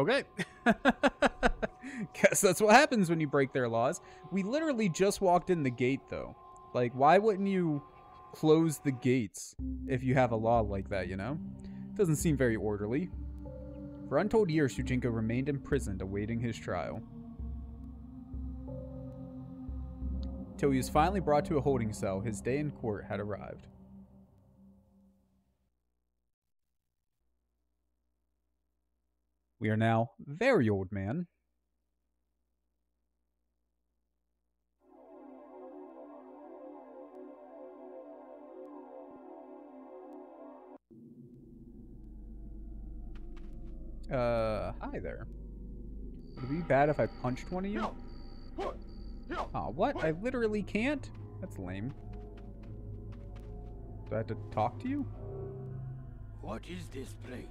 Okay. Guess that's what happens when you break their laws. We literally just walked in the gate, though. Like, why wouldn't you close the gates if you have a law like that, you know? Doesn't seem very orderly. For untold years, Shujinko remained imprisoned awaiting his trial. Till he was finally brought to a holding cell, his day in court had arrived. We are now very old man. Uh, hi there. Would it be bad if I punched one of you? Oh, what? I literally can't? That's lame. Do I have to talk to you? What is this place?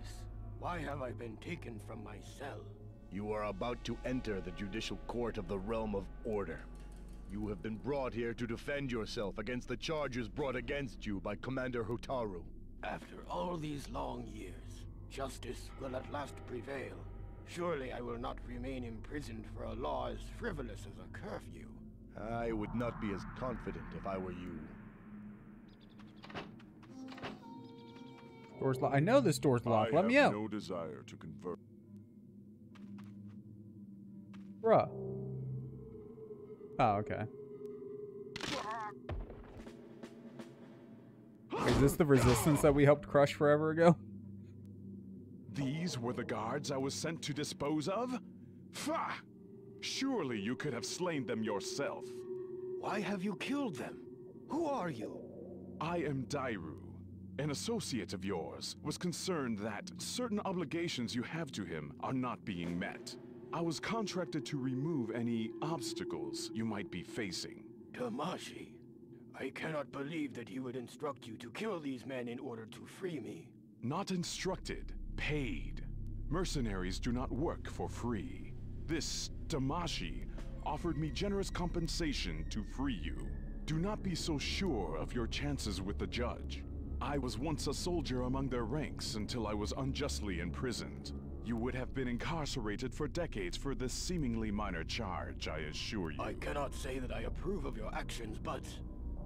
Why have I been taken from my cell? You are about to enter the judicial court of the realm of order. You have been brought here to defend yourself against the charges brought against you by Commander Hotaru. After all these long years, justice will at last prevail. Surely I will not remain imprisoned for a law as frivolous as a curfew. I would not be as confident if I were you. Door's locked. I know this door's locked. I Let me have out. no desire to convert. Bruh. Oh, okay. Is this the resistance that we helped crush forever ago? These were the guards I was sent to dispose of? Pah! Surely you could have slain them yourself. Why have you killed them? Who are you? I am Dairou. An associate of yours was concerned that certain obligations you have to him are not being met. I was contracted to remove any obstacles you might be facing. Damashi, I cannot believe that he would instruct you to kill these men in order to free me. Not instructed, paid. Mercenaries do not work for free. This Damashi offered me generous compensation to free you. Do not be so sure of your chances with the judge. I was once a soldier among their ranks until I was unjustly imprisoned. You would have been incarcerated for decades for this seemingly minor charge, I assure you. I cannot say that I approve of your actions, but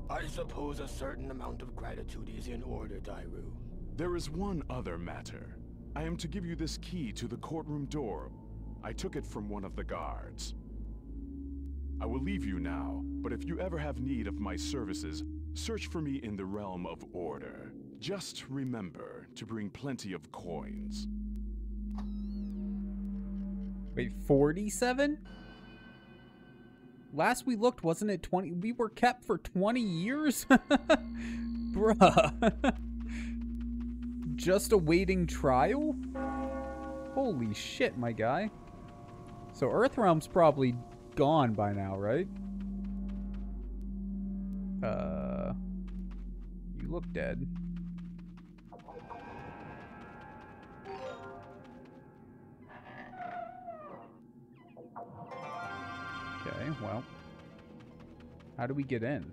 I suppose a certain amount of gratitude is in order, Dairou. There is one other matter. I am to give you this key to the courtroom door. I took it from one of the guards. I will leave you now, but if you ever have need of my services, search for me in the realm of order. Just remember to bring plenty of coins. Wait, 47? Last we looked, wasn't it 20? We were kept for 20 years? Bruh. Just awaiting trial? Holy shit, my guy. So Earthrealm's probably gone by now, right? Uh, look dead. Okay, well. How do we get in?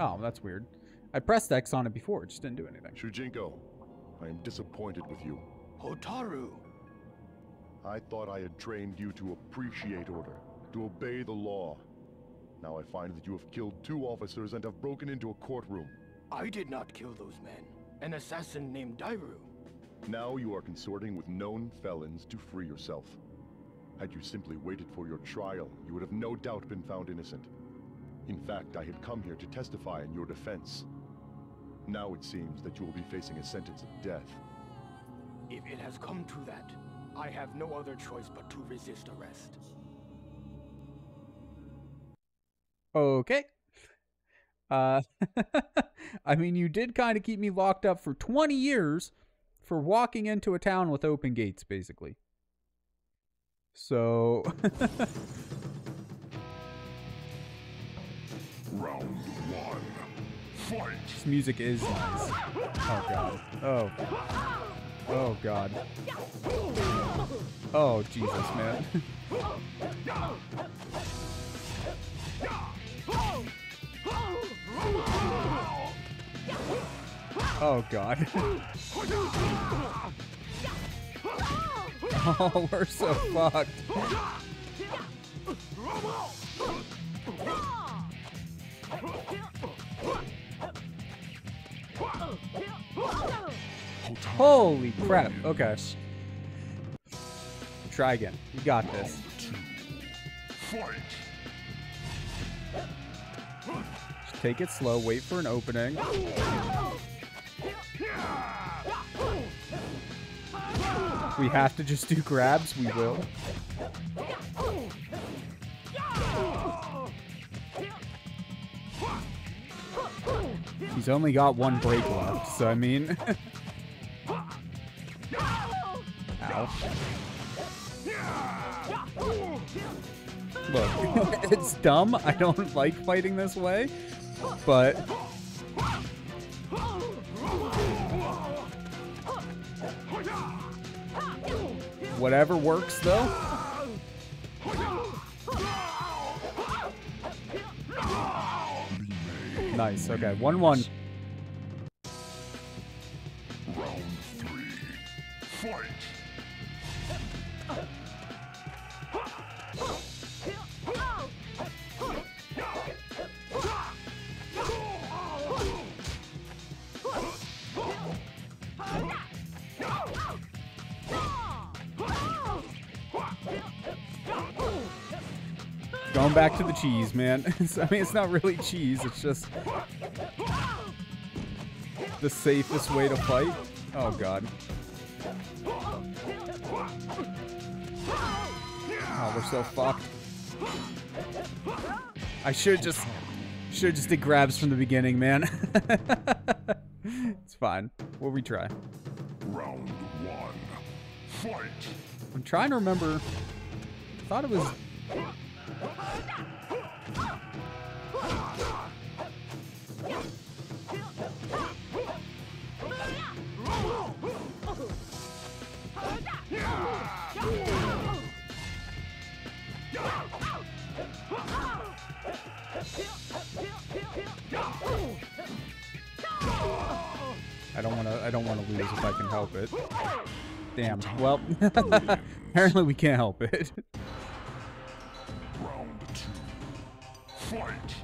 Oh, that's weird. I pressed X on it before, it just didn't do anything. Shujinko, I am disappointed with you. Hotaru! I thought I had trained you to appreciate order, to obey the law. Now I find that you have killed two officers and have broken into a courtroom. I did not kill those men. An assassin named Dairou. Now you are consorting with known felons to free yourself. Had you simply waited for your trial, you would have no doubt been found innocent. In fact, I had come here to testify in your defense. Now it seems that you will be facing a sentence of death. If it has come to that, I have no other choice but to resist arrest. Okay. Uh, I mean, you did kind of keep me locked up for 20 years for walking into a town with open gates, basically. So. Round one. Fight! This music is nice. Oh, God. Oh. Oh, God. Oh, Jesus, man. oh, God. oh, we're so fucked. Holy crap. Okay. Try again. You got this. Just take it slow. Wait for an opening. We have to just do grabs. We will. He's only got one break left, so I mean... Look, it's dumb. I don't like fighting this way, but... Whatever works, though. Nice. Okay, 1-1. One, one. Round three. Fight! Going back to the cheese, man. It's- I mean, it's not really cheese. It's just the safest way to fight. Oh, God. Oh, we're so fucked. I should just should just did grabs from the beginning, man. it's fine. What We'll retry. Round one. Fight! I'm trying to remember. I thought it was. I don't want to. I don't want to lose if I can help it. Damn. Well, apparently we can't help it. Fight!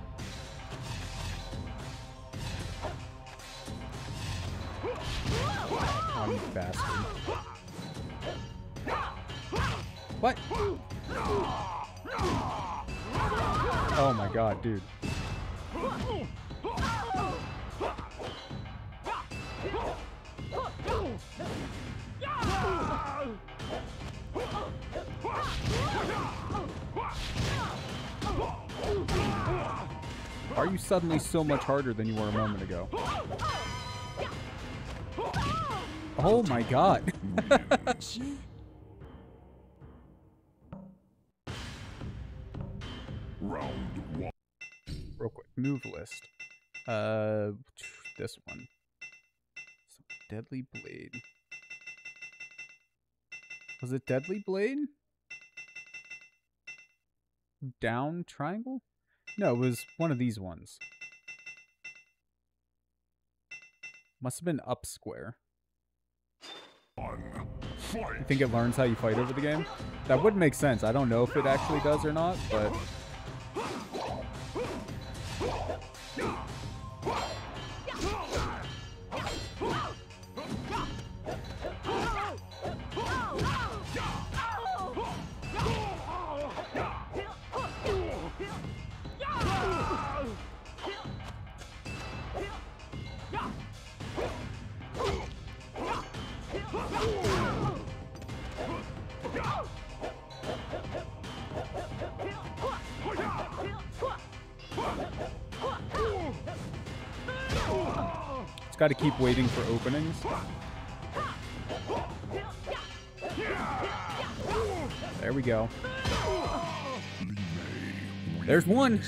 Oh, you bastard. What? Oh my god, dude. Are you suddenly so much harder than you were a moment ago? Oh my god. Round one. Real quick, move list. Uh, this one. So, Deadly Blade. Was it Deadly Blade? Down triangle? No, it was one of these ones. Must have been up square. I think it learns how you fight over the game. That would make sense. I don't know if it actually does or not, but got to keep waiting for openings. There we go. There's one.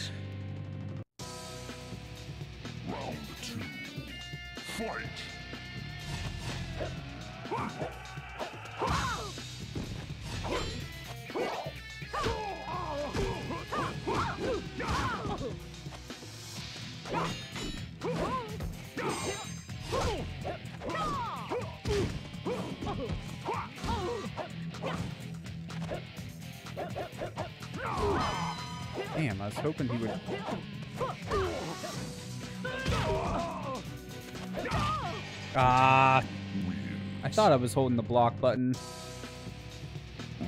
Thought I was holding the block button.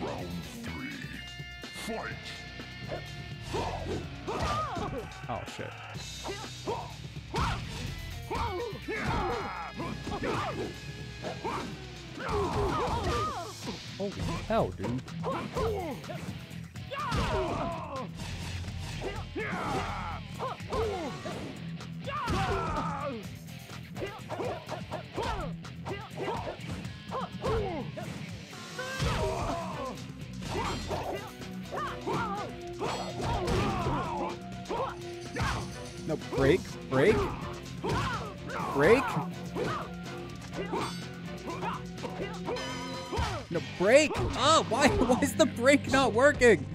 Round three. Fight! Oh shit. Holy hell, dude. Break, break, break. No, break. Oh, why, why is the break not working?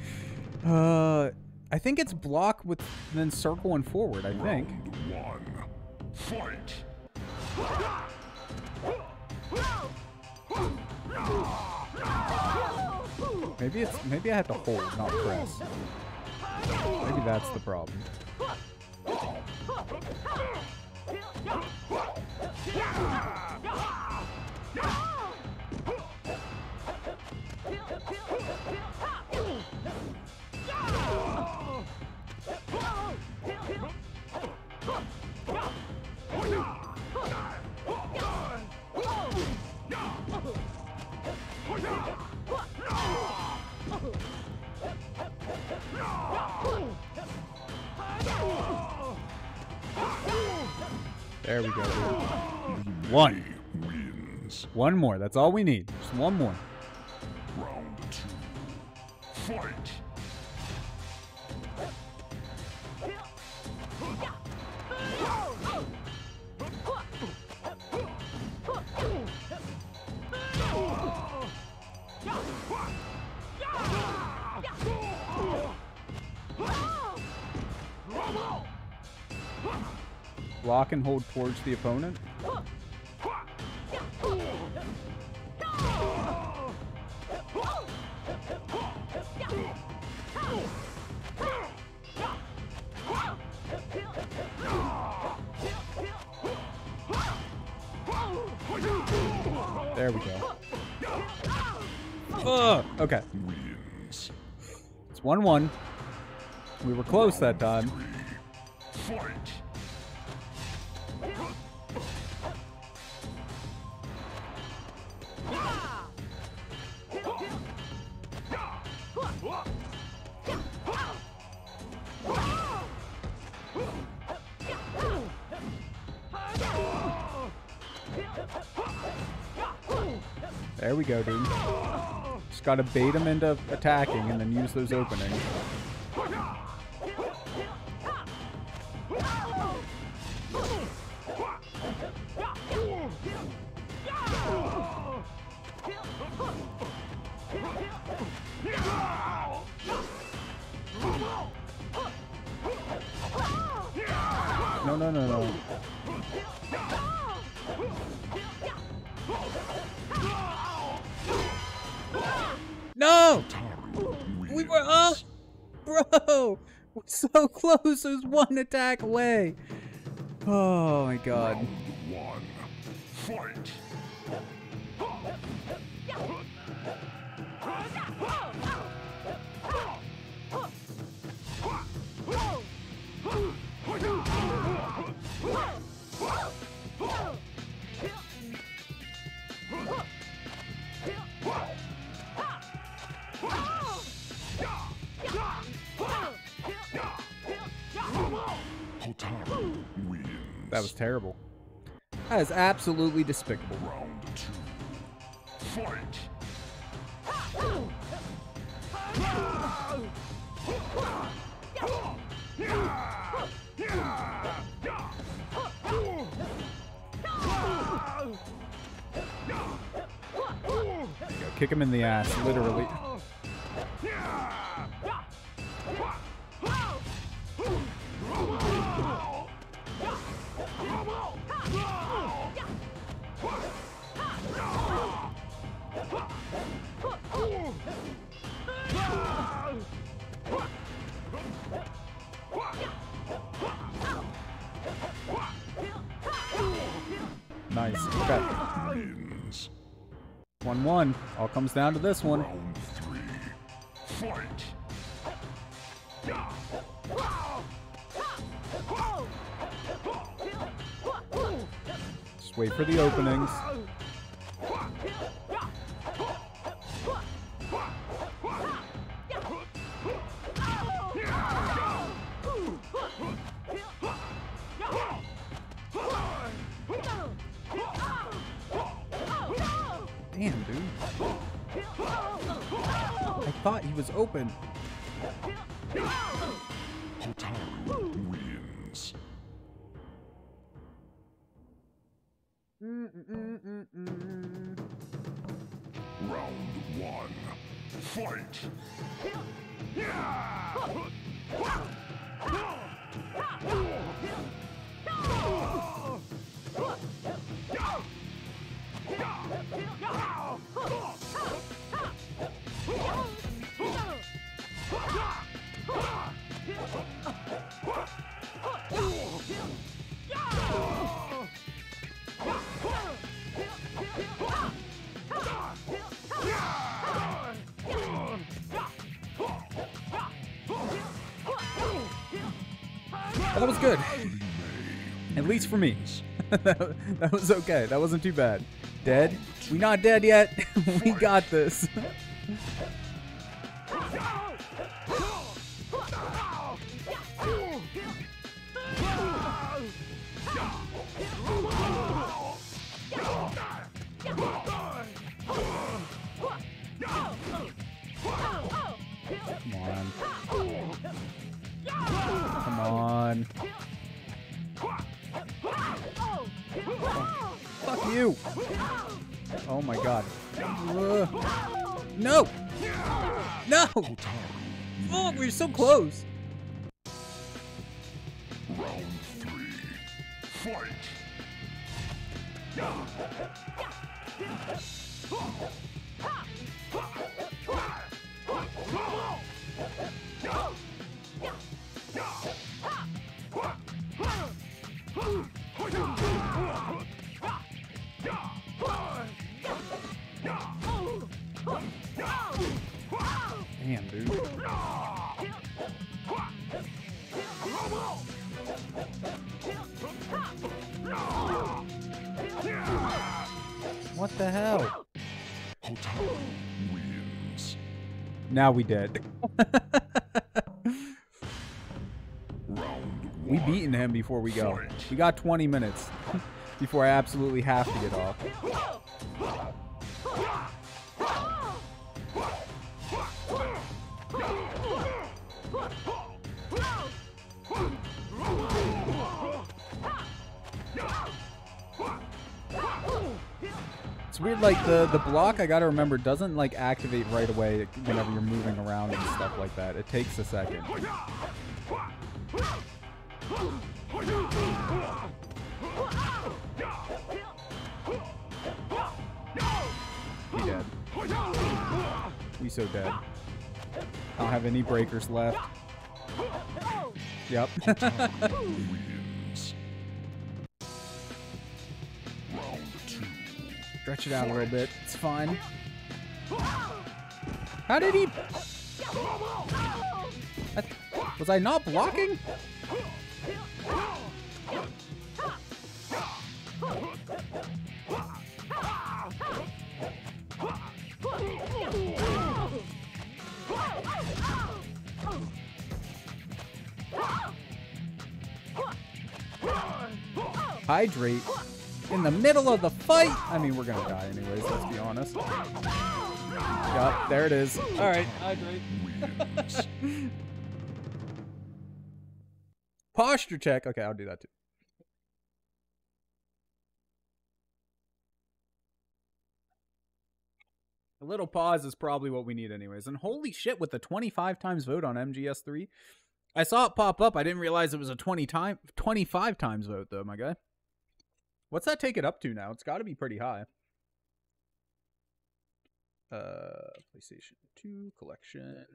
Uh, I think it's block with then circle and forward, I think. One. Fight! Maybe it's, maybe I have to hold, not press. Maybe that's the problem. 야! There we go. dude. One. One more. That's all we need. Just one more. Lock and hold towards the opponent. There we go. Ugh. Okay. It's 1 1. We were close that time. Fight! There we go, dude. Just gotta bait him into attacking and then use those openings. No, no, no, no. No! We were up! Bro! We're so close! There's one attack away! Oh my god. One. Fight! That was terrible. That is absolutely despicable. Round two. Fight! Kick him in the ass, literally. 1 1. All comes down to this one. Round three. Fight! Just wait for the openings. Thought he was open. Wins. Round one. Fight! That was good. At least for me. that, was okay. That wasn't too bad. Dead? We not dead yet. we got this. On. Fuck you. Oh my god. Uh, no! No! Fuck, we're so close. Round three. Fight! Damn, dude. What the hell? Now we dead. We beaten him before we go. We got 20 minutes before I absolutely have to get off. The the block. I gotta remember doesn't like activate right away whenever you're moving around and stuff like that. It takes a second. He dead. We so dead. I don't have any breakers left. Yep. Stretch it out a little bit. It's fine. How did he? I- was I not blocking? Hydrate in the middle of the fight. I mean, we're gonna die anyways. Let's be honest. Yup, there it is. All right, hydrate. Posture check. Okay, I'll do that too. A little pause is probably what we need anyways. And holy shit, with the 25 times vote on MGS3, I saw it pop up. I didn't realize it was a 20 time 25 times vote though, my guy. What's that take it up to now? It's got to be pretty high. Uh, PlayStation 2 collection.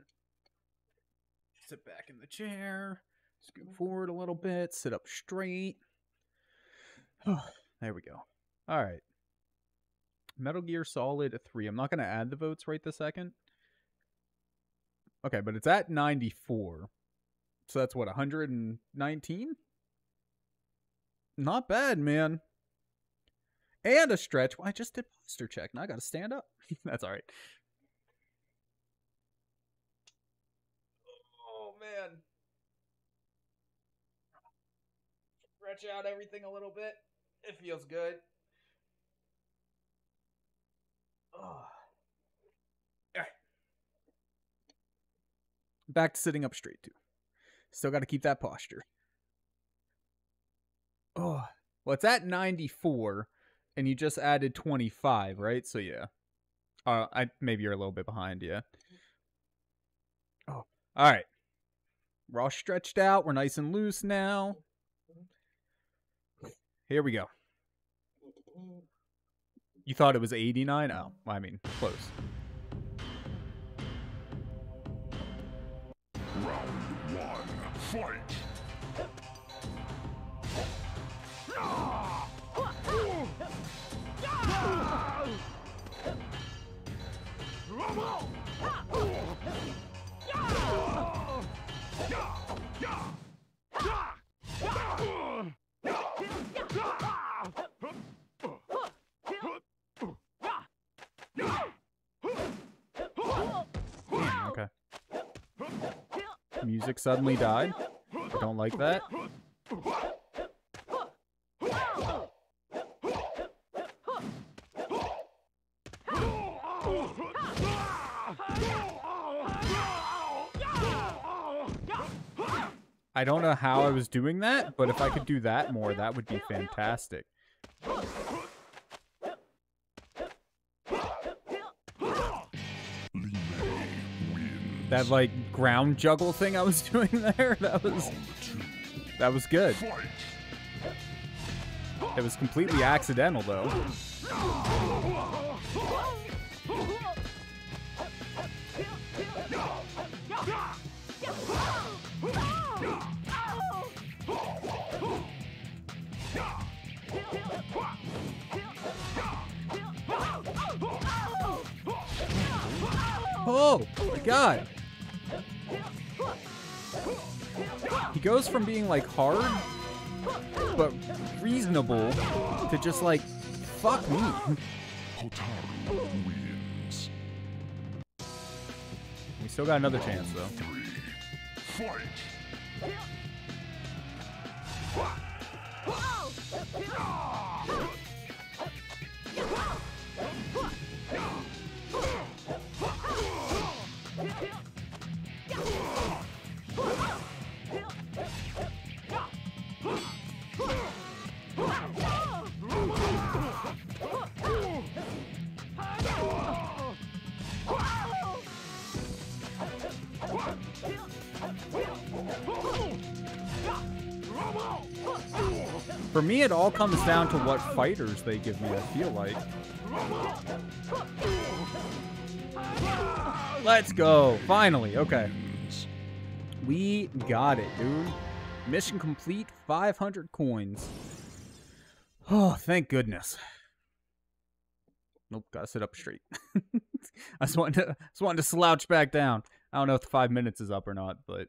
Sit back in the chair. Scoot forward a little bit. Sit up straight. Oh, there we go. All right. Metal Gear Solid 3. I'm not going to add the votes right this second. Okay, but it's at 94. So that's what, 119? Not bad, man. And a stretch. Well, I just did posture check. Now I got to stand up. that's all right. Oh, man. Stretch out everything a little bit. It feels good. Oh. Back to sitting up straight too. Still got to keep that posture. Oh, well, it's at 94, and you just added 25, right? So yeah, uh, I maybe you're a little bit behind, yeah. Mm-hmm. Oh, all right. We're all stretched out. We're nice and loose now. Mm-hmm. Here we go. Mm-hmm. You thought it was 89? Oh, I mean, close. music suddenly died. I don't like that. I don't know how I was doing that, but if I could do that more, that would be fantastic. That like ground juggle thing I was doing there, that was that was good. It was completely accidental though. Oh my god. Goes from being like hard but reasonable to just like fuck me. We still got another chance though. Me, it all comes down to what fighters they give me, I feel like. Let's go. Finally. Okay. We got it, dude. Mission complete. 500 coins. Oh, thank goodness. Nope, gotta sit up straight. I just wanted to, just wanted to slouch back down. I don't know if the five minutes is up or not, but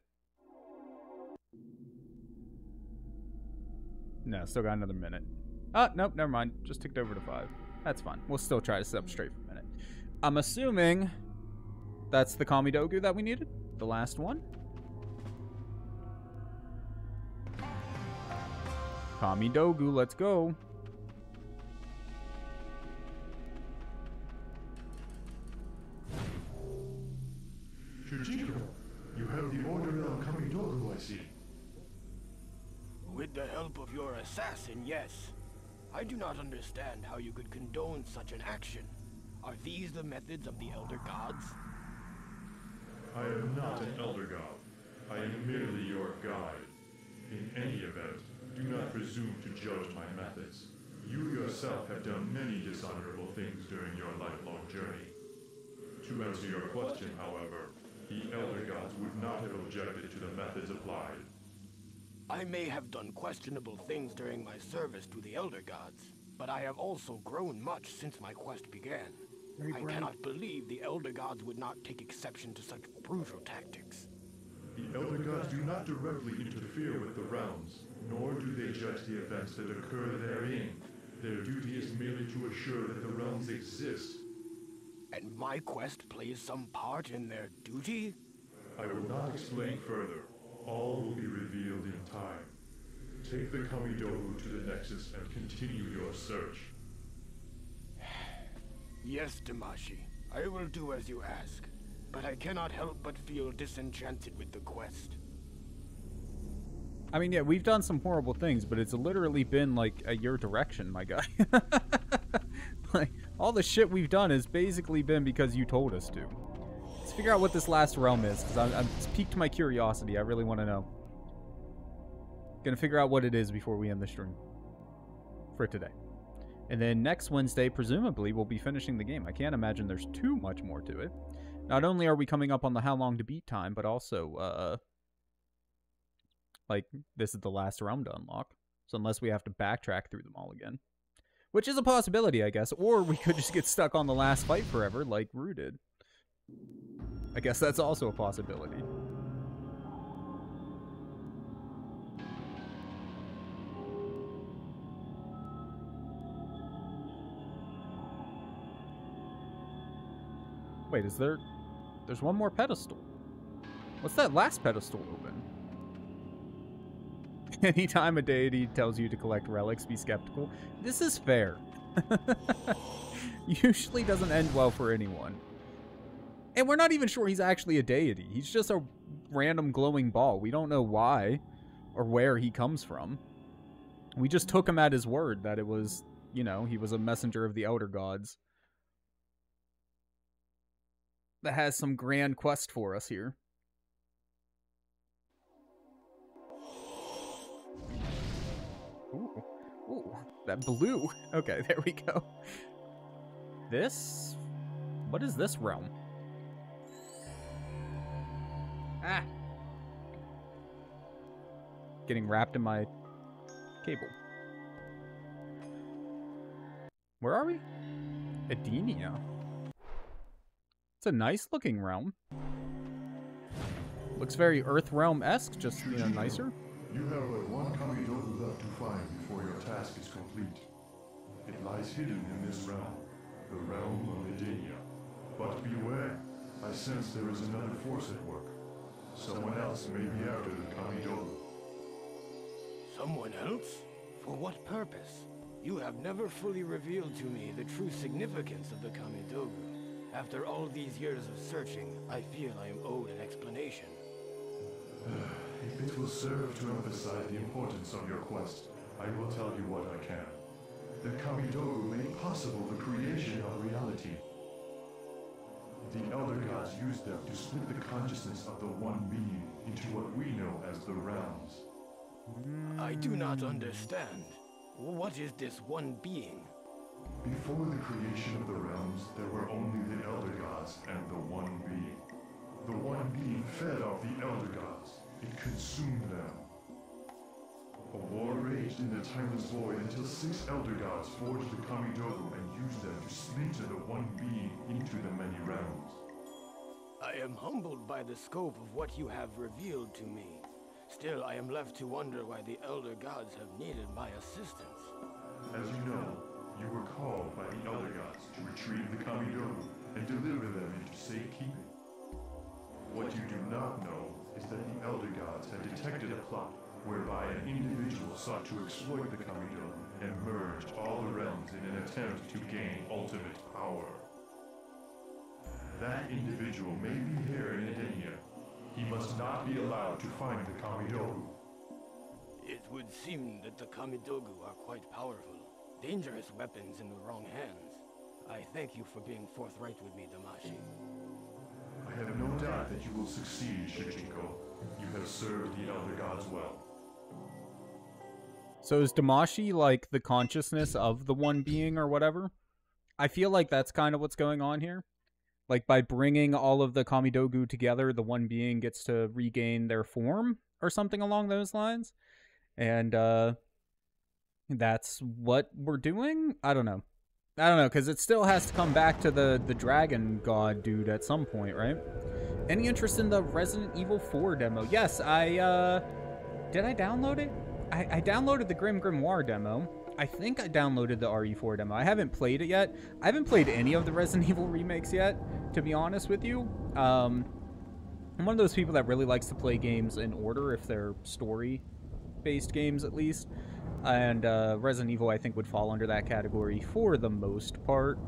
no, still got another minute. Oh, nope, never mind. Just ticked over to five. That's fine. We'll still try to sit up straight for a minute. I'm assuming that's the Kamidogu that we needed. The last one. Kamidogu, let's go. Shujinko, you have the Order of Kamidogu, I see. The help of your assassin, yes. I do not understand how you could condone such an action. Are these the methods of the Elder Gods? I am not an Elder God. I am merely your guide. In any event, do not presume to judge my methods. You yourself have done many dishonorable things during your lifelong journey. To answer your question, however, the Elder Gods would not have objected to the methods applied. I may have done questionable things during my service to the Elder Gods, but I have also grown much since my quest began. I cannot believe the Elder Gods would not take exception to such brutal tactics. The Elder Gods do not directly interfere with the realms, nor do they judge the events that occur therein. Their duty is merely to assure that the realms exist. And my quest plays some part in their duty? I will not explain further. All will be revealed in time. Take the Kamidogu to the Nexus and continue your search. Yes, Damashi. I will do as you ask. But I cannot help but feel disenchanted with the quest. I mean, yeah, we've done some horrible things, but it's literally been like a your direction, my guy. like all the shit we've done has basically been because you told us to. Figure out what this last realm is, because I'm, I'm piqued my curiosity. I really want to know. Gonna figure out what it is before we end the stream for today. And then next Wednesday, presumably, we'll be finishing the game. I can't imagine there's too much more to it. Not only are we coming up on the how long to beat time, but also, uh, like, this is the last realm to unlock. So unless we have to backtrack through them all again. Which is a possibility, I guess. Or we could just get stuck on the last fight forever, like Rue did. I guess that's also a possibility. Wait, is there... There's one more pedestal. What's that last pedestal open? Anytime a deity tells you to collect relics, be skeptical. This is fair. Usually doesn't end well for anyone. And we're not even sure he's actually a deity. He's just a random glowing ball. We don't know why. or where he comes from. We just took him at his word that it was, you know, he was a messenger of the Elder Gods. That has some grand quest for us here. Ooh, ooh, that blue. Okay, there we go. This? What is this realm? Ah! Getting wrapped in my cable. Where are we? Edenia. It's a nice looking realm. Looks very Earth Realm-esque, just, you know, nicer. You have but one Kamidogu left to find before your task is complete. It lies hidden in this realm, the realm of Edenia. But beware, I sense there is another force at work. Someone else may be after the Kamidogu. Someone else? For what purpose? You have never fully revealed to me the true significance of the Kamidogu. After all these years of searching, I feel I am owed an explanation. If it will serve to emphasize the importance of your quest, I will tell you what I can. The Kamidogu made possible the creation of reality. The Elder Gods used them to split the consciousness of the One Being into what we know as the Realms. I do not understand. What is this one being? Before the creation of the realms, there were only the Elder Gods and the One Being. The One Being fed off the Elder Gods. It consumed them. A war raged in the timeless void until six Elder Gods forged the Kamidogu and used them to splinter the One Being into the many realms. I am humbled by the scope of what you have revealed to me. Still, I am left to wonder why the Elder Gods have needed my assistance. As you know, you were called by the Elder Gods to retrieve the Kamidogu and deliver them into safekeeping. What you do not know is that the Elder Gods had detected a plot whereby an individual sought to exploit the Kamidogu and merged all the realms in an attempt to gain ultimate power. That individual may be here in Edenia. He must not be allowed to find the Kamidogu. It would seem that the Kamidogu are quite powerful. Dangerous weapons in the wrong hands. I thank you for being forthright with me, Damashi. I have no doubt that you will succeed, Shujinko. You have served the Elder Gods well. So is Damashi like the consciousness of the one being or whatever? I feel like that's kind of what's going on here. Like by bringing all of the Kamidogu together, the one being gets to regain their form or something along those lines. And uh that's what we're doing? I don't know. I don't know cuz it still has to come back to the the dragon god dude at some point, right? Any interest in the Resident Evil 4 demo? Yes, I uh did I download it? I, I downloaded the Grim Grimoire demo. I think I downloaded the RE4 demo. I haven't played it yet. I haven't played any of the Resident Evil remakes yet, to be honest with you. Um, I'm one of those people that really likes to play games in order if they're story-based games, at least. And uh, Resident Evil, I think, would fall under that category for the most part,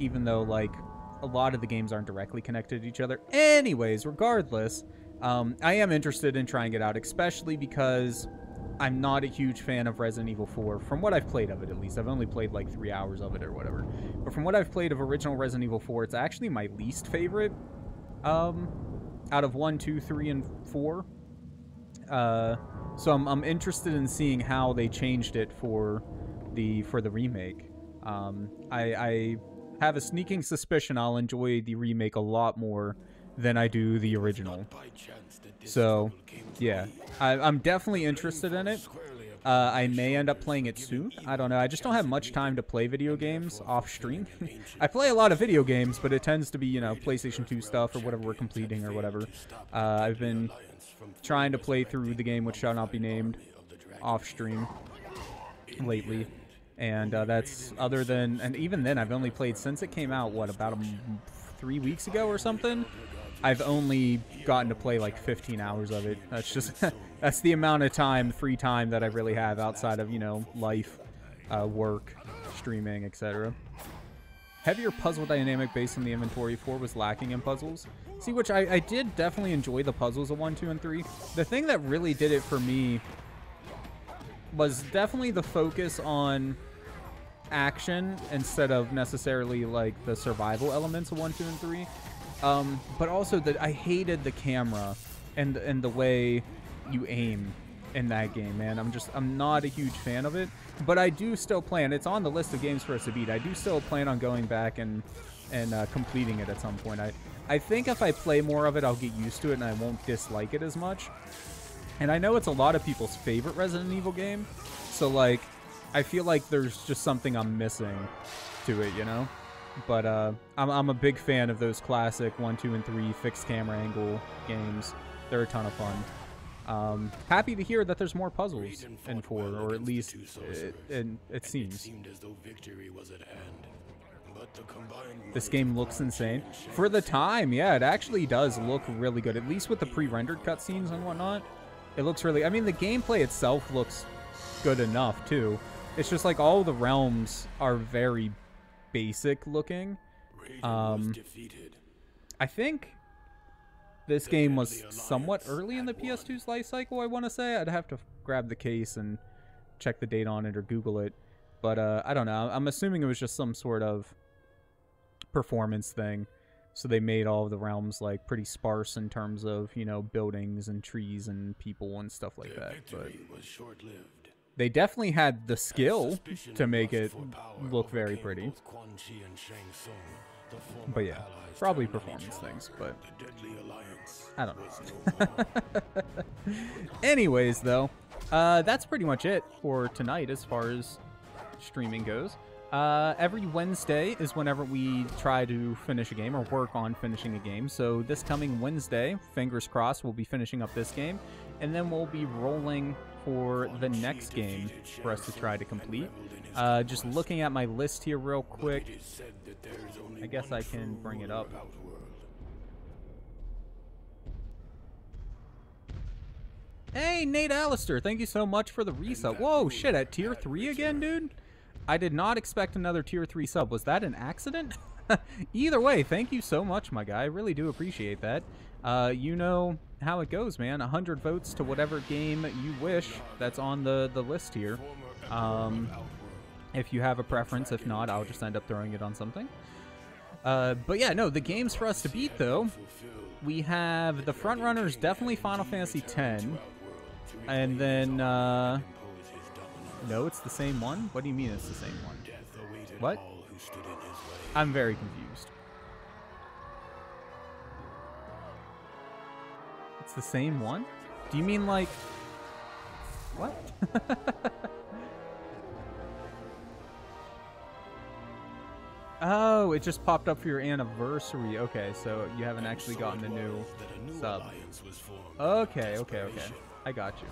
even though, like, a lot of the games aren't directly connected to each other. Anyways, regardless, um, I am interested in trying it out, especially because I'm not a huge fan of Resident Evil 4, from what I've played of it at least. I've only played like three hours of it or whatever. But from what I've played of original Resident Evil 4, it's actually my least favorite um, out of 1, 2, 3, and 4. Uh, so I'm, I'm interested in seeing how they changed it for the for the remake. Um, I, I have a sneaking suspicion I'll enjoy the remake a lot more than I do the original. So, yeah, I, I'm definitely interested in it. Uh, I may end up playing it soon. I don't know. I just don't have much time to play video games off stream. I play a lot of video games, but it tends to be, you know, PlayStation 2 stuff or whatever we're completing or whatever. Uh, I've been trying to play through the game which shall not be named off stream lately. And uh, that's other than, and even then, I've only played since it came out, what, about a three weeks ago or something? I've only gotten to play like 15 hours of it. That's just that's the amount of time, free time that I really have outside of you know life, uh, work, streaming, etc. Heavier puzzle dynamic based on the inventory 4 was lacking in puzzles. See, which I, I did definitely enjoy the puzzles of 1, 2, and 3. The thing that really did it for me was definitely the focus on action instead of necessarily like the survival elements of 1, 2, and 3. Um, but also that I hated the camera and and the way you aim in that game, man. I'm just I'm not a huge fan of it, but I do still plan. It's on the list of games for us to beat. I do still plan on going back and and uh, completing it at some point. I I think if I play more of it, I'll get used to it and I won't dislike it as much. And I know it's a lot of people's favorite Resident Evil game, so like I feel like there's just something I'm missing to it, you know. But uh, I'm, I'm a big fan of those classic 1, 2, and 3 fixed camera angle games. They're a ton of fun. Um, happy to hear that there's more puzzles in 4, or at least it, it, it seems. This game looks insane. For the time, yeah, it actually does look really good. At least with the pre-rendered cutscenes and whatnot. It looks really... I mean, the gameplay itself looks good enough, too. It's just like all the realms are very basic looking. Um, I think this game was somewhat early in the PS2's life cycle, I want to say. I'd have to grab the case and check the date on it or Google it. But uh, I don't know. I'm assuming it was just some sort of performance thing. So they made all of the realms like pretty sparse in terms of, you know, buildings and trees and people and stuff like that. But they definitely had the skill to make it look very pretty. But yeah, probably performance things, but I don't know. Anyways, though, uh, that's pretty much it for tonight as far as streaming goes. Uh, every Wednesday is whenever we try to finish a game or work on finishing a game. So this coming Wednesday, fingers crossed, we'll be finishing up this game, and then we'll be rolling for the next game for us to try to complete. Uh, just looking at my list here real quick. I guess I can bring it up. Hey, Nate Allister, thank you so much for the resub. Whoa, shit, at tier 3 again, dude? I did not expect another tier 3 sub. Was that an accident? Either way, thank you so much, my guy. I really do appreciate that. Uh, you know how it goes, man. 100 votes to whatever game you wish that's on the, the list here. Um, if you have a preference. If not, I'll just end up throwing it on something. Uh, but yeah, no, the games for us to beat, though, we have the front runners definitely Final Fantasy X. And then, uh, no, it's the same one? What do you mean it's the same one? What? I'm very confused. The same one? Do you mean like... What? oh, it just popped up for your anniversary. Okay, so you haven't actually gotten the new sub. Okay, okay, okay. I got you.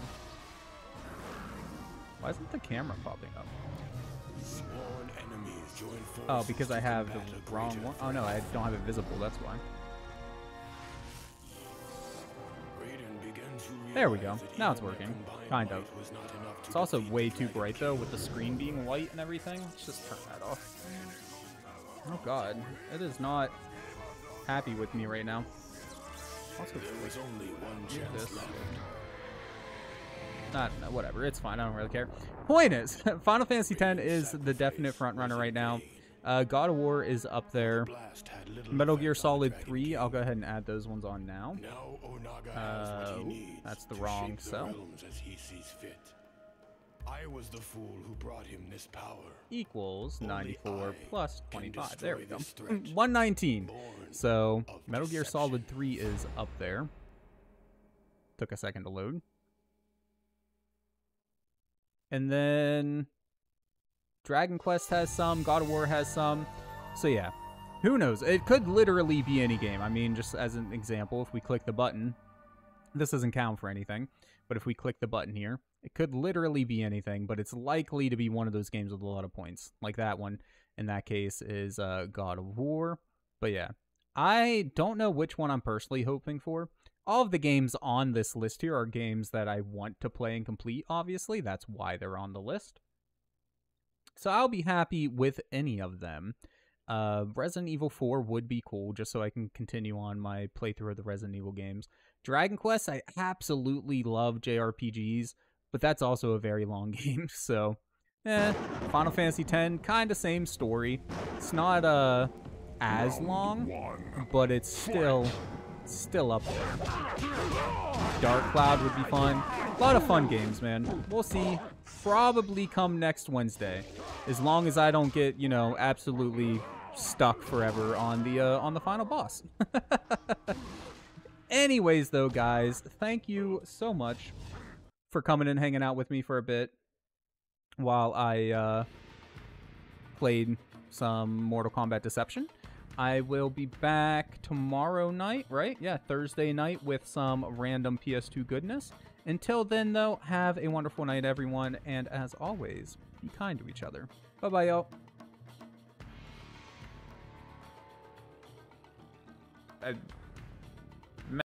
Why isn't the camera popping up? Oh, because I have the wrong one? Oh no, I don't have it visible, that's why. There we go. Now it's working. Kind of. It's also way too bright though, with the screen being white and everything. Let's just turn that off. Oh god, it is not happy with me right now. Also, there was only one chance left. Not, whatever, it's fine, I don't really care. Point is, Final Fantasy X is the definite frontrunner right now. Uh, God of War is up there. Metal Gear Solid 3, I'll go ahead and add those ones on now. Uh, that's the wrong cell. I was the fool who brought him this power. Equals 94 plus 25. There we go. 119. So, Metal Gear Solid 3 is up there. Took a second to load. And then Dragon Quest has some, God of War has some. So yeah, who knows? It could literally be any game. I mean, just as an example, if we click the button, this doesn't count for anything, but if we click the button here, it could literally be anything, but it's likely to be one of those games with a lot of points. Like that one, in that case, is uh, God of War. But yeah, I don't know which one I'm personally hoping for. All of the games on this list here are games that I want to play and complete, obviously. That's why they're on the list. So I'll be happy with any of them. Uh, Resident Evil 4 would be cool just so I can continue on my playthrough of the Resident Evil games. Dragon Quest, I absolutely love JRPGs, but that's also a very long game, so eh. Final Fantasy X, kind of same story. It's not uh as long, but it's still still up there. Dark Cloud would be fun. A lot of fun games, man. We'll see. Probably come next Wednesday, as long as I don't get you know absolutely stuck forever on the uh, on the final boss. Anyways, though, guys, thank you so much for coming and hanging out with me for a bit while I uh, played some Mortal Kombat Deception. I will be back tomorrow night, right? Yeah, Thursday night with some random PS2 goodness. Until then, though, have a wonderful night, everyone, and as always, be kind to each other. Bye bye, y'all. I